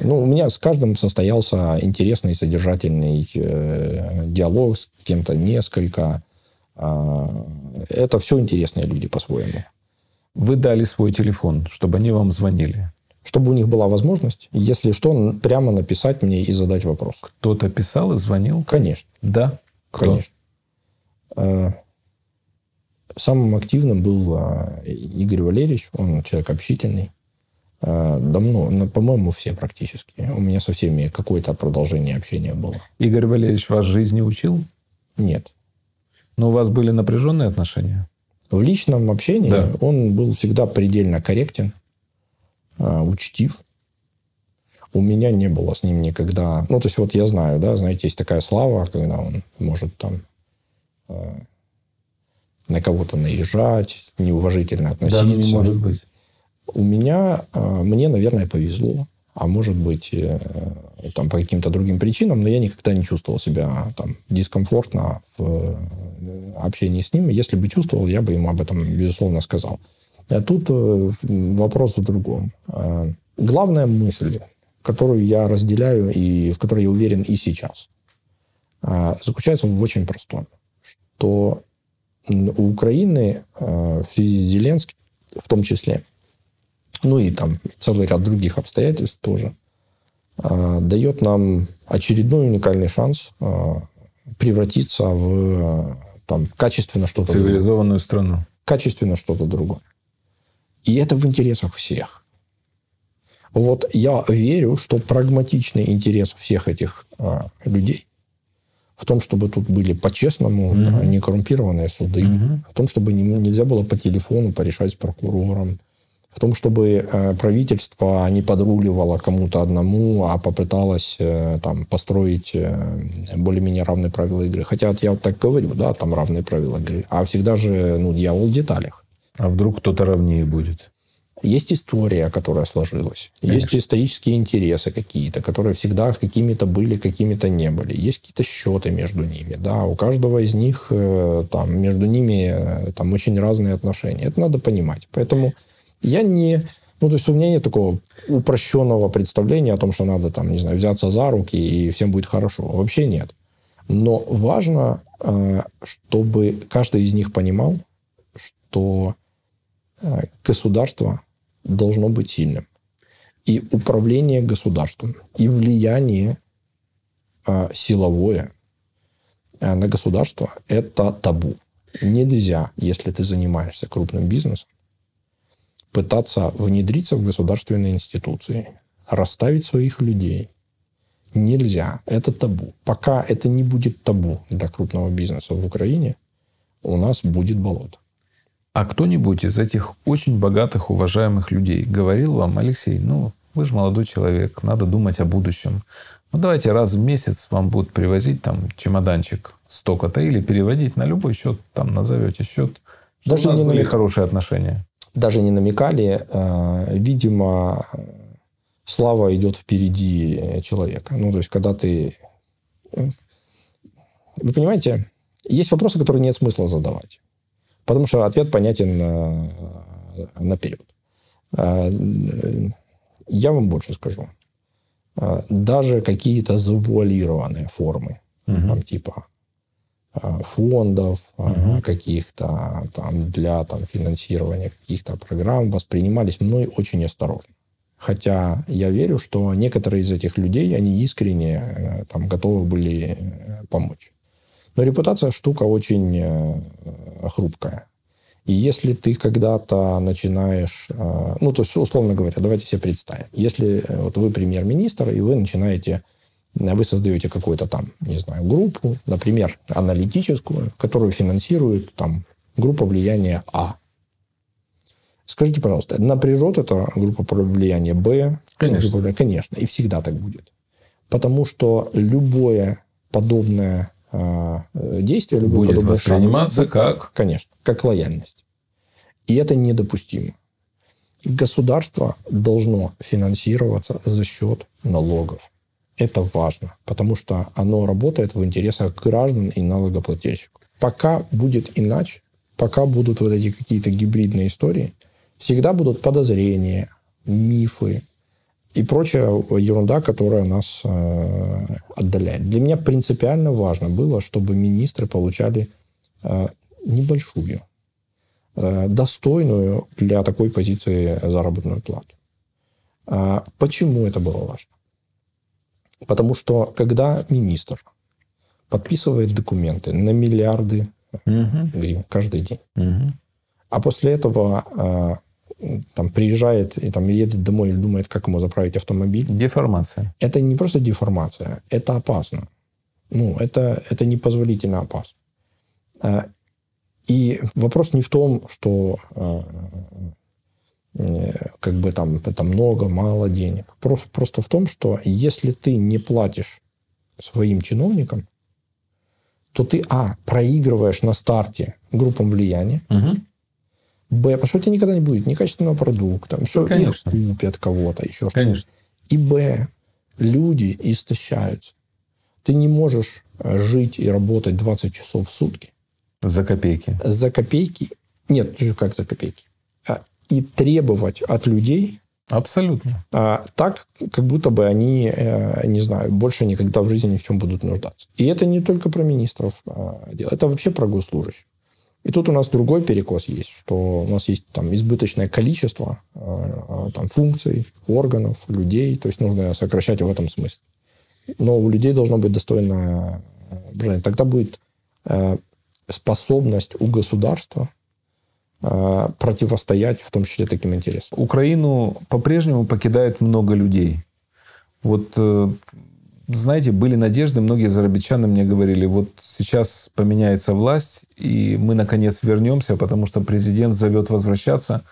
Ну, у меня с каждым состоялся интересный, содержательный э, диалог, с кем-то несколько. Э, это все интересные люди по-своему. Вы дали свой телефон, чтобы они вам звонили? Чтобы у них была возможность, если что, прямо написать мне и задать вопрос. Кто-то писал и звонил? Конечно. Да? Кто? Конечно. Э, Самым активным был а, Игорь Валерьевич, он человек общительный. А, давно, ну, по-моему, все практически. У меня со всеми какое-то продолжение общения было. Игорь Валерьевич вас жизни учил? Нет. Но у вас были напряженные отношения? В личном общении да. он был всегда предельно корректен, а, учтив. У меня не было с ним никогда... Ну, то есть, вот я знаю, да, знаете, есть такая слава, когда он может там на кого-то наезжать, неуважительно относиться. Да, не может быть. У меня, а, мне, наверное, повезло. А может быть, э, там, по каким-то другим причинам, но я никогда не чувствовал себя там, дискомфортно в э, общении с ним. Если бы чувствовал, я бы ему об этом, безусловно, сказал. А тут э, вопрос в другом. Главная мысль, которую я разделяю и в которой я уверен и сейчас, заключается в очень простом. Что у Украины в связи с Зеленским, в том числе, ну и там целый ряд других обстоятельств тоже, э, дает нам очередной уникальный шанс э, превратиться в там, качественно что-то Цивилизованную другое. страну. Качественно что-то другое. И это в интересах всех. Вот я верю, что прагматичный интерес всех этих э, людей в том, чтобы тут были по-честному mm-hmm. не коррумпированные суды, mm-hmm. в том, чтобы не, нельзя было по телефону порешать с прокурором, в том, чтобы э, правительство не подруливало кому-то одному, а попыталось э, там построить э, более-менее равные правила игры. Хотя я вот так говорю, да, там равные правила игры, а всегда же ну, дьявол в деталях. А вдруг кто-то равнее будет? Есть история, которая сложилась. Конечно. Есть исторические интересы какие-то, которые всегда какими-то были, какими-то не были. Есть какие-то счеты между ними. Да, у каждого из них э, там, между ними э, там, очень разные отношения. Это надо понимать. Поэтому я не... Ну, то есть у меня нет такого упрощенного представления о том, что надо, там, не знаю, взяться за руки и всем будет хорошо. Вообще нет. Но важно, э, чтобы каждый из них понимал, что государство должно быть сильным. И управление государством, и влияние а, силовое а, на государство – это табу. Нельзя, если ты занимаешься крупным бизнесом, пытаться внедриться в государственные институции, расставить своих людей. Нельзя. Это табу. Пока это не будет табу для крупного бизнеса в Украине, у нас будет болото. А кто-нибудь из этих очень богатых, уважаемых людей говорил вам, Алексей, ну, вы же молодой человек, надо думать о будущем. Ну, давайте раз в месяц вам будут привозить там чемоданчик столько-то или переводить на любой счет, там назовете счет, чтобы Даже у нас были намек... хорошие отношения. Даже не намекали. А, видимо, слава идет впереди человека. Ну, то есть, когда ты... Вы понимаете, есть вопросы, которые нет смысла задавать. Потому что ответ понятен э, наперед. Э, я вам больше скажу. Э, даже какие-то завуалированные формы, угу. там, типа фондов угу. каких-то там для там, финансирования каких-то программ воспринимались мной очень осторожно. Хотя я верю, что некоторые из этих людей, они искренне там, готовы были помочь. Но репутация штука очень э, хрупкая. И если ты когда-то начинаешь, э, ну, то есть, условно говоря, давайте себе представим, если э, вот вы премьер-министр, и вы начинаете, вы создаете какую-то там, не знаю, группу, например, аналитическую, которую финансирует там группа влияния А. Скажите, пожалуйста, напряжет эта группа влияния Б? Конечно. Группа, конечно, и всегда так будет. Потому что любое подобное действие, любой будет восприниматься как... Конечно, как лояльность. И это недопустимо. Государство должно финансироваться за счет налогов. Это важно, потому что оно работает в интересах граждан и налогоплательщиков. Пока будет иначе, пока будут вот эти какие-то гибридные истории, всегда будут подозрения, мифы, и прочая ерунда, которая нас э, отдаляет. Для меня принципиально важно было, чтобы министры получали э, небольшую, э, достойную для такой позиции заработную плату. А почему это было важно? Потому что когда министр подписывает документы на миллиарды угу. гривен каждый день, угу. а после этого там приезжает и там едет домой и думает, как ему заправить автомобиль. Деформация. Это не просто деформация, это опасно. Ну, это, это непозволительно опасно. А, и вопрос не в том, что а, э, как бы там это много, мало денег. Просто, просто в том, что если ты не платишь своим чиновникам, то ты, а, проигрываешь на старте группам влияния, угу. Б, потому что у тебя никогда не будет некачественного продукта, все Конечно. их купят кого-то, еще что-то. Конечно. И Б, люди истощаются. Ты не можешь э, жить и работать 20 часов в сутки. За копейки. За копейки. Нет, как за копейки. А, и требовать от людей Абсолютно. А, так, как будто бы они, э, не знаю, больше никогда в жизни ни в чем будут нуждаться. И это не только про министров а, дело, это вообще про госслужащих. И тут у нас другой перекос есть, что у нас есть там избыточное количество э, там, функций, органов, людей, то есть нужно сокращать в этом смысле. Но у людей должно быть достойное брение. Тогда будет э, способность у государства э, противостоять в том числе таким интересам. Украину по-прежнему покидает много людей. Вот знаете, были надежды, многие зарабичаны мне говорили, вот сейчас поменяется власть, и мы наконец вернемся, потому что президент зовет возвращаться.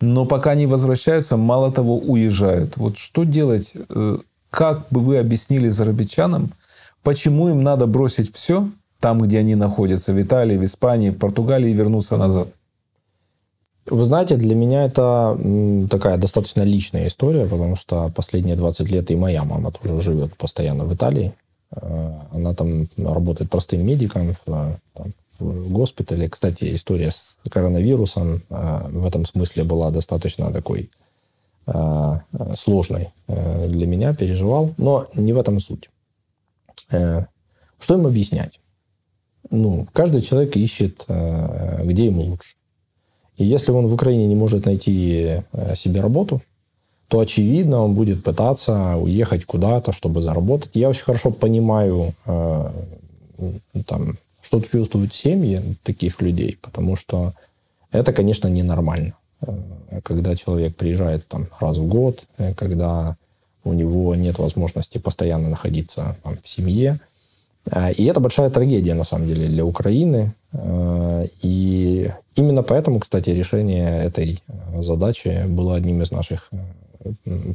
Но пока не возвращаются, мало того, уезжают. Вот что делать? Э, как бы вы объяснили зарабичанам, почему им надо бросить все там, где они находятся, в Италии, в Испании, в Португалии, и вернуться назад? Вы знаете, для меня это такая достаточно личная история, потому что последние 20 лет и моя мама тоже живет постоянно в Италии. Э, она там работает простым медиком в, там, в госпитале. Кстати, история с коронавирусом э, в этом смысле была достаточно такой э, сложной для меня, переживал. Но не в этом суть. Что им объяснять? Ну, каждый человек ищет, где ему лучше. И если он в Украине не может найти себе работу, то, очевидно, он будет пытаться уехать куда-то, чтобы заработать. Я очень хорошо понимаю, э, там, что чувствуют семьи таких людей, потому что это, конечно, ненормально. Э, когда человек приезжает там раз в год, э, когда у него нет возможности постоянно находиться там, в семье. Э, и это большая трагедия, на самом деле, для Украины. И именно поэтому, кстати, решение этой задачи было одним из наших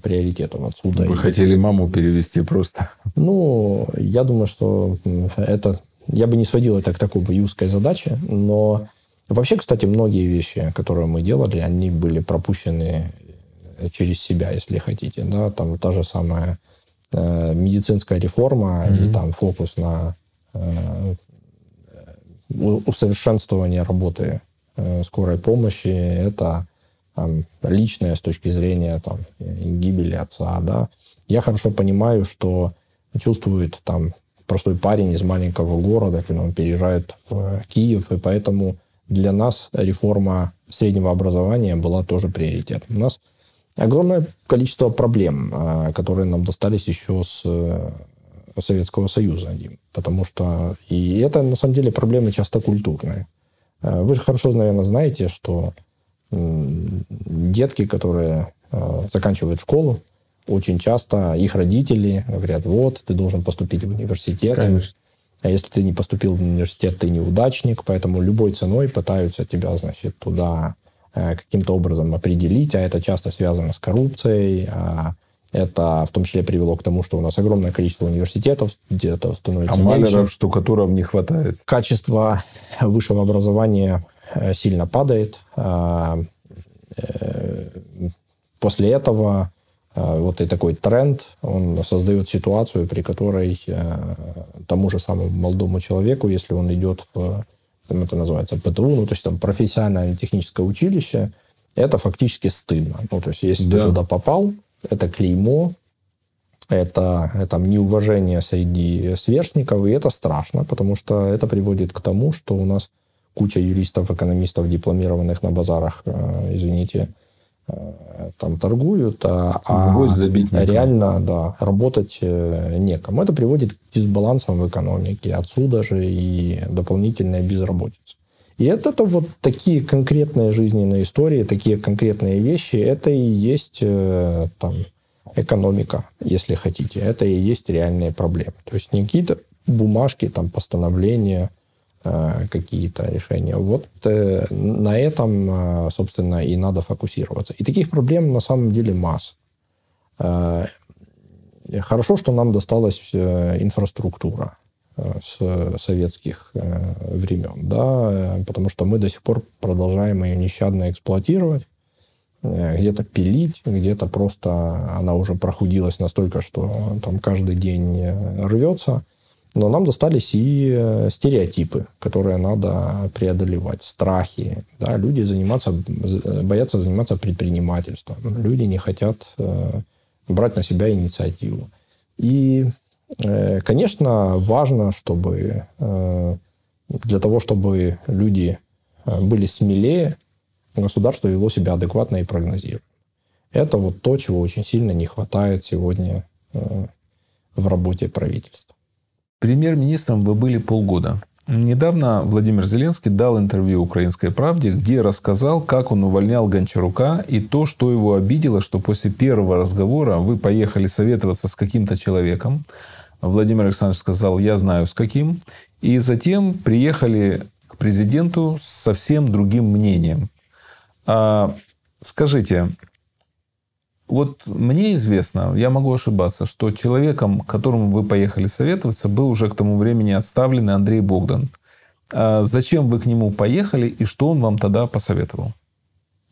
приоритетом отсюда. Вы и... хотели маму перевести просто? Ну, я думаю, что это... Я бы не сводил это к такой бы узкой задаче, но вообще, кстати, многие вещи, которые мы делали, они были пропущены через себя, если хотите. Да? Там та же самая э, медицинская реформа mm-hmm. и там фокус на э, усовершенствование работы э, скорой помощи. Это там, личное с точки зрения там, гибели отца, да, я хорошо понимаю, что чувствует там простой парень из маленького города, когда он переезжает в Киев, и поэтому для нас реформа среднего образования была тоже приоритетом. У нас огромное количество проблем, а, которые нам достались еще с э, Советского Союза, потому что и это на самом деле проблемы часто культурные. Э, вы же хорошо, наверное, знаете, что детки, которые э, заканчивают школу, очень часто их родители говорят, вот, ты должен поступить в университет. Конечно. А если ты не поступил в университет, ты неудачник, поэтому любой ценой пытаются тебя, значит, туда э, каким-то образом определить, а это часто связано с коррупцией, а это в том числе привело к тому, что у нас огромное количество университетов где-то становится а меньше. А штукатуров не хватает. Качество высшего образования Э, сильно падает. А, э, после этого э, вот и такой тренд, он создает ситуацию, при которой тому же самому молодому человеку, если он идет в, там это называется ПТУ, ну, то есть там профессиональное техническое училище, это фактически стыдно. Ну, то есть если да. ты туда попал, это клеймо, это там неуважение среди сверстников, и это страшно, потому что это приводит к тому, что у нас куча юристов, экономистов, дипломированных на базарах, э, извините, э, там торгуют, а, а забить реально да, работать э, некому. Это приводит к дисбалансам в экономике, отсюда же и дополнительная безработица. И это, это вот такие конкретные жизненные истории, такие конкретные вещи, это и есть там, экономика, если хотите. Это и есть реальные проблемы. То есть не какие-то бумажки, там, постановления – Э, какие-то решения. Вот э, на этом, э, собственно, и надо фокусироваться. И таких проблем на самом деле масса. Хорошо, что нам досталась инфраструктура с советских времен, да, потому что мы до сих пор продолжаем ее нещадно эксплуатировать, где-то пилить, где-то просто она уже прохудилась настолько, что там каждый день рвется. Но нам достались и э, стереотипы, которые надо преодолевать, страхи. Да? Люди заниматься, боятся заниматься предпринимательством. Люди не хотят э, брать на себя инициативу. И, э, конечно, важно, чтобы для того, чтобы люди были смелее, государство вело себя адекватно и прогнозируемо. Это вот то, чего очень сильно не хватает сегодня в работе правительства. Премьер-министром вы были полгода. Недавно Владимир Зеленский дал интервью «Украинской правде», где рассказал, как он увольнял Гончарука и то, что его обидело, что после первого разговора вы поехали советоваться с каким-то человеком. Владимир Александрович сказал, я знаю с каким. И затем приехали к президенту с совсем другим мнением. А, скажите, вот мне известно, я могу ошибаться, что человеком, к которому вы поехали советоваться, был уже к тому времени отставленный Андрей Богдан. А зачем вы к нему поехали и что он вам тогда посоветовал?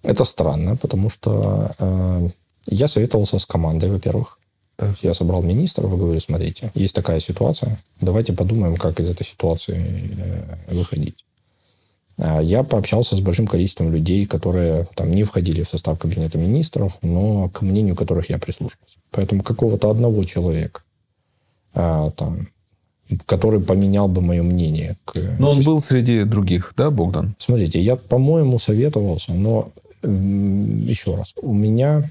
Это странно, потому что э, я советовался с командой, во-первых. Я собрал министров и говорю, смотрите, есть такая ситуация, давайте подумаем, как из этой ситуации э, выходить. А я пообщался с большим количеством людей, которые там не входили в состав кабинета министров, но к мнению которых я прислушивался. Поэтому какого-то одного человека, а, там, который поменял бы мое мнение. К... Но он есть, был среди других, да, Богдан? Смотрите, я, по-моему, советовался, но еще раз, у меня...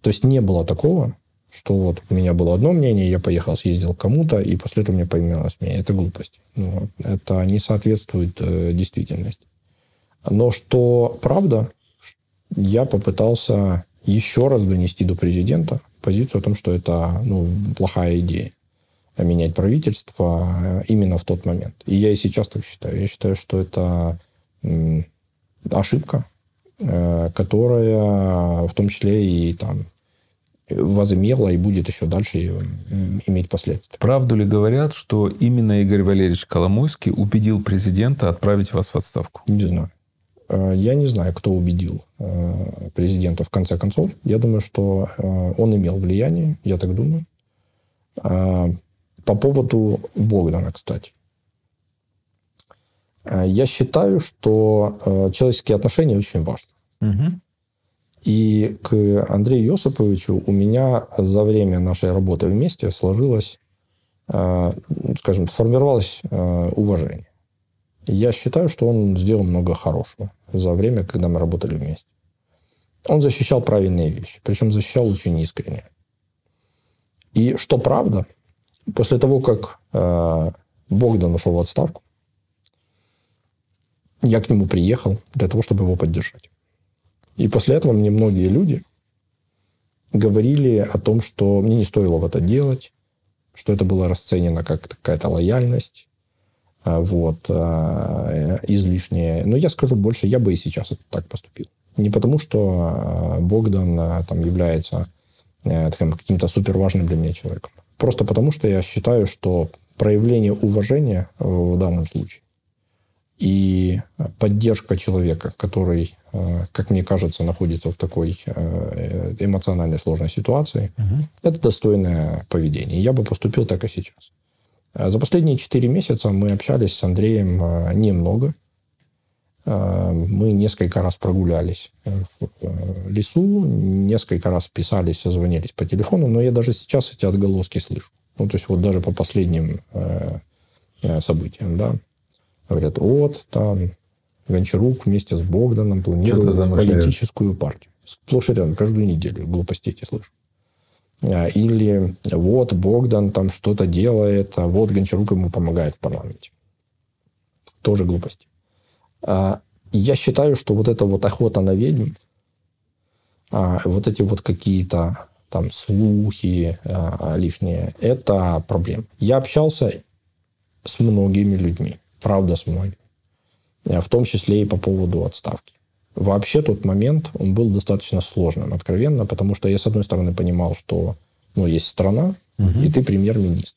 То есть не было такого, что вот у меня было одно мнение, я поехал, съездил к кому-то, и после этого мне поменялось мнение. Это глупость. Ну, это не соответствует э, действительности. Но что правда, я попытался еще раз донести до президента позицию о том, что это ну, плохая идея менять правительство э, именно в тот момент. И я и сейчас так считаю. Я считаю, что это ошибка, э, которая в том числе и там возымела и будет еще дальше иметь последствия. Правду ли говорят, что именно Игорь Валерьевич Коломойский убедил президента отправить вас в отставку? Не знаю. Э, я не знаю, кто убедил э, президента в конце концов. Я думаю, что э, он имел влияние, я так думаю. По поводу Богдана, кстати. Я считаю, что человеческие отношения очень важны. Угу. И к Андрею Йосиповичу у меня за время нашей работы вместе сложилось, э, скажем, сформировалось э, уважение. Я считаю, что он сделал много хорошего за время, когда мы работали вместе. Он защищал правильные вещи, причем защищал очень искренне. И что правда, после того, как э, Богдан ушел в отставку, я к нему приехал для того, чтобы его поддержать. И после этого мне многие люди говорили о том, что мне не стоило в это делать, что это было расценено как какая-то лояльность, а, вот, а, излишняя. Но я скажу больше, я бы и сейчас так поступил. Не потому, что а, Богдан там является э, каким-то суперважным для меня человеком. Просто потому, что я считаю, что проявление уважения в данном случае и поддержка человека, который, э, как мне кажется, находится в такой э, эмоциональной сложной ситуации, угу. это достойное поведение. Я бы поступил так и сейчас. Э, за последние четыре месяца мы общались с Андреем немного. Мы несколько раз прогулялись в лесу, несколько раз писались, созвонились по телефону, но я даже сейчас эти отголоски слышу. Ну, то есть вот даже по последним событиям, да. Говорят, вот там Гончарук вместе с Богданом планирует политическую партию. Сплошь и рядом, каждую неделю глупости эти слышу. А, или вот Богдан там что-то делает, а вот Гончарук ему помогает в парламенте. Тоже глупости. А, я считаю, что вот эта вот охота на ведьм, вот эти вот какие-то там слухи лишние, это проблема. Я общался с многими людьми правда с мной. Э, в том числе и по поводу отставки. Вообще тот момент, он был достаточно сложным, откровенно, потому что я, с одной стороны, понимал, что ну, есть страна, угу. и ты премьер-министр.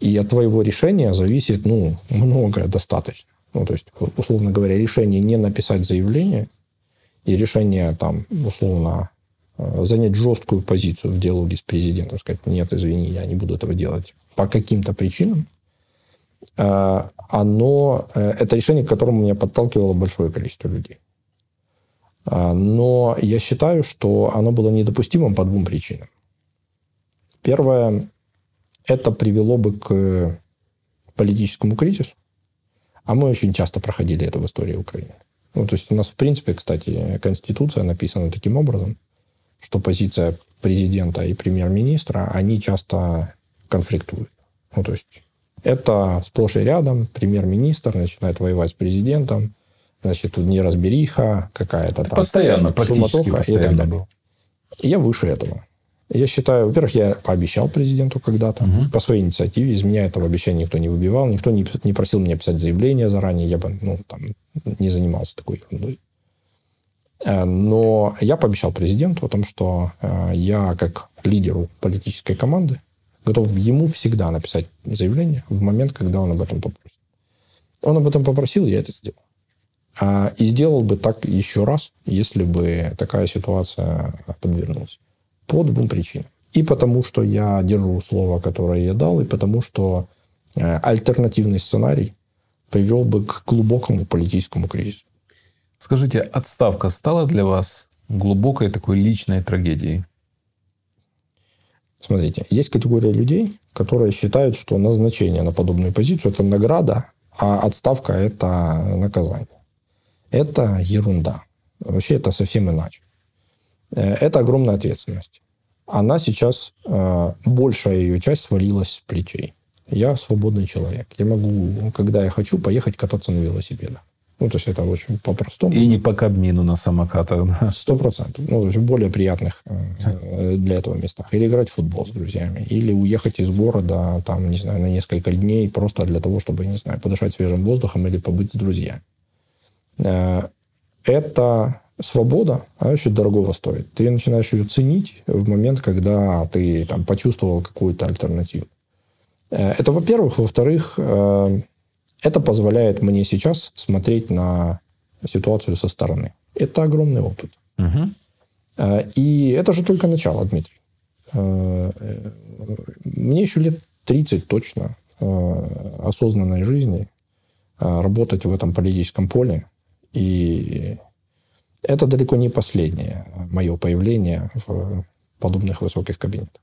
И от твоего решения зависит ну, многое достаточно. Ну, то есть, условно говоря, решение не написать заявление и решение, там, условно, э, занять жесткую позицию в диалоге с президентом, сказать, нет, извини, я не буду этого делать по каким-то причинам, оно, э, это решение, к которому меня подталкивало большое количество людей. А, но я считаю, что оно было недопустимым по двум причинам. Первое, это привело бы к политическому кризису, а мы очень часто проходили это в истории Украины. Ну, то есть у нас, в принципе, кстати, Конституция написана таким образом, что позиция президента и премьер-министра, они часто конфликтуют. Ну, то есть это сплошь и рядом. Премьер-министр начинает воевать с президентом. Значит, тут неразбериха какая-то там. Постоянно, практически постоянно и был. Я выше этого. Я считаю, во-первых, я пообещал президенту когда-то угу. по своей инициативе. Из меня этого обещания никто не выбивал. Никто не, не просил меня писать заявление заранее. Я бы ну, там, не занимался такой ерундой. Э, но я пообещал президенту о том, что э, я как лидеру политической команды готов ему всегда написать заявление в момент, когда он об этом попросит. Он об этом попросил, я это сделал. А, и сделал бы так еще раз, если бы такая ситуация подвернулась. По двум причинам. И потому, что я держу слово, которое я дал, и потому, что э, альтернативный сценарий привел бы к глубокому политическому кризису. Скажите, отставка стала для вас глубокой такой личной трагедией? Смотрите, есть категория людей, которые считают, что назначение на подобную позицию – это награда, а отставка – это наказание. Это ерунда. Вообще это совсем иначе. Э, это огромная ответственность. Она сейчас, э, большая ее часть свалилась с плечей. Я свободный человек. Я могу, когда я хочу, поехать кататься на велосипедах. Ну, то есть это очень по-простому. И не по Кабмину на самокатах. Сто процентов. Ну, то есть в более приятных э, для этого местах. Или играть в футбол с друзьями. Или уехать из города, там, не знаю, на несколько дней просто для того, чтобы, не знаю, подышать свежим воздухом или побыть с друзьями. Э, это свобода, она очень дорогого стоит. Ты начинаешь ее ценить в момент, когда ты там, почувствовал какую-то альтернативу. Э, это, во-первых. Во-вторых, это позволяет мне сейчас смотреть на ситуацию со стороны. Это огромный опыт. Угу. И это же только начало, Дмитрий. А, мне еще лет 30 точно а, осознанной жизни работать в этом политическом поле. И это далеко не последнее мое появление в подобных высоких кабинетах.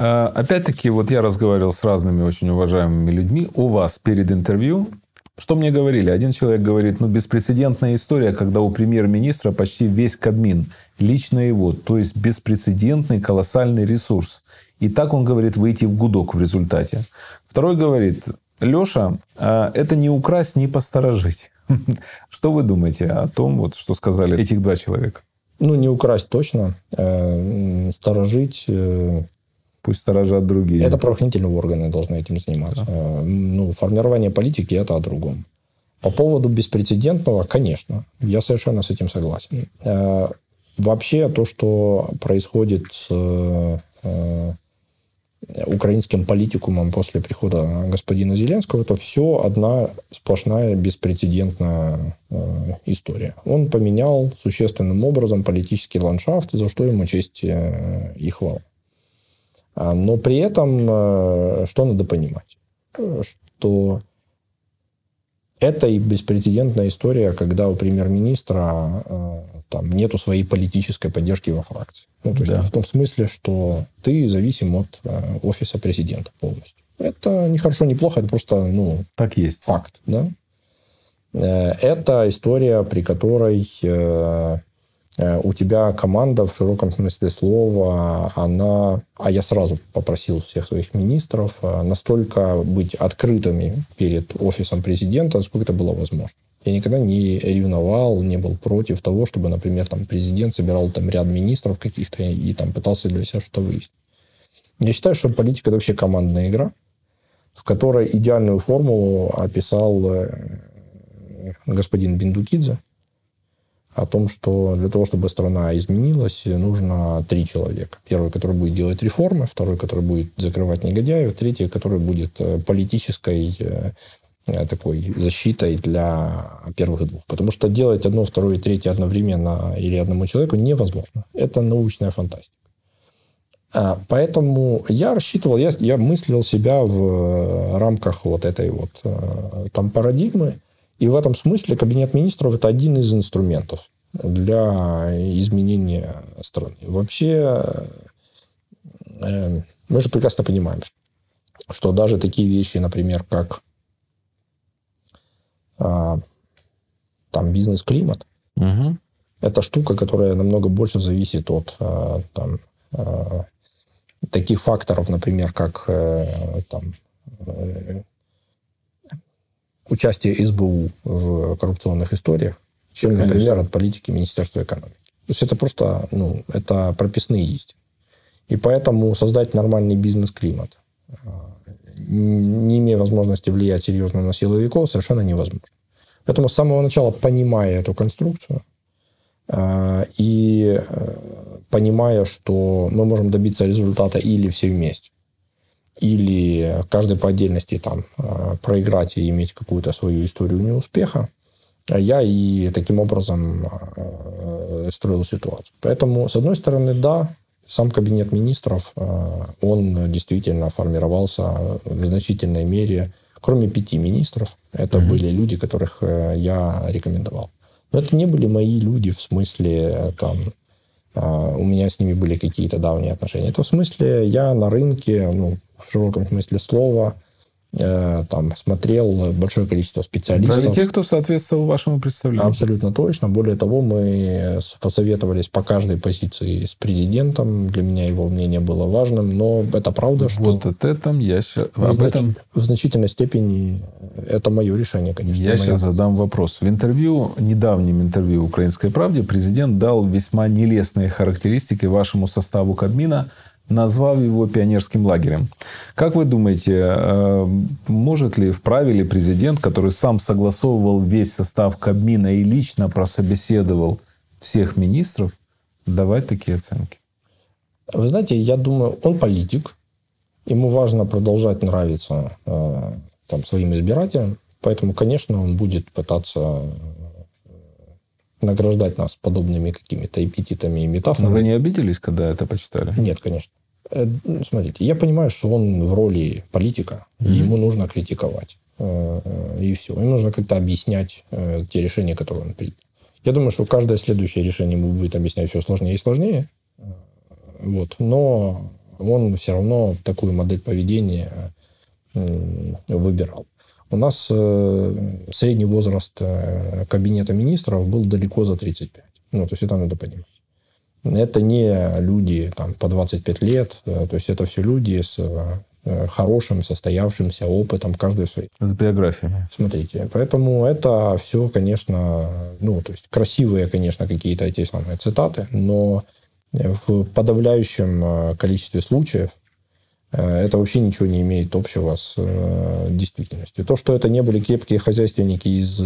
А, опять-таки, вот я разговаривал с разными очень уважаемыми людьми у вас перед интервью. Что мне говорили? Один человек говорит, ну, беспрецедентная история, когда у премьер-министра почти весь Кабмин, лично его, то есть беспрецедентный колоссальный ресурс. И так он говорит выйти в гудок в результате. Второй говорит, Леша, а, это не украсть, не посторожить. Что вы думаете о том, вот, что сказали этих два человека? Ну, не украсть точно. Э, сторожить э, Пусть сторожат другие. Это правоохранительные органы должны этим заниматься. Да. Ну, формирование политики – это о другом. По поводу беспрецедентного, конечно, я совершенно с этим согласен. Э, вообще то, что происходит с э, украинским политикумом после прихода господина Зеленского, это все одна сплошная беспрецедентная э, история. Он поменял существенным образом политический ландшафт, за что ему честь и хвала. А, но при этом, э, что надо понимать? Что это и беспрецедентная история, когда у премьер-министра э, там нету своей политической поддержки во фракции. Ну, то есть да. в том смысле, что ты зависим от э, офиса президента полностью. Это не хорошо, не плохо, это просто ну, так есть. факт. Да? Это история, при которой у тебя команда в широком смысле слова, она, а я сразу попросил всех своих министров э, настолько быть открытыми перед офисом президента, насколько это было возможно. Я никогда не ревновал, не был против того, чтобы, например, там президент собирал там ряд министров каких-то и, и там пытался для себя что-то выяснить. Я считаю, что политика это вообще командная игра, в которой идеальную формулу описал э, господин Биндукидзе о том, что для того, чтобы страна изменилась, нужно три человека. Первый, который будет делать реформы, второй, который будет закрывать негодяев, третий, который будет э, политической э, э, такой защитой для первых двух. Потому что делать одно, второе и третье одновременно или одному человеку невозможно. Это научная фантастика. А, поэтому я рассчитывал, я, я мыслил себя в рамках вот этой вот там парадигмы, и в этом смысле Кабинет министров – это один из инструментов для изменения страны. Вообще, э, мы же прекрасно понимаем, что даже такие вещи, например, как а, там бизнес-климат, угу. это штука, которая намного больше зависит от а, там, а, таких факторов, например, как э, там, э, участие СБУ в коррупционных историях, чем, Конечно. например, от политики Министерства экономики. То есть это просто, ну, это прописные истины. И поэтому создать нормальный бизнес-климат, э, не имея возможности влиять серьезно на силовиков, совершенно невозможно. Поэтому с самого начала, понимая эту конструкцию, э, и э, понимая, что мы можем добиться результата или все вместе, или каждый по отдельности там проиграть и иметь какую-то свою историю неуспеха, я и таким образом строил ситуацию. Поэтому, с одной стороны, да, сам кабинет министров, он действительно формировался в значительной мере, кроме пяти министров, это угу. были люди, которых я рекомендовал. Но это не были мои люди в смысле там у меня с ними были какие-то давние отношения. Это в смысле я на рынке, ну, в широком смысле слова, Э, там смотрел большое количество специалистов. Брали тех, кто соответствовал вашему представлению. Абсолютно точно. Более того, мы посоветовались по каждой позиции с президентом. Для меня его мнение было важным. Но это правда, что... Вот от этом я сейчас... В, об этом... в значительной степени это мое решение, конечно. Я сейчас задам вопрос. В интервью, недавнем интервью «Украинской правде» президент дал весьма нелестные характеристики вашему составу Кабмина – назвав его пионерским лагерем. Как вы думаете, э, может ли, вправе ли президент, который сам согласовывал весь состав Кабмина и лично прособеседовал всех министров, давать такие оценки? Вы знаете, я думаю, он политик. Ему важно продолжать нравиться э, там, своим избирателям. Поэтому, конечно, он будет пытаться награждать нас подобными какими-то эпитетами и метафорами. Но вы не обиделись, когда это почитали? Нет, конечно. Э, смотрите, я понимаю, что он в роли политика, mm-hmm. ему нужно критиковать. Э, и все. Ему нужно как-то объяснять э, те решения, которые он принял. Я думаю, что каждое следующее решение ему будет объяснять все сложнее и сложнее. Вот. Но он все равно такую модель поведения выбирал. У нас средний возраст кабинета министров был далеко за 35. Ну, то есть это надо понимать. Это не люди там, по 25 лет, э, то есть это все люди с э, хорошим, состоявшимся опытом, каждый свой. С биографиями. Смотрите, поэтому это все, конечно, ну, то есть красивые, конечно, какие-то эти самые цитаты, но в подавляющем э, количестве случаев это вообще ничего не имеет общего с действительностью. То, что это не были крепкие хозяйственники из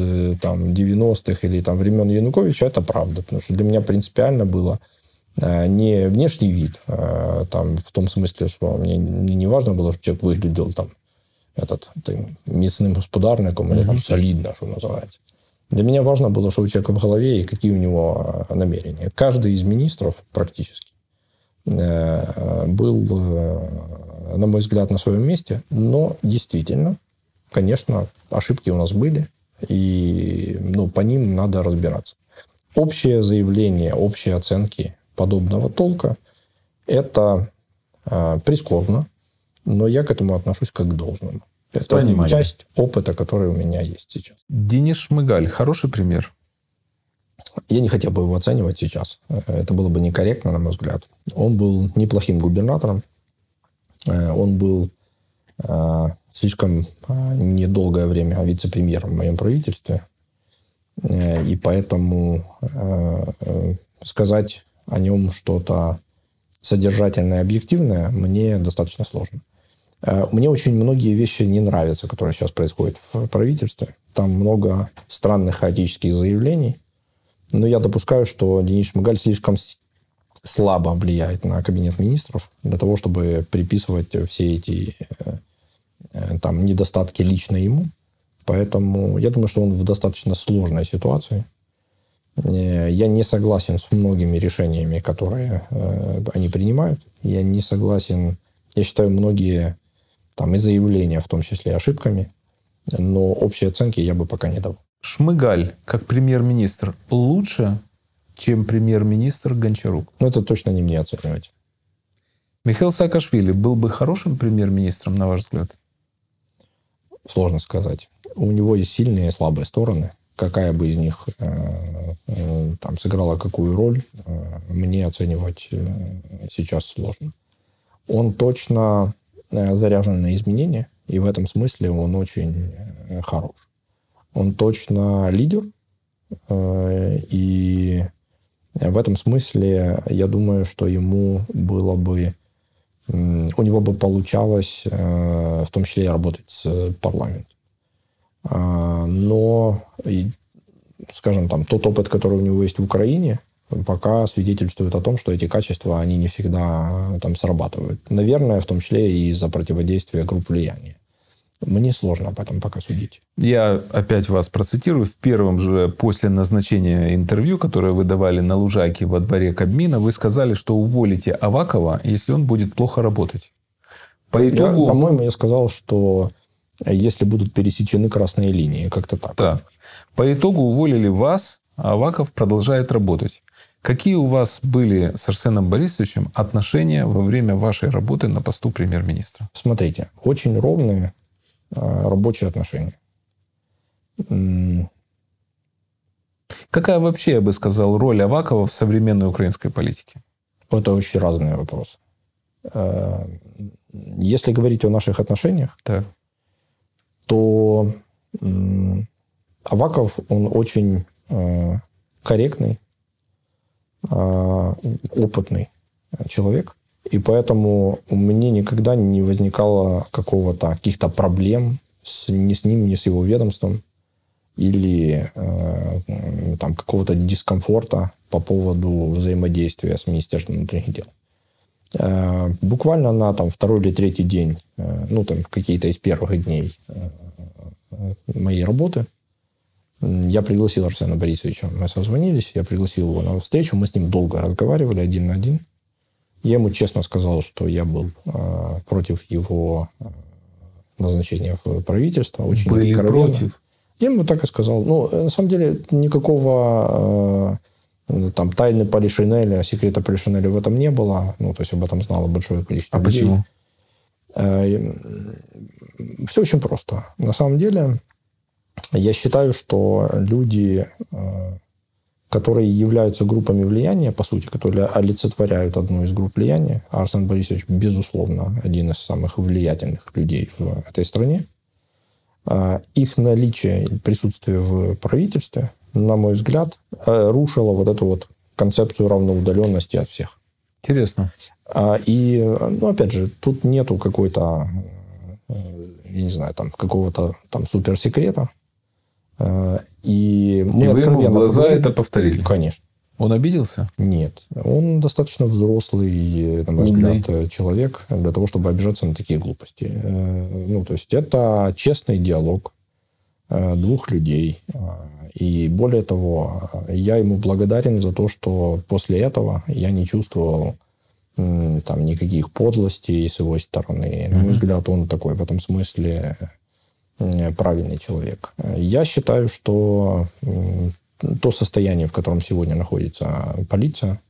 там, 90-х или там, времен Януковича, это правда. Потому что для меня принципиально было Э, не внешний вид, а там, в том смысле, что мне, мне не важно было, чтобы человек выглядел там этот, там, мясным господарником mm-hmm. или там солидно, что называется. Для меня важно было, что у человека в голове и какие у него а, намерения. Каждый из министров практически э, был, э, на мой взгляд, на своем месте, но действительно, конечно, ошибки у нас были, и ну, по ним надо разбираться. Общее заявление, общие оценки подобного толка, это э, прискорбно, но я к этому отношусь как к должному. Это Понимание. часть опыта, который у меня есть сейчас. Денис Шмыгаль хороший пример. Я не хотел бы его оценивать сейчас. Это было бы некорректно, на мой взгляд. Он был неплохим губернатором. Э, он был э, слишком э, недолгое время вице-премьером в моем правительстве. И поэтому сказать о нем что-то содержательное, объективное, мне достаточно сложно. Мне очень многие вещи не нравятся, которые сейчас происходят в правительстве. Там много странных хаотических заявлений. Но я допускаю, что Денис Шмыгаль слишком слабо влияет на кабинет министров для того, чтобы приписывать все эти э, э, там, недостатки лично ему. Поэтому я думаю, что он в достаточно сложной ситуации. Э, я не согласен с многими решениями, которые они принимают. Я не согласен, я считаю, многие там и заявления, в том числе, ошибками, но общие оценки я бы пока не дал. Шмыгаль, как премьер-министр, лучше, чем премьер-министр Гончарук? Ну, это точно не мне оценивать. Михаил Саакашвили был бы хорошим премьер-министром, на ваш взгляд? Сложно сказать. У него есть сильные и слабые стороны какая бы из них э, э, там сыграла какую роль, э, мне оценивать сейчас сложно. Он точно заряжен на изменения, и в этом смысле он очень хорош. Он точно лидер, и в этом смысле я думаю, что ему было бы у него бы получалось в том числе работать с парламентом. А, но, скажем, там, тот опыт, который у него есть в Украине, пока свидетельствует о том, что эти качества, они не всегда там срабатывают. Наверное, в том числе и из-за противодействия групп влияния. Мне сложно об этом пока судить. Я опять вас процитирую. В первом же после назначения интервью, которое вы давали на Лужайке во дворе Кабмина, вы сказали, что уволите Авакова, если он будет плохо работать. По итогу... Я, по-моему, я сказал, что если будут пересечены красные линии, как-то так. Так. По итогу уволили вас, а Аваков продолжает работать. Какие у вас были с Арсеном Борисовичем отношения во время вашей работы на посту премьер-министра? Смотрите, очень ровные э, рабочие отношения. Какая вообще, я бы сказал, роль Авакова в современной украинской политике? Это очень разные вопросы. Э, если говорить о наших отношениях, так. то Аваков, он очень э, корректный, опытный человек. И поэтому у меня никогда не возникало какого-то каких-то проблем с, ни с ним, ни с его ведомством или э, там какого-то дискомфорта по поводу взаимодействия с Министерством внутренних дел. Э, буквально на там, второй или третий день, э, ну, там, какие-то из первых дней э, моей работы, я пригласил Арсена Борисовича, мы созвонились, я пригласил его на встречу, мы с ним долго разговаривали один на один. Я ему честно сказал, что я был против его назначения в правительство. Очень Были против? Я ему так и сказал. Ну, на самом деле, никакого ну, там тайны Полишинеля, секрета Полишинеля в этом не было. Ну, то есть об этом знало большое количество а людей. почему? Э, Все очень просто. На самом деле, я считаю, что люди, э, которые являются группами влияния, по сути, которые олицетворяют одну из групп влияния, Арсен Борисович, безусловно, один из самых влиятельных людей в этой стране, э, их наличие и присутствие в правительстве – на мой взгляд, э, рушила вот эту вот концепцию равноудаленности от всех. Интересно. А, и, ну, опять же, тут нету какой-то, э, я не знаю, там, какого-то там суперсекрета. Э, и мы и вы ему в глаза это повторили? Конечно. Он обиделся? Нет. Он достаточно взрослый, на мой Умный. взгляд, человек для того, чтобы обижаться на такие глупости. Ну, то есть, это честный диалог двух людей. И более того, я ему благодарен за то, что после этого я не чувствовал там никаких подлостей с его стороны. На мой взгляд, он такой в этом смысле правильный человек. Я считаю, что то состояние, в котором сегодня находится полиция,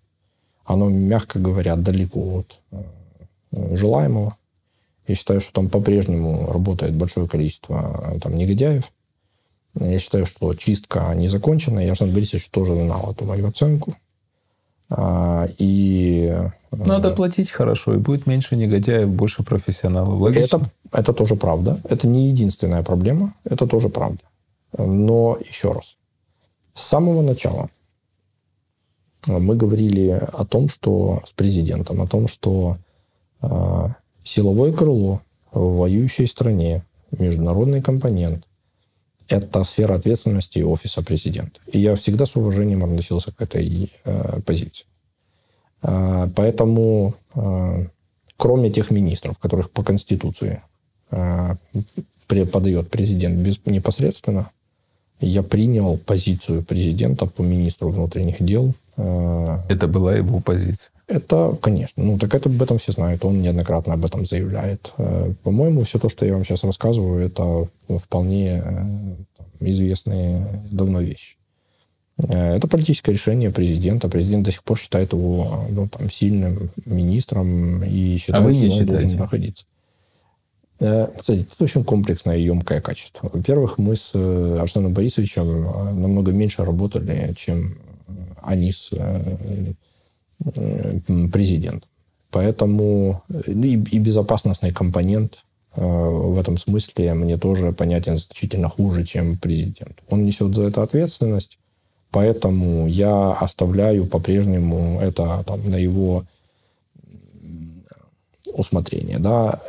оно, мягко говоря, далеко от э, желаемого. Я считаю, что там по-прежнему работает большое количество там, негодяев, я считаю, что чистка не закончена. Я Арсен Борисович тоже знал эту мою оценку. А, и... Надо платить хорошо, и будет меньше негодяев, больше профессионалов. Логично? Это, это тоже правда. Это не единственная проблема. Это тоже правда. Но еще раз. С самого начала мы говорили о том, что с президентом, о том, что э, силовое крыло в воюющей стране, международный компонент, это сфера ответственности офиса президента. И я всегда с уважением относился к этой э, позиции. Э, поэтому, э, кроме тех министров, которых по Конституции э, подает президент без, непосредственно, я принял позицию президента по министру внутренних дел. Это была его позиция? Это, конечно. Ну, так это об этом все знают. Он неоднократно об этом заявляет. По-моему, все то, что я вам сейчас рассказываю, это вполне э, известные давно вещи. Это политическое решение президента. Президент до сих пор считает его ну, там, сильным министром и считает, а вы не что он должен находиться. Кстати, это очень комплексное и емкое качество. Во-первых, мы с Арсеном Борисовичем намного меньше работали, чем они с президентом. Поэтому и, и безопасностный компонент в этом смысле мне тоже понятен значительно хуже, чем президент. Он несет за это ответственность, поэтому я оставляю по-прежнему это там, на его усмотрение. Да.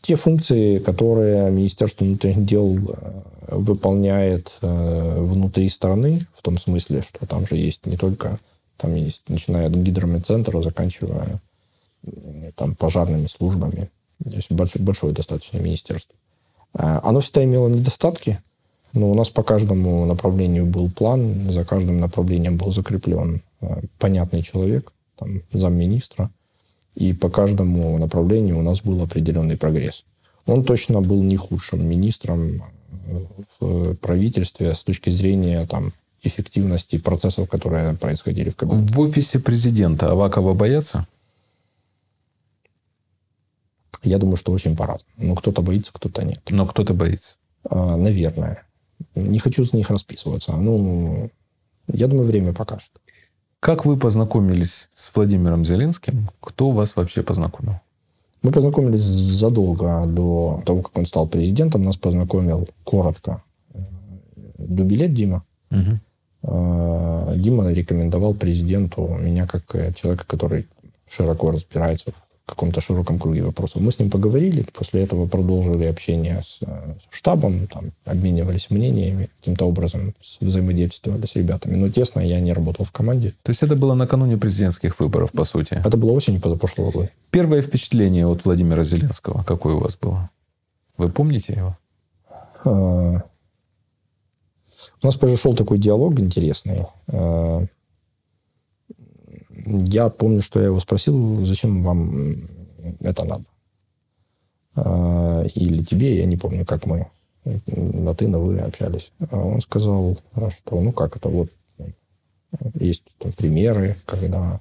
Те функции, которые Министерство внутренних дел э, выполняет э, внутри страны, в том смысле, что там же есть не только, там есть, начиная от гидромедцентра, заканчивая там, пожарными службами. То есть большое, достаточно министерство. Оно всегда имело недостатки, но у нас по каждому направлению был план, за каждым направлением был закреплен понятный человек, там, замминистра, и по каждому направлению у нас был определенный прогресс. Он точно был не худшим министром в правительстве с точки зрения там, эффективности процессов, которые происходили в кабинете. В офисе президента Авакова боятся? Я думаю, что очень по-разному. Ну, кто-то боится, кто-то нет. Но кто-то боится? А, наверное. Не хочу за них расписываться. Ну, я думаю, время покажет. Как вы познакомились с Владимиром Зеленским? Кто вас вообще познакомил? Мы познакомились задолго до того, как он стал президентом. Нас познакомил коротко Дубилет Дима. Угу. Дима рекомендовал президенту меня как человека, который широко разбирается в каком-то широком круге вопросов. Мы с ним поговорили, после этого продолжили общение с э, штабом, там, обменивались мнениями, каким-то образом взаимодействовали с ребятами. Но тесно я не работал в команде. То есть это было накануне президентских выборов, по сути? Это было осенью позапрошлого года. Первое впечатление от Владимира Зеленского, какое у вас было? Вы помните его? А... У нас произошел такой диалог интересный. А я помню, что я его спросил, зачем вам это надо. А, или тебе, я не помню, как мы на ты, на вы общались. А он сказал, что ну как это вот есть там, примеры, когда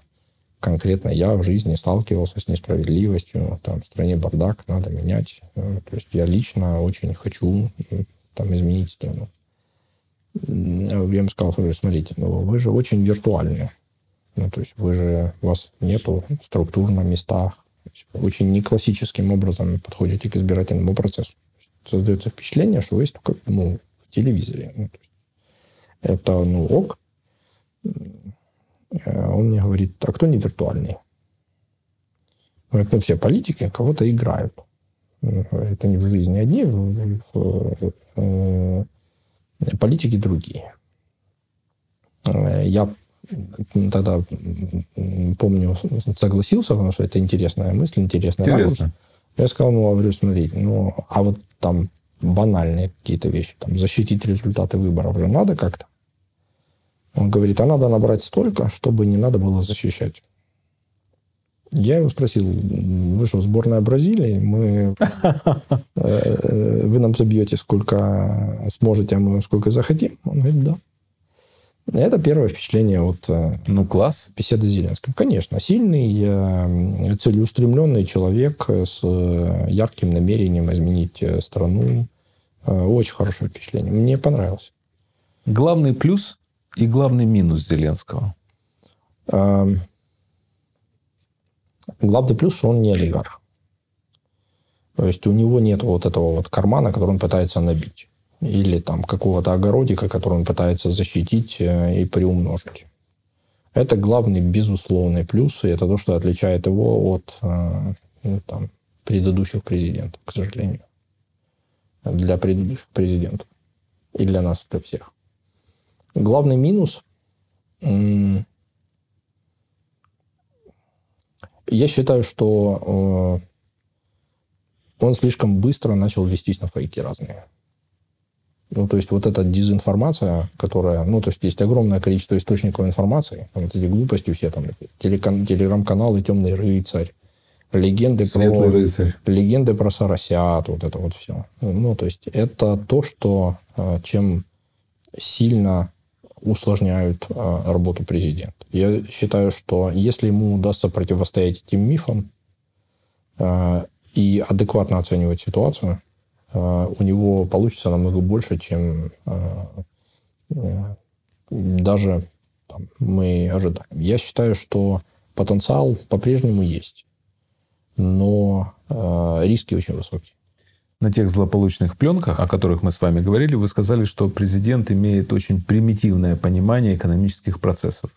конкретно я в жизни сталкивался с несправедливостью, там в стране бардак, надо менять. То есть я лично очень хочу там изменить страну. Я ему сказал, смотрите, ну вы же очень виртуальные. Ну, то есть вы же, вас нету структур на местах. Очень неклассическим образом подходите к избирательному процессу. Создается впечатление, что вы есть только ну, в телевизоре. Ну, это, ну, ок. А он мне говорит, а кто не виртуальный? Говорит, ну, все политики кого-то играют. Это не в жизни одни, в, в, в, э, политики другие. Я тогда, помню, согласился, потому что это интересная мысль, интересная Интересно. Ракурс. Я сказал, ну, говорю, смотри, ну, а вот там банальные какие-то вещи, там, защитить результаты выборов же надо как-то. Он говорит, а надо набрать столько, чтобы не надо было защищать. Я его спросил, вы что, сборная Бразилии? Мы, э, вы нам забьете сколько сможете, а мы сколько захотим? Он говорит, да. Это первое впечатление от э, ну, класс. беседы с Зеленским. Конечно, сильный, э, целеустремленный человек с э, ярким намерением изменить страну. Очень хорошее впечатление. Мне понравилось. Главный плюс и главный минус Зеленского? Главный плюс, что он не олигарх. То есть у него нет вот этого вот кармана, который он пытается набить или там какого-то огородика, который он пытается защитить э, и приумножить. Это главный безусловный плюс, и это то, что отличает его от э, ну, там, предыдущих президентов, к сожалению. Для предыдущих президентов. И для нас, для всех. Главный минус я считаю, что э, он слишком быстро начал вестись на фейки разные. Ну, то есть вот эта дезинформация, которая... Ну, то есть есть огромное количество источников информации. Вот эти глупости все там. Телекан, телеграм-каналы «Темный рыцарь», легенды Светлый про... рыцарь. Легенды про соросят, вот это вот все. Ну, то есть это то, что а, чем сильно усложняют а, работу президента. Я считаю, что если ему удастся противостоять этим мифам а, и адекватно оценивать ситуацию, Э, у него получится намного больше, чем э, даже там, мы ожидаем. Я считаю, что потенциал по-прежнему есть, но риски очень высокие. На тех злополучных пленках, о которых мы с вами говорили, вы сказали, что президент имеет очень примитивное понимание экономических процессов.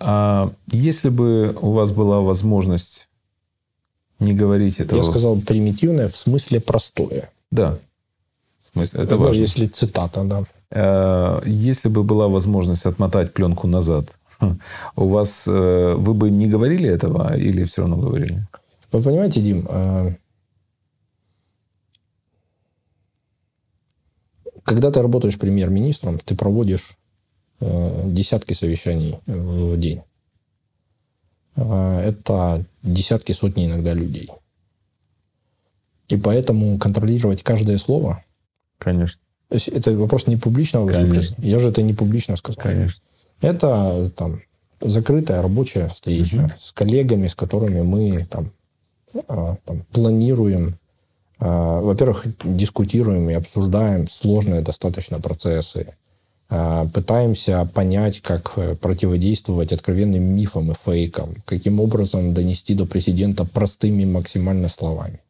А если бы у вас была возможность не говорить этого. Я сказал примитивное в смысле простое. Да. В смысле, это ну, важно. Если цитата, да. Э, если бы была возможность отмотать пленку назад, у вас э, вы бы не говорили этого или все равно говорили? Вы понимаете, Дим, э, когда ты работаешь премьер-министром, ты проводишь десятки совещаний в день. Э, это десятки, сотни иногда людей. И поэтому контролировать каждое слово... Конечно. Это вопрос не публичного выступления. Конечно. Я же это не публично сказал. Конечно. Это там закрытая рабочая встреча угу. с коллегами, с которыми мы там, а, там планируем, а, во-первых, дискутируем и обсуждаем сложные достаточно процессы, пытаемся понять, как э, противодействовать откровенным мифам и фейкам, каким образом донести до президента простыми максимально словами.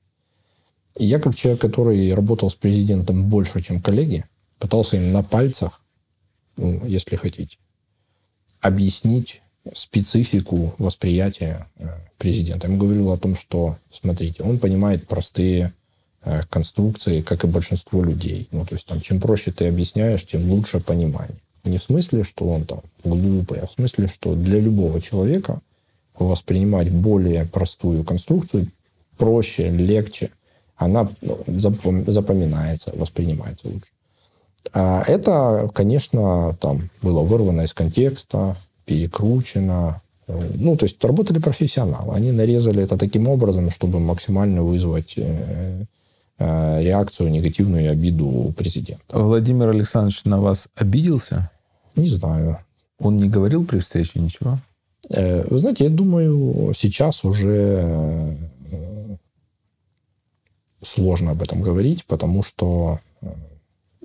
И я, как человек, который работал с президентом больше, чем коллеги, пытался им на пальцах, ну, если хотите, объяснить специфику восприятия э, президента. Я ему говорил о том, что, смотрите, он понимает простые конструкции, как и большинство людей. Ну, то есть, там, чем проще ты объясняешь, тем лучше понимание. Не в смысле, что он там глупый, а в смысле, что для любого человека воспринимать более простую конструкцию проще, легче, она ну, запоминается, воспринимается лучше. А это, конечно, там было вырвано из контекста, перекручено. Ну, то есть работали профессионалы. Они нарезали это таким образом, чтобы максимально вызвать э, э, реакцию негативную и обиду у президента. Владимир Александрович на вас обиделся? Не знаю. Он не говорил при встрече ничего? Э, вы знаете, я думаю, сейчас уже сложно об этом говорить, потому что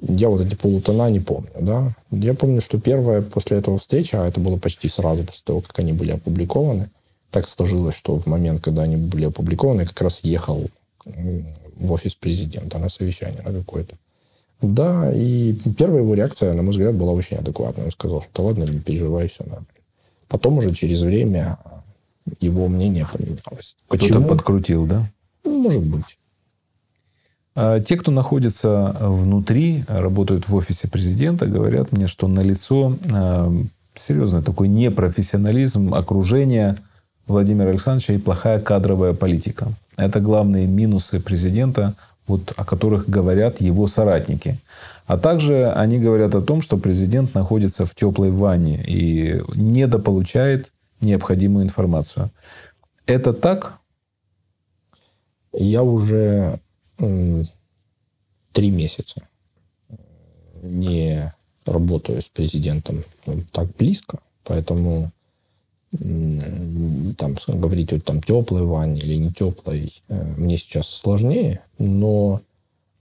я вот эти полутона не помню, да. Я помню, что первая после этого встреча, а это было почти сразу после того, как они были опубликованы, так сложилось, что в момент, когда они были опубликованы, как раз ехал в офис президента на совещание на какое-то. Да, и первая его реакция, на мой взгляд, была очень адекватная. Он сказал, что да ладно, не переживай, все нормально. Потом уже через время его мнение поменялось. Кто-то подкрутил, да? Может быть. А те, кто находится внутри, работают в офисе президента, говорят мне, что налицо а, серьезный такой непрофессионализм окружения Владимира Александровича и плохая кадровая политика. Это главные минусы президента, вот, о которых говорят его соратники. А также они говорят о том, что президент находится в теплой ванне и недополучает необходимую информацию. Это так? Я уже три месяца не работаю с президентом так близко, поэтому там говорить вот там теплой ванне или не теплой э, мне сейчас сложнее, но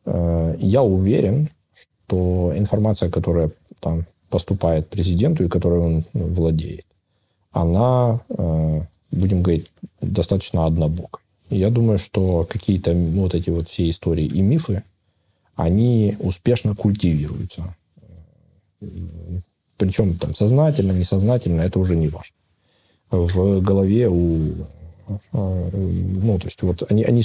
э, я уверен, что информация, которая там поступает президенту и которой он владеет, она, э, будем говорить, достаточно однобокая. Я думаю, что какие-то вот эти вот все истории и мифы, они успешно культивируются. Причем там сознательно, несознательно, это уже не важно. В голове у... Ну, то есть вот они, они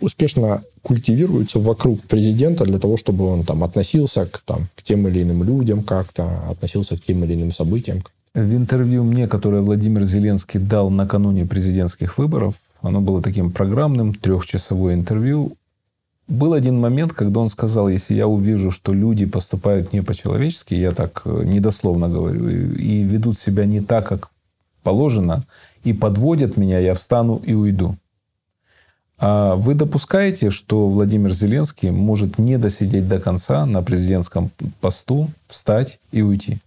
успешно культивируются вокруг президента для того, чтобы он там относился к, там, к тем или иным людям как-то, относился к тем или иным событиям. В интервью мне, которое Владимир Зеленский дал накануне президентских выборов, оно было таким программным, трехчасовое интервью. Был один момент, когда он сказал, если я увижу, что люди поступают не по-человечески, я так э, недословно говорю, и ведут себя не так, как положено, и подводят меня, я встану и уйду. А вы допускаете, что Владимир Зеленский может не досидеть до конца на президентском посту, встать и уйти?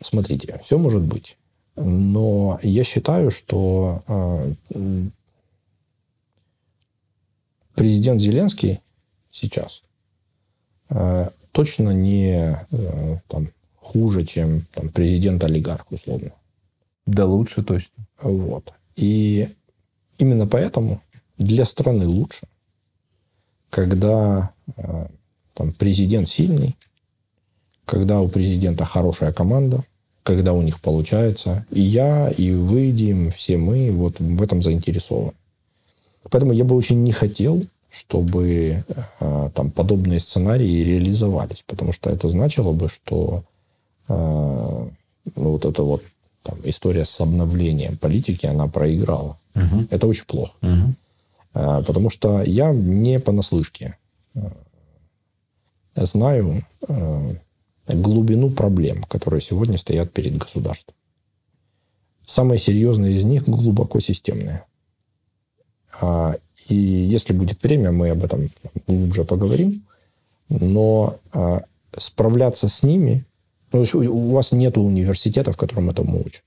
Смотрите, все может быть. Но я считаю, что э, президент Зеленский сейчас э, точно не э, там, хуже, чем там, президент-олигарх, условно. Да лучше точно. Вот. И именно поэтому для страны лучше, когда там, президент сильный, когда у президента хорошая команда, когда у них получается. И я, и вы, Дим, все мы вот в этом заинтересованы. Поэтому я бы очень не хотел, чтобы э, там подобные сценарии реализовались, потому что это значило бы, что э, ну, вот эта вот там, история с обновлением политики, она проиграла. Угу. Это очень плохо. Угу. Потому что я не понаслышке. знаю э, глубину проблем, которые сегодня стоят перед государством. Самые серьезные из них глубоко системные. А, и если будет время, мы об этом глубже поговорим. Но а, справляться с ними... Ну, у вас нет университета, в котором этому учат.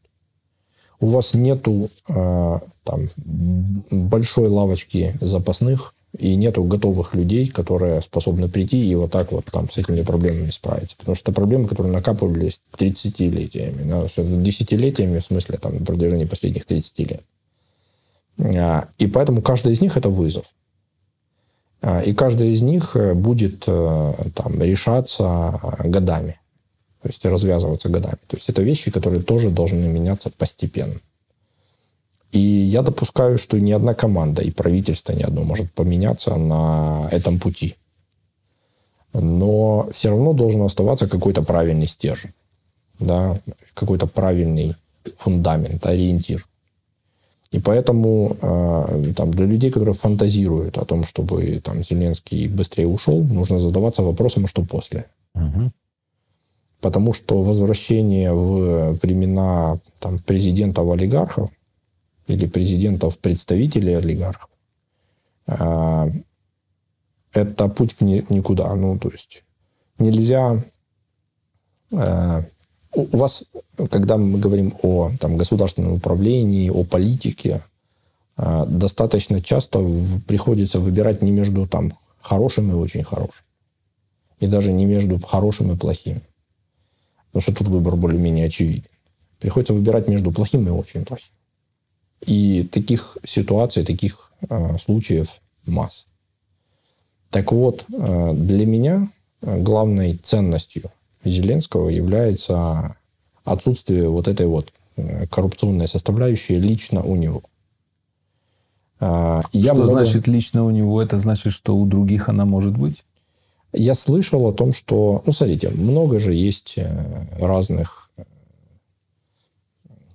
У вас нету а, там, большой лавочки запасных и нету готовых людей, которые способны прийти и вот так вот там с этими проблемами справиться. Потому что это проблемы, которые накапливались 30-летиями, да, десятилетиями, в смысле, там, на протяжении последних 30 лет. А, и поэтому каждый из них – это вызов. А, и каждый из них э, будет э, там, решаться годами. То есть развязываться годами. То есть это вещи, которые тоже должны меняться постепенно. И я допускаю, что ни одна команда и правительство ни одно может поменяться на этом пути. Но все равно должен оставаться какой-то правильный стержень, да, какой-то правильный фундамент, ориентир. И поэтому э, там, для людей, которые фантазируют о том, чтобы там, Зеленский быстрее ушел, нужно задаваться вопросом, а что после. Угу. Потому что возвращение в времена там, президентов-олигархов или президентов-представителей олигархов, э, это путь в никуда. Ну, то есть нельзя... Э, у вас, когда мы говорим о там, государственном управлении, о политике, э, достаточно часто приходится выбирать не между там, хорошим и очень хорошим. И даже не между хорошим и плохим. Потому что тут выбор более-менее очевиден. Приходится выбирать между плохим и очень плохим. И таких ситуаций, таких э, случаев масс. Так вот, э, для меня э, главной ценностью Зеленского является отсутствие вот этой вот э, коррупционной составляющей лично у него. А, я что много... значит лично у него? Это значит, что у других она может быть? Я слышал о том, что... Ну, смотрите, много же есть разных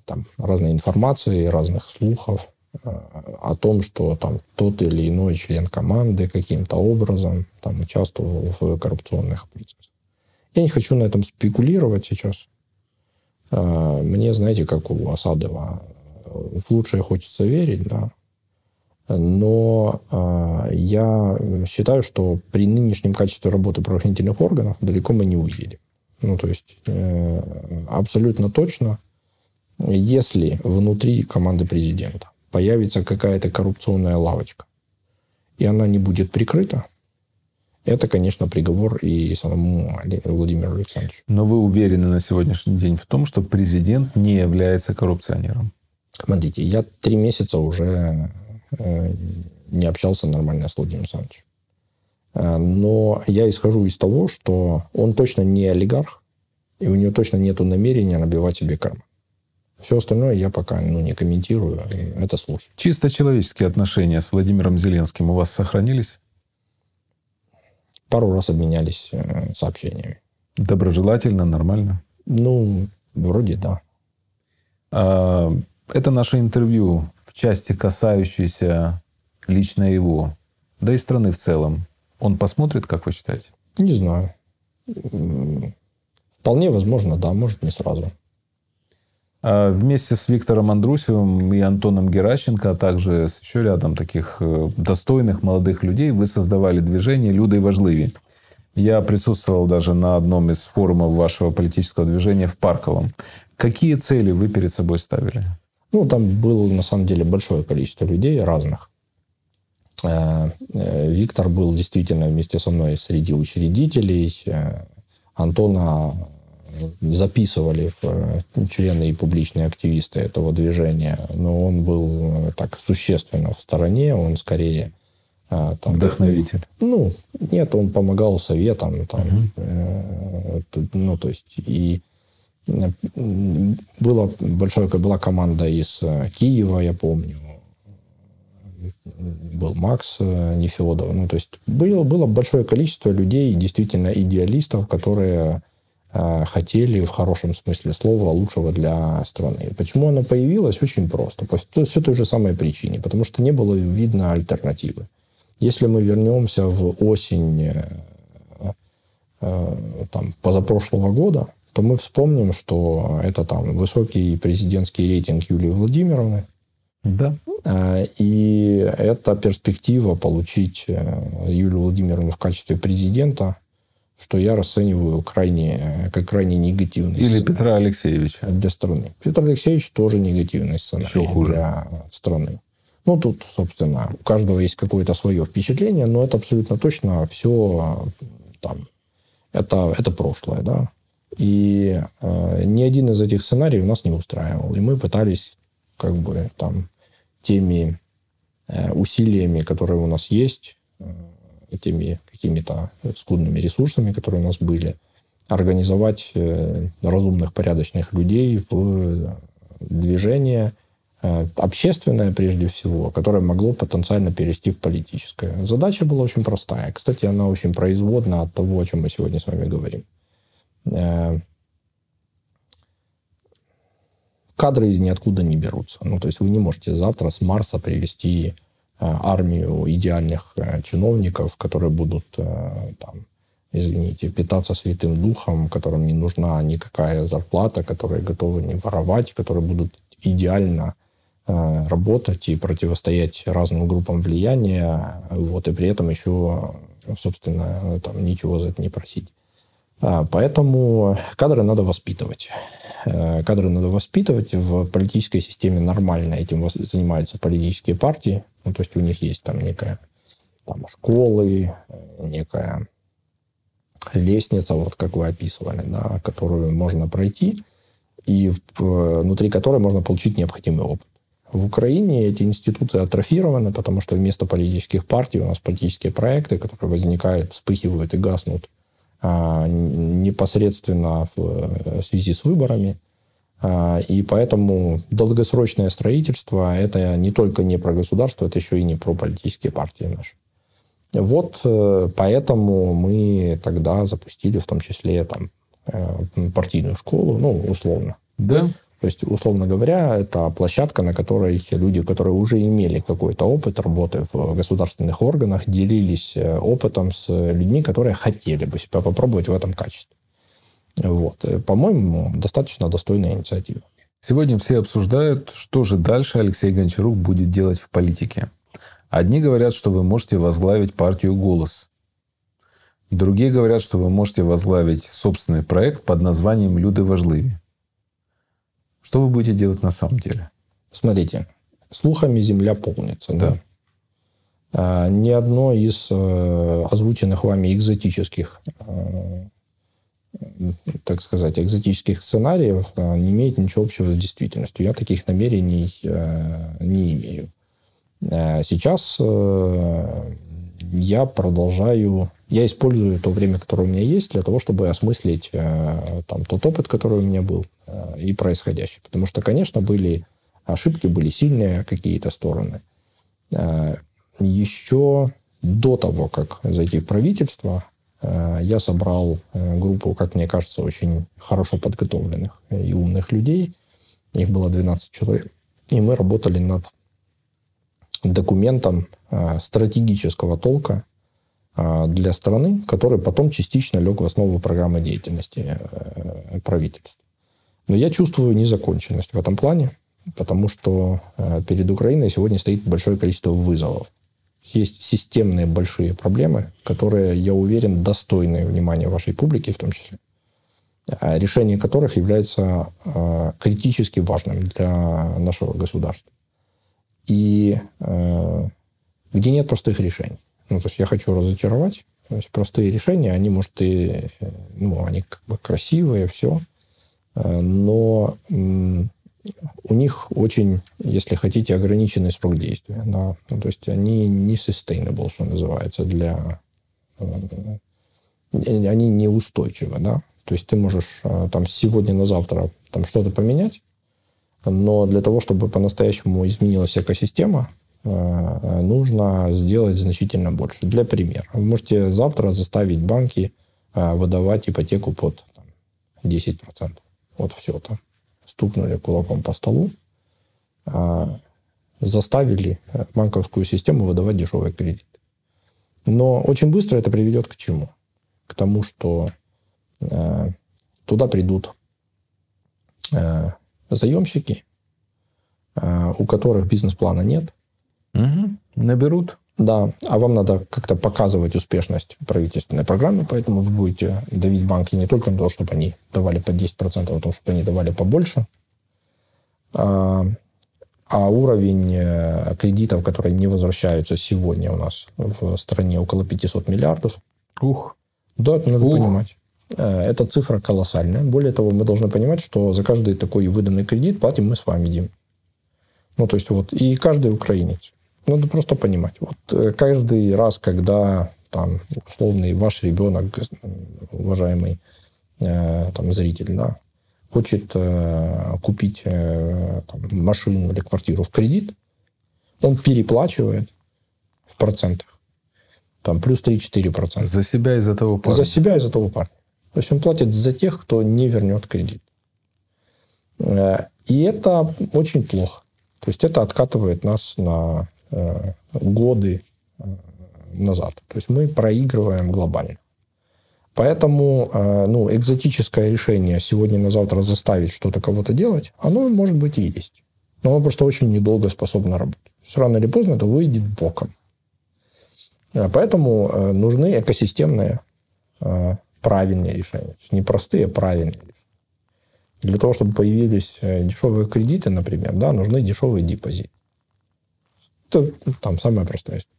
там, разной информации, разных слухов э, о том, что там тот или иной член команды каким-то образом там участвовал в коррупционных процессах. Я не хочу на этом спекулировать сейчас. Э, мне, знаете, как у Асадова, в лучшее хочется верить, да. Но э, я считаю, что при нынешнем качестве работы правоохранительных органов далеко мы не уедем. Ну, то есть, э, абсолютно точно если внутри команды президента появится какая-то коррупционная лавочка, и она не будет прикрыта, это, конечно, приговор и самому Владимиру Александровичу. Но вы уверены на сегодняшний день в том, что президент не является коррупционером? Смотрите, я три месяца уже не общался нормально с Владимиром Александровичем. Э, но я исхожу из того, что он точно не олигарх, и у него точно нет намерения набивать себе карман. Все остальное я пока ну, не комментирую. Это слухи. Чисто человеческие отношения с Владимиром Зеленским у вас сохранились? Пару раз обменялись э, сообщениями. Доброжелательно, нормально? Ну, вроде да. А, это наше интервью части, касающейся лично его, да и страны в целом. Он посмотрит, как вы считаете? Не знаю. Вполне возможно, да, может, не сразу. А вместе с Виктором Андрусевым и Антоном Геращенко, а также с еще рядом таких э, достойных молодых людей вы создавали движение «Люди важливі». Я присутствовал даже на одном из форумов вашего политического движения в Парковом. Какие цели вы перед собой ставили? Ну, там было, на самом деле, большое количество людей разных. Э, э, Виктор был действительно вместе со мной среди учредителей. Антона записывали в э, члены и публичные активисты этого движения, но он был э, так существенно в стороне, он скорее э, там, Вдохновитель. Ну, нет, он помогал советам. Там, угу. э, ну, то есть, и было большое, была команда из Киева, я помню. Был Макс Нефедов. Ну, то есть, было, было большое количество людей, действительно идеалистов, которые Э, хотели в хорошем смысле слова лучшего для страны. Почему оно появилось? Очень просто. По все той же самой причине. Потому что не было видно альтернативы. Если мы вернемся в осень там, позапрошлого года, то мы вспомним, что это там высокий президентский рейтинг Юлии Владимировны. Да. И это перспектива получить Юлию Владимировну в качестве президента – что я расцениваю крайне, как крайне негативный Или Петра Алексеевича. Для страны. Петр Алексеевич тоже негативный сценарий Еще хуже. для страны. Ну, тут, собственно, у каждого есть какое-то свое впечатление, но это абсолютно точно все там, это, это прошлое, да. И э, ни один из этих сценариев нас не устраивал. И мы пытались как бы там теми э, усилиями, которые у нас есть, э, теми какими-то скудными ресурсами, которые у нас были, организовать э, разумных, порядочных людей в движение э, общественное прежде всего, которое могло потенциально перейти в политическое. Задача была очень простая. Кстати, она очень производна от того, о чем мы сегодня с вами говорим. Э, кадры из ниоткуда не берутся. Ну, то есть вы не можете завтра с Марса привести Э, армию идеальных э, чиновников, которые будут там, извините, питаться святым духом, которым не нужна никакая зарплата, которые готовы не воровать, которые будут идеально работать и противостоять разным группам влияния, вот, и при этом еще, собственно, там, ничего за это не просить. А, поэтому кадры надо воспитывать. Кадры надо воспитывать. В политической системе нормально этим занимаются политические партии. Ну, то есть у них есть там некая там, школы, некая лестница, вот как вы описывали, да, которую можно пройти, и внутри которой можно получить необходимый опыт. В Украине эти институты атрофированы, потому что вместо политических партий у нас политические проекты, которые возникают, вспыхивают и гаснут непосредственно в, в связи с выборами. А, и поэтому долгосрочное строительство – это не только не про государство, это еще и не про политические партии наши. Вот э, поэтому мы тогда запустили в том числе там, э, партийную школу, ну, условно. Да. То есть, условно говоря, это площадка, на которой люди, которые уже имели какой-то опыт работы в государственных органах, делились э, опытом с людьми, которые хотели бы себя попробовать в этом качестве. Вот. Э, по-моему, достаточно достойная инициатива. Сегодня все обсуждают, что же дальше Алексей Гончарук будет делать в политике. Одни говорят, что вы можете возглавить партию «Голос». Другие говорят, что вы можете возглавить собственный проект под названием «Люди важливі». Что вы будете делать на самом деле? Смотрите, слухами земля полнится. Да. да? А, ни одно из э, озвученных вами экзотических э, так сказать, экзотических сценариев а, не имеет ничего общего с действительностью. Я таких намерений э, не имею. Э, сейчас э, я продолжаю, я использую то время, которое у меня есть, для того, чтобы осмыслить там, тот опыт, который у меня был, и происходящее. Потому что, конечно, были ошибки, были сильные какие-то стороны. Еще до того, как зайти в правительство, Э, я собрал э, группу, как мне кажется, очень хорошо подготовленных и умных людей. Их было 12 человек. И мы работали над документом э, стратегического толка для страны, который потом частично лег в основу программы деятельности правительства. Но я чувствую незаконченность в этом плане, потому что перед Украиной сегодня стоит большое количество вызовов есть системные большие проблемы, которые, я уверен, достойны внимания вашей публики в том числе, а решение которых является а, критически важным для нашего государства. И а, где нет простых решений. Ну, то есть я хочу разочаровать. То есть простые решения, они, может, и ну, они как бы красивые, все. Но у них очень, если хотите, ограниченный срок действия. Да? Ну, то есть они не sustainable, что называется, для... Э, они неустойчивы. Да? То есть ты можешь э, там сегодня на завтра там что-то поменять, но для того, чтобы по-настоящему изменилась экосистема, э, нужно сделать значительно больше. Для примера, вы можете завтра заставить банки выдавать ипотеку под там, 10%. Вот все там стукнули кулаком по столу, а, заставили банковскую систему выдавать дешевый кредит. Но очень быстро это приведет к чему? к тому, что э, туда придут э, заемщики, э, у которых бизнес-плана нет. Угу. Наберут. Да, а вам надо как-то показывать успешность правительственной программы, поэтому вы будете давить банки не только на то, чтобы они давали по 10%, а то, чтобы они давали побольше. А, а уровень э, кредитов, которые не возвращаются сегодня у нас в стране около 500 миллиардов. Ух. Да, это надо Ух. понимать. Э, эта цифра колоссальная. Более того, мы должны понимать, что за каждый такой выданный кредит платим мы с вами, Дим. Ну, то есть вот, и каждый украинец. Надо просто понимать. Вот э, каждый раз, когда там условный ваш ребенок, уважаемый там, зритель, да, хочет э, купить э, там, машину или квартиру в кредит, он переплачивает в процентах. Там плюс 3-4%. За себя из этого парня? За себя из этого парня. То есть он платит за тех, кто не вернет кредит. Э, и это очень плохо. То есть это откатывает нас на э, годы э, назад. То есть мы проигрываем глобально. Поэтому э, ну, экзотическое решение сегодня на завтра заставить что-то кого-то делать, оно может быть и есть. Но оно просто очень недолго способно работать. Рано или поздно это выйдет боком. Э, поэтому э, нужны экосистемные правильные решения. Не простые, а правильные решения. Для того, чтобы появились дешевые кредиты, например, да, нужны дешевые депозиты. Это там самая простая история.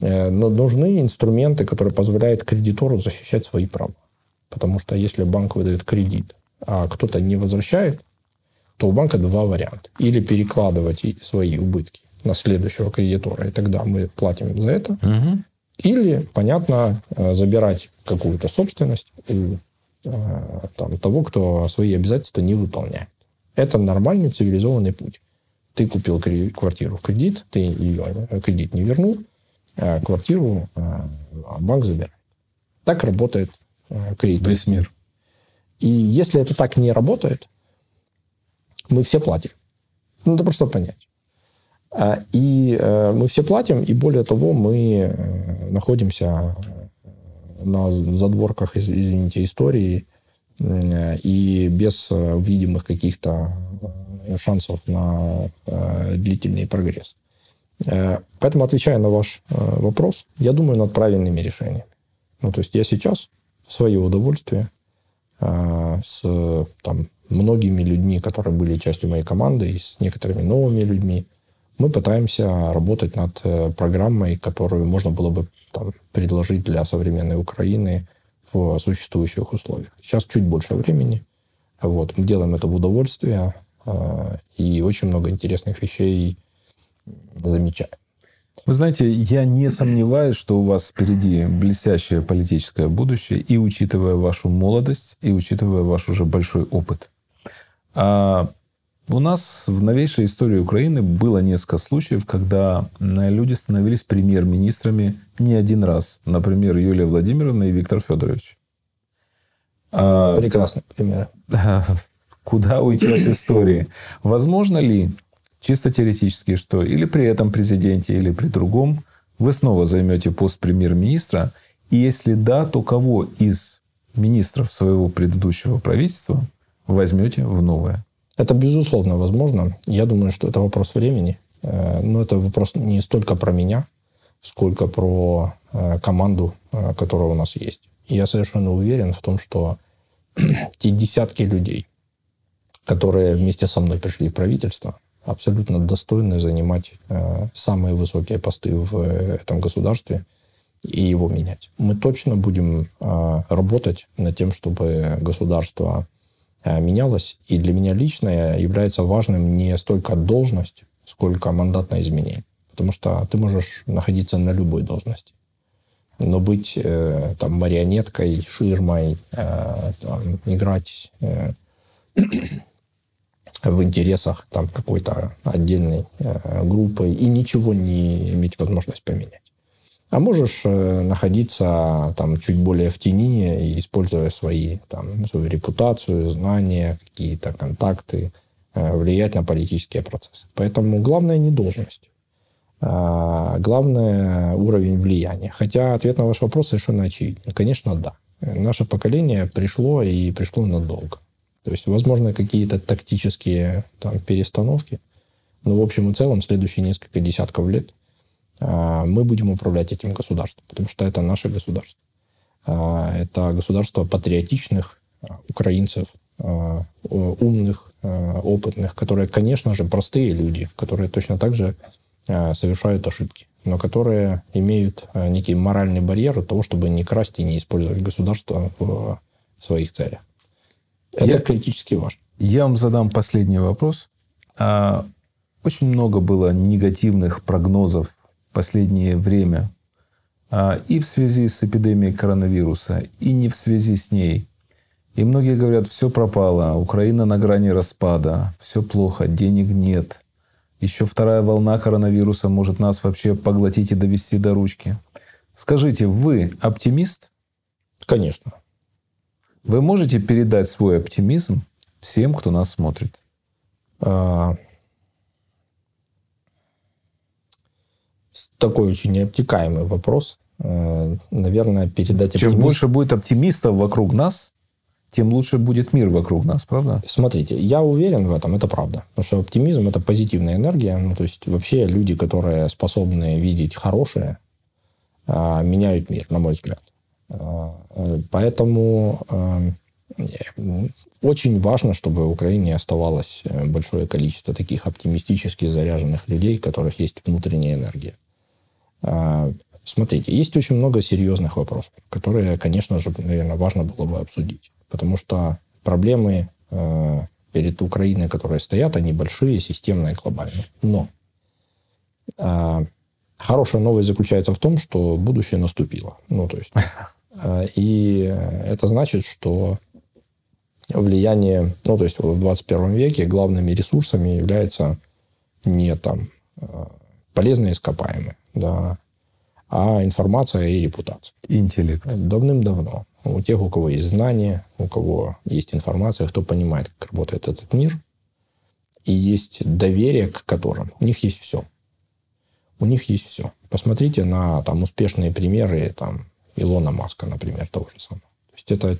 Э, но нужны инструменты, которые позволяют кредитору защищать свои права. Потому что если банк выдает кредит, а кто-то не возвращает, то у банка два варианта. Или перекладывать свои убытки на следующего кредитора, и тогда мы платим за это. Угу. Или, понятно, э, забирать какую-то собственность у э, там, того, кто свои обязательства не выполняет. Это нормальный цивилизованный путь. Ты купил квартиру в кредит, ты ее кредит не вернул, Э, квартиру э, банк забирает. Так работает э, кредит. Весь мир. И если это так не работает, мы все платим. Ну, это просто понять. И мы все платим, и более того, мы находимся на задворках, извините, истории, и без видимых каких-то шансов на длительный прогресс. Э, поэтому, отвечая на ваш э, вопрос, я думаю над правильными решениями. Ну, то есть я сейчас в свое удовольствие э, с там, многими людьми, которые были частью моей команды, и с некоторыми новыми людьми, мы пытаемся работать над программой, которую можно было бы там, предложить для современной Украины в существующих условиях. Сейчас чуть больше времени. Вот. Мы делаем это в удовольствие. И очень много интересных вещей замечаю. Вы знаете, я не сомневаюсь, что у вас впереди блестящее политическое будущее, и учитывая вашу молодость, и учитывая ваш уже большой опыт. А у нас в новейшей истории Украины было несколько случаев, когда люди становились премьер-министрами не один раз. Например, Юлия Владимировна и Виктор Федорович. А, Прекрасный пример. Куда уйти от истории? Возможно ли чисто теоретически, что или при этом президенте, или при другом вы снова займете пост премьер-министра, и если да, то кого из министров своего предыдущего правительства возьмете в новое? Это безусловно возможно. Я думаю, что это вопрос времени. Э, но это вопрос не столько про меня, сколько про э, команду, э, которая у нас есть. Я совершенно уверен в том, что те десятки людей, которые вместе со мной пришли в правительство, абсолютно достойны занимать самые высокие посты в этом государстве и его менять. Мы точно будем работать над тем, чтобы государство менялось. И для меня лично является важным не столько должность, сколько мандатное изменение. Потому что ты можешь находиться на любой должности. Но быть э, там марионеткой, ширмой, э, там, играть э, в интересах там какой-то отдельной э, группы и ничего не иметь возможность поменять. А можешь э, находиться там чуть более в тени и используя свои там свою репутацию, знания, какие-то контакты, э, влиять на политические процессы. Поэтому главное не должность. А главное уровень влияния. Хотя ответ на ваш вопрос совершенно очевиден. Конечно, да. наше поколение пришло и пришло надолго. То есть, возможно, какие-то тактические там, перестановки, но в общем и целом следующие несколько десятков лет мы будем управлять этим государством, потому что это наше государство. А, это государство патриотичных а, украинцев, умных, опытных, которые, конечно же, простые люди, которые точно так же совершают ошибки, но которые имеют некий моральный барьер от того, чтобы не красть и не использовать государство в своих целях. Это я, критически важно. Я вам задам последний вопрос. Очень много было негативных прогнозов последнее время и в связи с эпидемией коронавируса, и не в связи с ней. И многие говорят, все пропало, Украина на грани распада, все плохо, денег нет. Еще вторая волна коронавируса может нас вообще поглотить и довести до ручки. Скажите, вы оптимист? Конечно. Вы можете передать свой оптимизм всем, кто нас смотрит? А... Такой очень необтекаемый вопрос. Э, наверное, передать Чем больше будет оптимистов вокруг нас, тем лучше будет мир вокруг нас, правда? Смотрите, я уверен в этом, это правда. Потому что оптимизм – это позитивная энергия. Ну, то есть, вообще люди, которые способны видеть хорошее, а, меняют мир, на мой взгляд. А, э, поэтому э, очень важно, чтобы в Украине оставалось большое количество таких оптимистически заряженных людей, у которых есть внутренняя энергия. А, Смотрите, есть очень много серьезных вопросов, которые, конечно же, наверное, важно было бы обсудить. Потому что проблемы э, перед Украиной, которые стоят, они большие, системные, глобальные. Но э, хорошая новость заключается в том, что будущее наступило. Ну, то есть, э, и это значит, что влияние, ну, то есть в 21 веке главными ресурсами являются не там полезные ископаемые, да, а информация и репутация. Интеллект. Давным-давно. У тех, у кого есть знания, у кого есть информация, кто понимает, как работает этот мир, и есть доверие к которым, у них есть все. У них есть все. Посмотрите на там, успешные примеры там, Илона Маска, например, того же самого. То есть это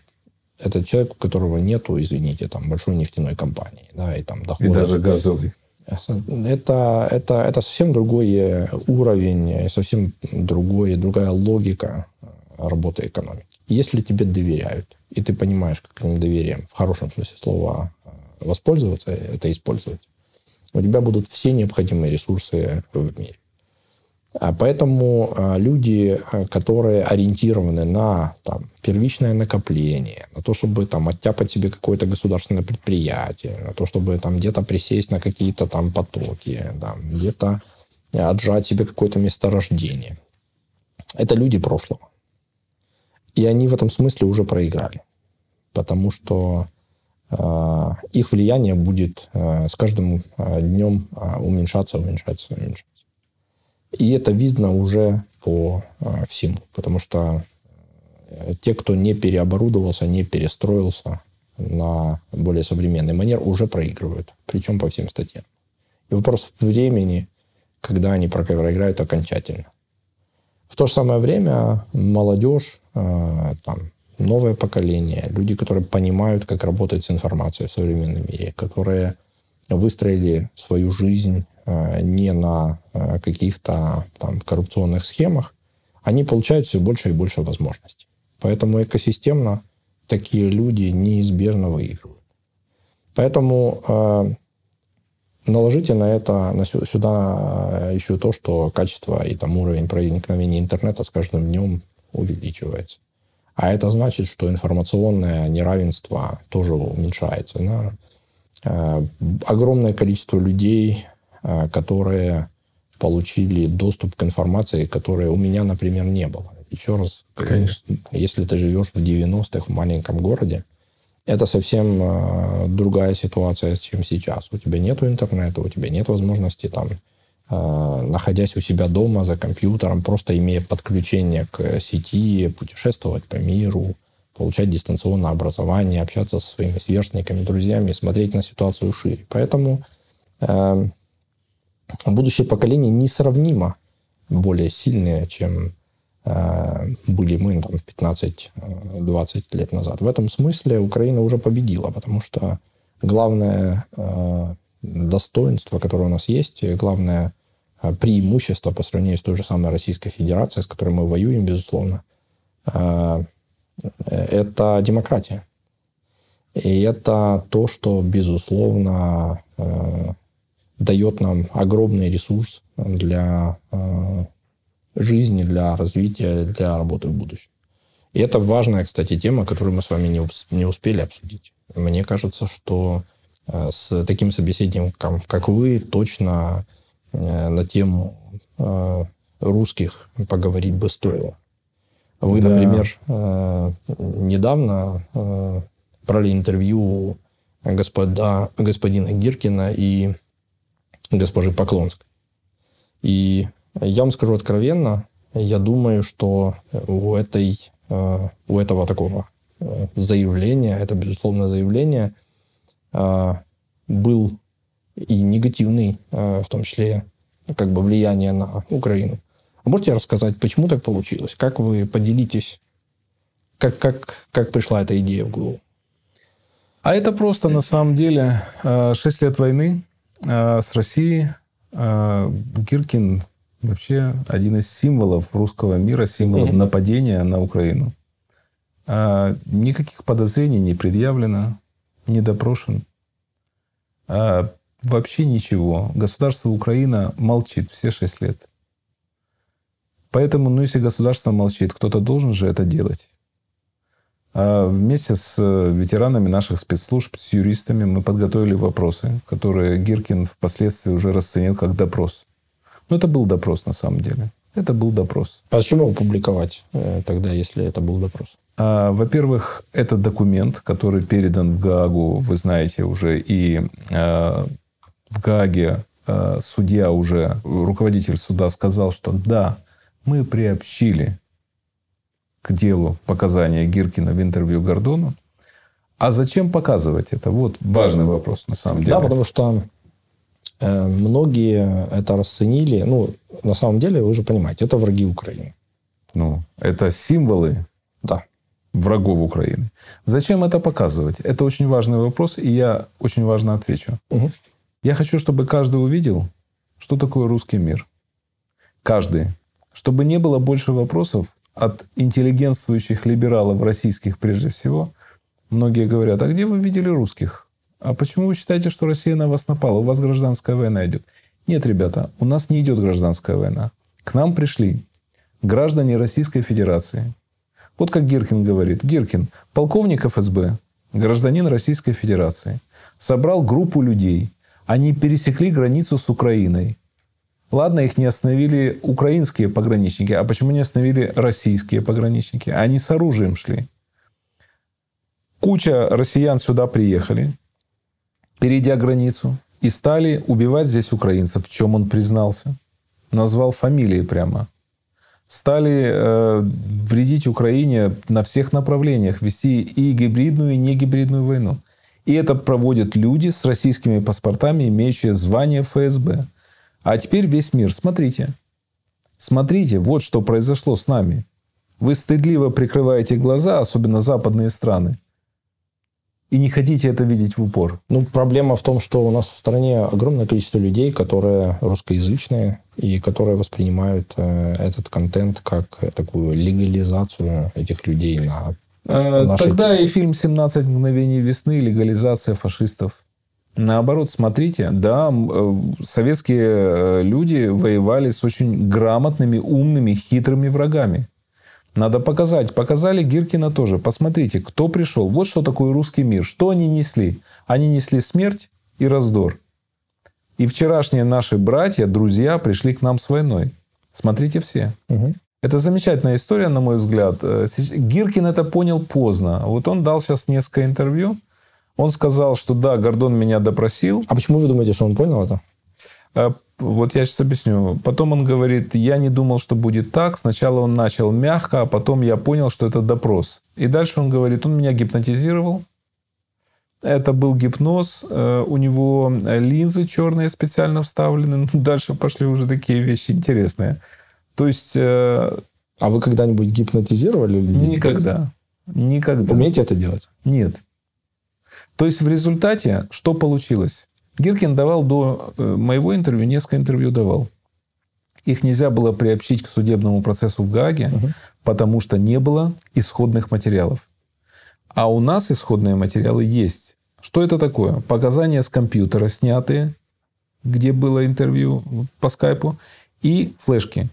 это человек, у которого нету, извините, там большой нефтяной компании, да, и там доходы. И даже газовый. Это, это, это совсем другой уровень, совсем другой, другая логика работы экономики. Если тебе доверяют, и ты понимаешь, как этим доверием, в хорошем смысле слова, воспользоваться, это использовать, у тебя будут все необходимые ресурсы в мире. А поэтому а, люди, а, которые ориентированы на там, первичное накопление, на то, чтобы там, оттяпать себе какое-то государственное предприятие, на то, чтобы там, где-то присесть на какие-то там потоки, там, где-то отжать себе какое-то месторождение. Это люди прошлого. И они в этом смысле уже проиграли. Потому что э, их влияние будет э, с каждым э, днем э, уменьшаться, уменьшаться, уменьшаться. И это видно уже по а, всему, потому что э, те, кто не переоборудовался, не перестроился на более современный манер, уже проигрывают, причем по всем статьям. И вопрос времени, когда они проиграют окончательно. В то же самое время молодежь, э, там, новое поколение, люди, которые понимают, как работать с информацией в современном мире, которые выстроили свою жизнь э, не на э, каких-то там коррупционных схемах, они получают все больше и больше возможностей. Поэтому экосистемно такие люди неизбежно выигрывают. Поэтому э, наложите на это на сюда еще то, что качество и там уровень проникновения интернета с каждым днем увеличивается. А это значит, что информационное неравенство тоже уменьшается. Да? Э, огромное количество людей, э, которые получили доступ к информации, которой у меня, например, не было. Еще раз, Конечно. если ты живешь в 90-х в маленьком городе, это совсем э, другая ситуация, чем сейчас. У тебя нет интернета, у тебя нет возможности там, находясь у себя дома за компьютером, просто имея подключение к сети, путешествовать по миру, получать дистанционное образование, общаться со своими сверстниками, друзьями, смотреть на ситуацию шире. Поэтому э, будущее поколение несравнимо более сильное, чем были мы там 15-20 лет назад. В этом смысле Украина уже победила, потому что главное достоинство, которое у нас есть, главное преимущество по сравнению с той же самой Российской Федерацией, с которой мы воюем, безусловно, это демократия. И это то, что, безусловно, дает нам огромный ресурс для э, жизни, для развития, для работы в будущем. И это важная, кстати, тема, которую мы с вами не, не успели обсудить. Мне кажется, что э, с таким собеседником, как вы, точно э, на тему русских поговорить бы стоило. Вы, да. например, недавно брали интервью господа, господина Гиркина и госпожи Поклонской. И я вам скажу откровенно, я думаю, что у, этой, э, у этого такого э, заявления, это, безусловно, заявление, э, был и негативный, в том числе, как бы влияние на Украину. А можете рассказать, почему так получилось? Как вы поделитесь, как, как, как пришла эта идея в голову? А это просто, на самом деле, 6 лет войны, а, с Россией. А, Гиркин вообще один из символов русского мира, символов нападения на Украину. А, никаких подозрений не предъявлено, не допрошен. Вообще ничего. Государство Украина молчит все шесть лет. Поэтому, ну, если государство молчит, кто-то должен же это делать. А вместе с э, ветеранами наших спецслужб, с юристами мы подготовили вопросы, которые Гиркин впоследствии уже расценил как допрос. Но это был допрос на самом деле. Это был допрос. А зачем его публиковать э, тогда, если это был допрос? А, во-первых, это документ, который передан в Гаагу, вы знаете уже, и а, в Гааге а, судья уже, руководитель суда сказал, что да, мы приобщили к делу показания Гиркина в интервью Гордону. А зачем показывать это? Вот важный вопрос на самом деле. Да, потому что э, многие это расценили. Ну, на самом деле, вы же понимаете, это враги Украины. Ну, это символы да. врагов Украины. Зачем это показывать? Это очень важный вопрос, и я очень важно отвечу. Угу. Я хочу, чтобы каждый увидел, что такое русский мир. Каждый. Чтобы не было больше вопросов, от интеллигентствующих либералов российских прежде всего, многие говорят, а где вы видели русских? А почему вы считаете, что Россия на вас напала? У вас гражданская война идет. Нет, ребята, у нас не идет гражданская война. К нам пришли граждане Российской Федерации. Вот как Гиркин говорит. Гиркин, полковник ФСБ, гражданин Российской Федерации, собрал группу людей. Они пересекли границу с Украиной. Ладно, их не остановили украинские пограничники, а почему не остановили российские пограничники? Они с оружием шли. Куча россиян сюда приехали, перейдя границу, и стали убивать здесь украинцев, в чем он признался. Назвал фамилии прямо. Стали э, вредить Украине на всех направлениях, вести и гибридную, и негибридную войну. И это проводят люди с российскими паспортами, имеющие звание ФСБ. А теперь весь мир. Смотрите. Смотрите, вот что произошло с нами. Вы стыдливо прикрываете глаза, особенно западные страны, и не хотите это видеть в упор. Ну, проблема в том, что у нас в стране огромное количество людей, которые русскоязычные и которые воспринимают э, этот контент как такую легализацию этих людей на э, Тогда и фильм «17 мгновений весны» легализация фашистов. Наоборот, смотрите, да, э, советские э, люди воевали с очень грамотными, умными, хитрыми врагами. Надо показать. Показали Гиркина тоже. Посмотрите, кто пришел. Вот что такое русский мир. Что они несли? Они несли смерть и раздор. И вчерашние наши братья, друзья пришли к нам с войной. Смотрите все. Угу. Это замечательная история, на мой взгляд. Э, Гиркин это понял поздно. Вот он дал сейчас несколько интервью. Он сказал, что да, Гордон меня допросил. А почему вы думаете, что он понял это? А, вот я сейчас объясню. Потом он говорит, я не думал, что будет так. Сначала он начал мягко, а потом я понял, что это допрос. И дальше он говорит, он меня гипнотизировал. Это был гипноз. Э, у него линзы черные специально вставлены. Ну, дальше пошли уже такие вещи интересные. То есть, э, А вы когда-нибудь гипнотизировали людей? Никогда. Никогда. Умеете это делать? Нет. То есть в результате что получилось? Гиркин давал до э, моего интервью, несколько интервью давал. Их нельзя было приобщить к судебному процессу в Гааге, угу. потому что не было исходных материалов. А у нас исходные материалы есть. Что это такое? Показания с компьютера снятые, где было интервью по скайпу, и флешки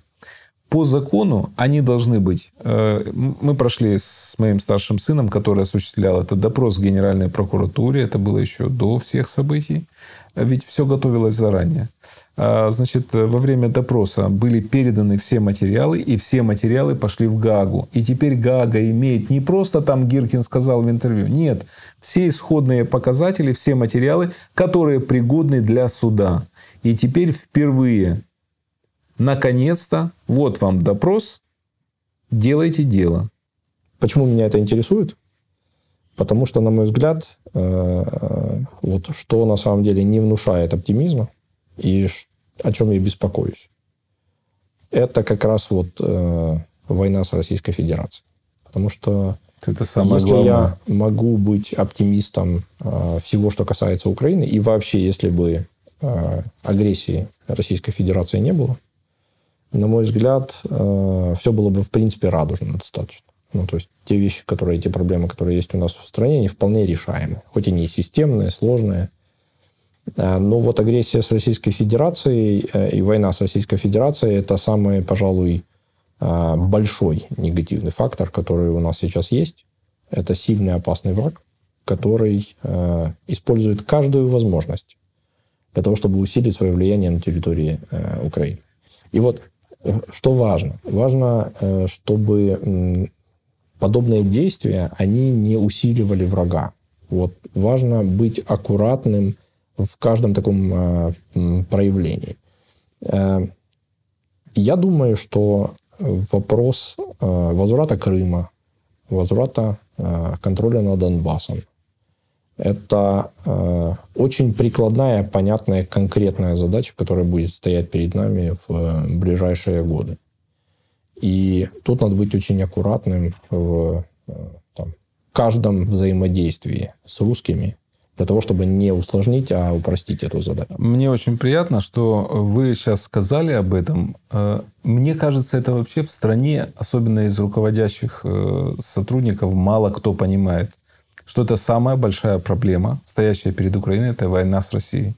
по закону они должны быть. Э, мы прошли с моим старшим сыном, который осуществлял этот допрос в Генеральной прокуратуре. Это было еще до всех событий. Ведь все готовилось заранее. А, значит, во время допроса были переданы все материалы, и все материалы пошли в ГАГу. И теперь ГАГа имеет не просто там Гиркин сказал в интервью. Нет, все исходные показатели, все материалы, которые пригодны для суда. И теперь впервые наконец-то, вот вам допрос, делайте дело. Почему меня это интересует? Потому что, на мой взгляд, э, вот что на самом деле не внушает оптимизма и о чем я беспокоюсь, это как раз вот э, война с Российской Федерацией. Потому что это самое если главное. я могу быть оптимистом э, всего, что касается Украины, и вообще, если бы агрессии Российской Федерации не было, на мой взгляд, э, все было бы, в принципе, радужно достаточно. Ну, то есть, те вещи, которые, те проблемы, которые есть у нас в стране, они вполне решаемы. Хоть и не системные, сложные. Э, но вот агрессия с Российской Федерацией э, и война с Российской Федерацией – это самый, пожалуй, большой негативный фактор, который у нас сейчас есть. Это сильный опасный враг, который использует каждую возможность для того, чтобы усилить свое влияние на территории Украины. И вот что важно? Важно, э, чтобы подобные действия, они не усиливали врага. Вот. Важно быть аккуратным в каждом таком э, проявлении. Э, я думаю, что вопрос возврата Крыма, возврата контроля над Донбассом, это э, очень прикладная, понятная, конкретная задача, которая будет стоять перед нами в э, ближайшие годы. И тут надо быть очень аккуратным в э, там, каждом взаимодействии с русскими, для того, чтобы не усложнить, а упростить эту задачу. Мне очень приятно, что вы сейчас сказали об этом. Э, мне кажется, это вообще в стране, особенно из руководящих э, сотрудников, мало кто понимает что это самая большая проблема, стоящая перед Украиной, это война с Россией.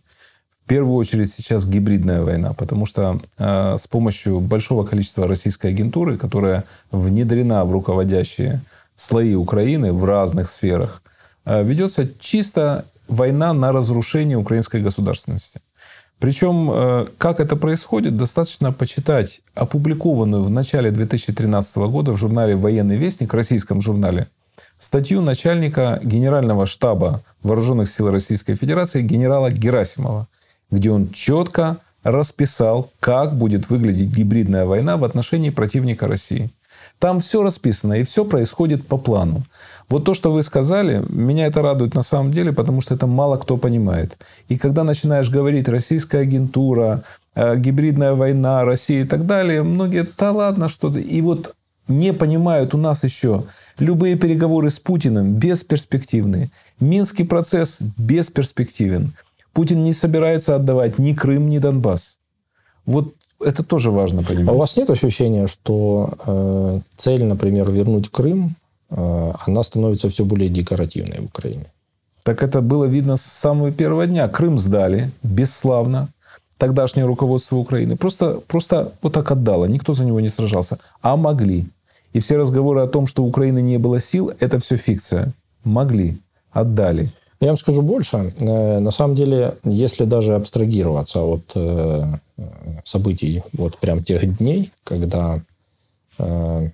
В первую очередь сейчас гибридная война, потому что э, с помощью большого количества российской агентуры, которая внедрена в руководящие слои Украины в разных сферах, э, ведется чисто война на разрушение украинской государственности. Причем, э, как это происходит, достаточно почитать опубликованную в начале 2013 года в журнале «Военный вестник», российском журнале, статью начальника Генерального штаба Вооруженных сил Российской Федерации генерала Герасимова, где он четко расписал, как будет выглядеть гибридная война в отношении противника России. Там все расписано, и все происходит по плану. Вот то, что вы сказали, меня это радует на самом деле, потому что это мало кто понимает. И когда начинаешь говорить российская агентура, э, гибридная война, Россия и так далее, многие, да ладно, что-то. И вот не понимают у нас еще любые переговоры с Путиным бесперспективны. Минский процесс бесперспективен. Путин не собирается отдавать ни Крым, ни Донбасс. Вот это тоже важно понимать. А у вас нет ощущения, что э, цель, например, вернуть Крым, э, она становится все более декоративной в Украине? Так это было видно с самого первого дня. Крым сдали бесславно тогдашнее руководство Украины. Просто, просто вот так отдало. Никто за него не сражался. А могли. И все разговоры о том, что у Украины не было сил, это все фикция. Могли. Отдали. Я вам скажу больше. Э, на самом деле, если даже абстрагироваться от э, событий вот прям тех дней, когда э,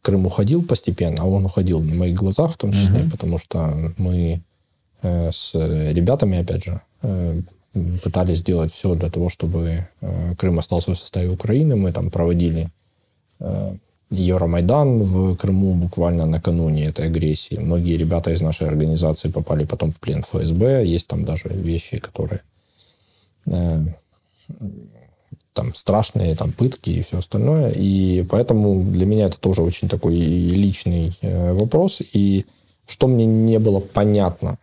Крым уходил постепенно, а он уходил на моих глазах в том числе, угу. потому что мы с ребятами, опять же, пытались сделать все для того, чтобы э, Крым остался в составе Украины. Мы там проводили э, Евромайдан в Крыму буквально накануне этой агрессии. Многие ребята из нашей организации попали потом в плен ФСБ. Есть там даже вещи, которые э, там страшные там пытки и все остальное. И поэтому для меня это тоже очень такой личный вопрос. И что мне не было понятно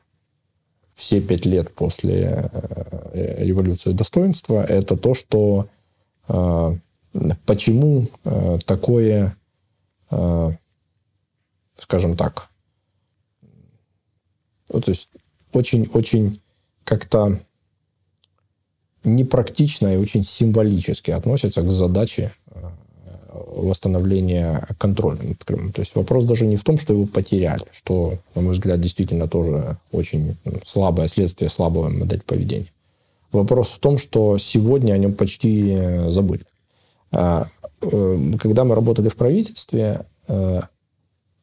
все пять лет после э, революции достоинства, это то, что э, почему такое, скажем так, ну, то есть очень-очень как-то непрактично и очень символически относится к задаче э, восстановления контроля над Крымом. То есть вопрос даже не в том, что его потеряли, что, на мой взгляд, действительно тоже очень слабое следствие слабого модель поведения. Вопрос в том, что сегодня о нем почти э, забыли. А, э, когда мы работали в правительстве,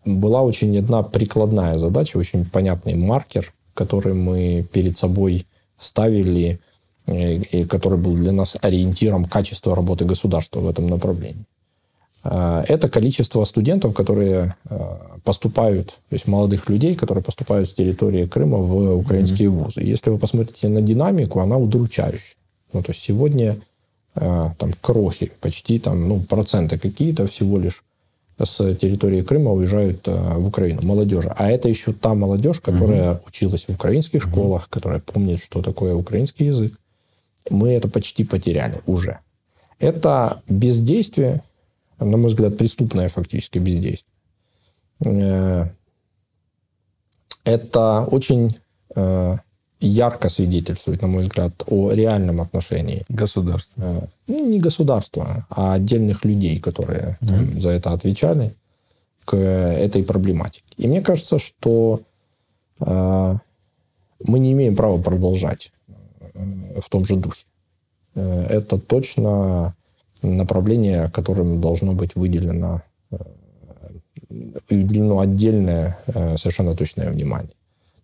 была очень одна прикладная задача, очень понятный маркер, который мы перед собой ставили и который был для нас ориентиром качества работы государства в этом направлении. А, это количество студентов, которые а, поступают, то есть молодых людей, которые поступают с территории Крыма в украинские mm-hmm. вузы. Если вы посмотрите на динамику, она удручающая. Ну, то есть сегодня а, там крохи, почти там, ну, проценты какие-то всего лишь с территории Крыма уезжают в Украину, молодежи. А это еще та молодежь, которая mm-hmm. училась в украинских школах, mm-hmm. которая помнит, что такое украинский язык, мы это почти потеряли уже. Это бездействие, на мой взгляд, преступное фактически бездействие. Э, это очень э, ярко свидетельствует, на мой взгляд, о реальном отношении. Государства. Э, ну, не государства, а отдельных людей, которые mm-hmm. там, за это отвечали, к этой проблематике. И мне кажется, что мы не имеем права продолжать в том же духе. Это точно направление, которым должно быть выделено, э, уделено отдельное э, совершенно точное внимание.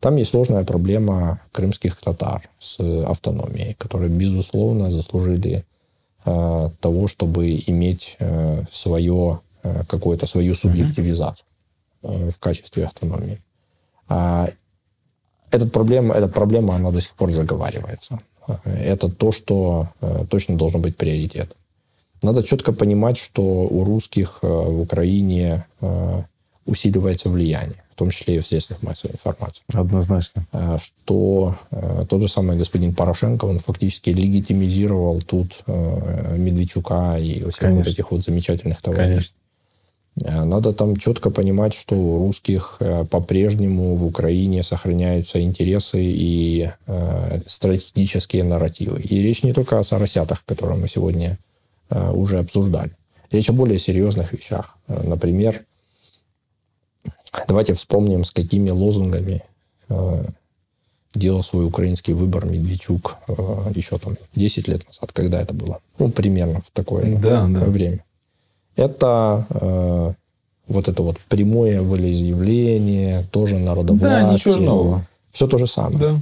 Там есть сложная проблема крымских татар с автономией, которые, безусловно, заслужили того, чтобы иметь свое, какую-то свою субъективизацию в качестве автономии. А эта проблема, эта проблема, она до сих пор заговаривается. Это то, что э, точно должно быть приоритет. Надо четко понимать, что у русских э, в Украине э, усиливается влияние, в том числе и в средствах массовой информации. Однозначно. Что тот же самый господин Порошенко, он фактически легитимизировал тут Медведчука и всех Конечно. вот этих вот замечательных товарищей. Конечно. Э, надо там четко понимать, что у русских э, по-прежнему в Украине сохраняются интересы и э, стратегические нарративы. И речь не только о соросятах, которые мы сегодня э, уже обсуждали. Речь о более серьезных вещах. Э, например, давайте вспомним, с какими лозунгами э, делал свой украинский выбор Медведчук э, еще там 10 лет назад, когда это было. Ну, примерно в такое да, да. время. Это э, вот это вот прямое волеизъявление, тоже народовластие. Да, ничего нового. Все то же самое. Да.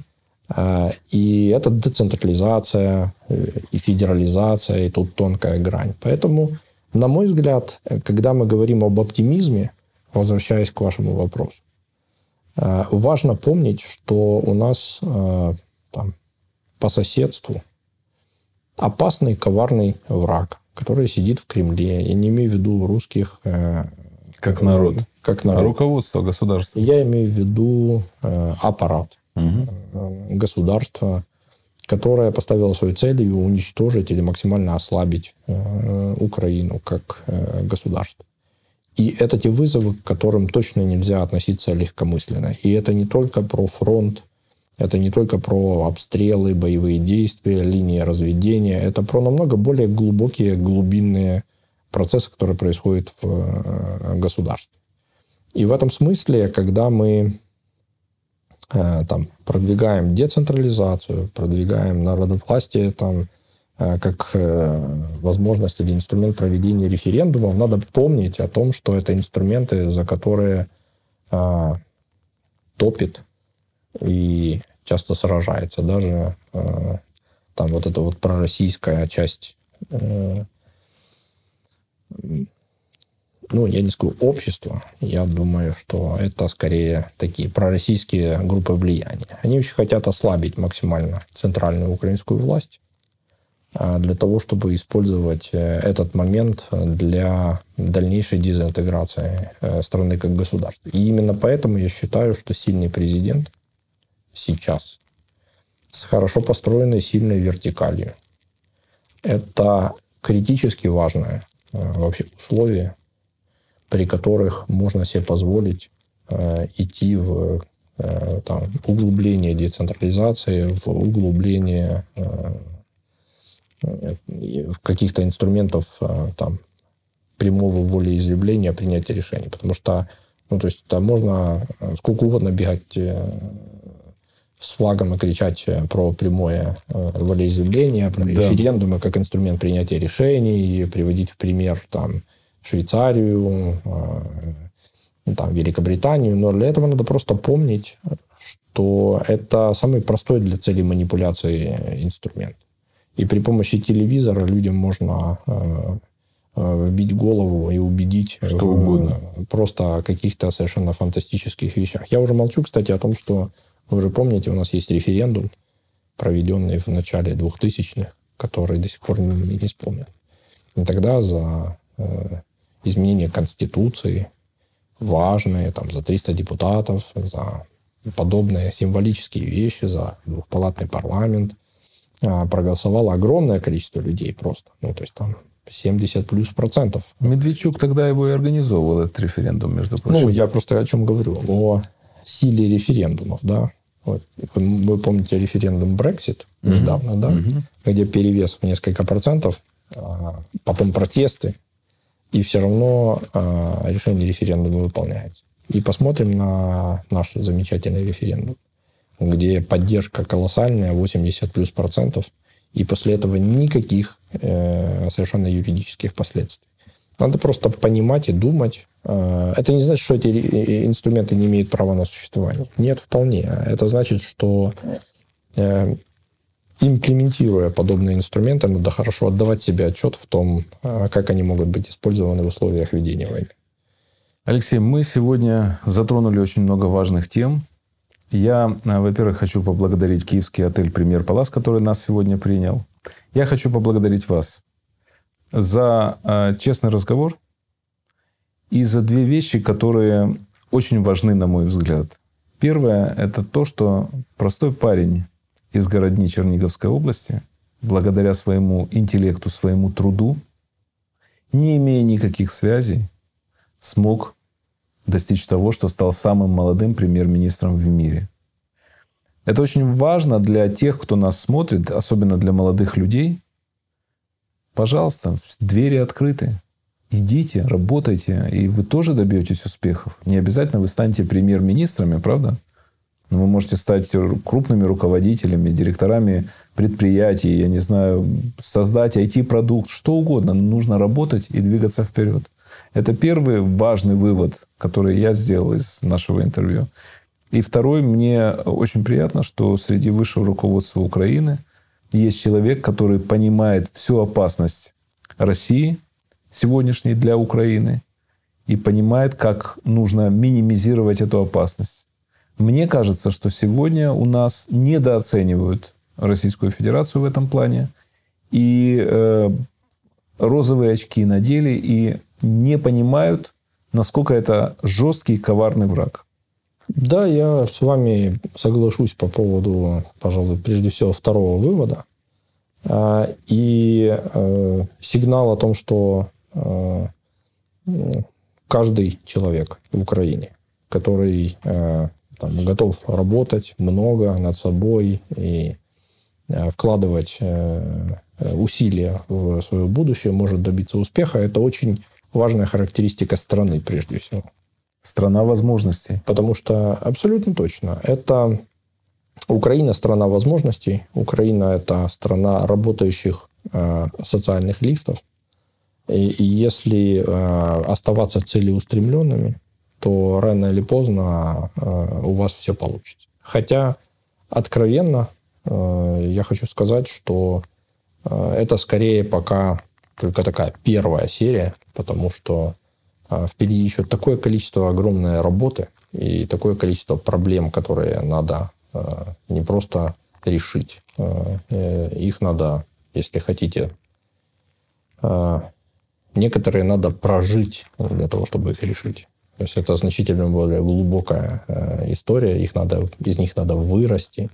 Э, и это децентрализация, э, и федерализация, и тут тонкая грань. Поэтому, на мой взгляд, когда мы говорим об оптимизме, возвращаясь к вашему вопросу, э, важно помнить, что у нас там, по соседству опасный, коварный враг – который сидит в Кремле. Я не имею в виду русских... Э, как народ. Как народ. А руководство государства. Я имею в виду э, аппарат угу. государства, которое поставило свою целью уничтожить или максимально ослабить Украину как государство. И это те вызовы, к которым точно нельзя относиться легкомысленно. И это не только про фронт это не только про обстрелы, боевые действия, линии разведения. Это про намного более глубокие, глубинные процессы, которые происходят в э, государстве. И в этом смысле, когда мы э, там, продвигаем децентрализацию, продвигаем народовластие там, э, как возможность или инструмент проведения референдумов, надо помнить о том, что это инструменты, за которые топит и часто сражается. Даже э, там вот эта вот пророссийская часть, э, ну, я не скажу общества, я думаю, что это скорее такие пророссийские группы влияния. Они очень хотят ослабить максимально центральную украинскую власть а, для того, чтобы использовать э, этот момент для дальнейшей дезинтеграции э, страны как государства. И именно поэтому я считаю, что сильный президент сейчас с хорошо построенной сильной вертикалью – это критически важное э, вообще условие, при которых можно себе позволить идти в там, углубление децентрализации, в углубление каких-то инструментов а, там, прямого волеизъявления, принятия решений. Потому что, ну, то есть, там можно а, сколько угодно бегать э, с флагом и кричать э, про прямое э, волеизъявление, про да. референдумы как инструмент принятия решений, приводить в пример там, Швейцарию, там, Великобританию, но для этого надо просто помнить, что это самый простой для целей манипуляции инструмент. И при помощи телевизора людям можно э, э, вбить голову и убедить что в, угодно. просто о каких-то совершенно фантастических вещах. Я уже молчу, кстати, о том, что вы уже помните, у нас есть референдум, проведенный в начале 2000-х, который до сих пор не, не исполнен. И тогда за э, изменение Конституции, важные, там, за 300 депутатов, за подобные символические вещи, за двухпалатный парламент – а, проголосовало огромное количество людей просто. Ну, то есть там 70 плюс процентов. Медведчук тогда его и организовывал, этот референдум, между прочим. Ну, я просто о чем говорю. О силе референдумов, да. Вот. Вы помните референдум Brexit угу. недавно, да? Угу. Где перевес в несколько процентов, а, потом протесты, и все равно а, решение референдума выполняется. И посмотрим на наш замечательный референдум где поддержка колоссальная, 80 плюс процентов, и после этого никаких э, совершенно юридических последствий. Надо просто понимать и думать. Э, это не значит, что эти инструменты не имеют права на существование. Нет, вполне. Это значит, что э, имплементируя подобные инструменты, надо хорошо отдавать себе отчет в том, э, как они могут быть использованы в условиях ведения войны. Алексей, мы сегодня затронули очень много важных тем. Я, э, во-первых, хочу поблагодарить киевский отель «Премьер Палас», который нас сегодня принял. Я хочу поблагодарить вас за э, честный разговор и за две вещи, которые очень важны, на мой взгляд. Первое – это то, что простой парень из городни Черниговской области, благодаря своему интеллекту, своему труду, не имея никаких связей, смог достичь того, что стал самым молодым премьер-министром в мире. Это очень важно для тех, кто нас смотрит, особенно для молодых людей. Пожалуйста, двери открыты. Идите, работайте, и вы тоже добьетесь успехов. Не обязательно вы станете премьер-министрами, правда? Но вы можете стать крупными руководителями, директорами предприятий, я не знаю, создать IT-продукт, что угодно. Нужно работать и двигаться вперед. Это первый важный вывод, который я сделал из нашего интервью. И второй, мне очень приятно, что среди высшего руководства Украины есть человек, который понимает всю опасность России сегодняшней для Украины и понимает, как нужно минимизировать эту опасность. Мне кажется, что сегодня у нас недооценивают Российскую Федерацию в этом плане. И э, розовые очки надели и не понимают, насколько это жесткий, коварный враг. Да, я с вами соглашусь по поводу, пожалуй, прежде всего второго вывода. А, и э, сигнал о том, что э, каждый человек в Украине, который э, там, готов работать много над собой и вкладывать усилия в свое будущее, может добиться успеха, это очень важная характеристика страны, прежде всего. Страна возможностей. Потому что абсолютно точно. Это Украина страна возможностей. Украина это страна работающих э, социальных лифтов. И, и если э, оставаться целеустремленными, то рано или поздно э, у вас все получится. Хотя откровенно э, я хочу сказать, что э, это скорее пока только такая первая серия, потому что впереди еще такое количество огромной работы и такое количество проблем, которые надо не просто решить, их надо если хотите. Некоторые надо прожить для того, чтобы их решить. То есть это значительно более глубокая э, история, их надо, из них надо вырасти,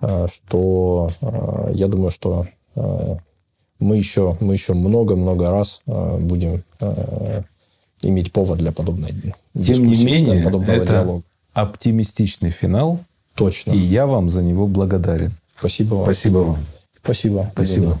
э, что э, я думаю, что мы еще, мы еще много-много раз будем иметь повод для подобной Тем не менее, это диалога. оптимистичный финал. Точно. И я вам за него благодарен. Спасибо вам. Спасибо вам. Спасибо. Спасибо.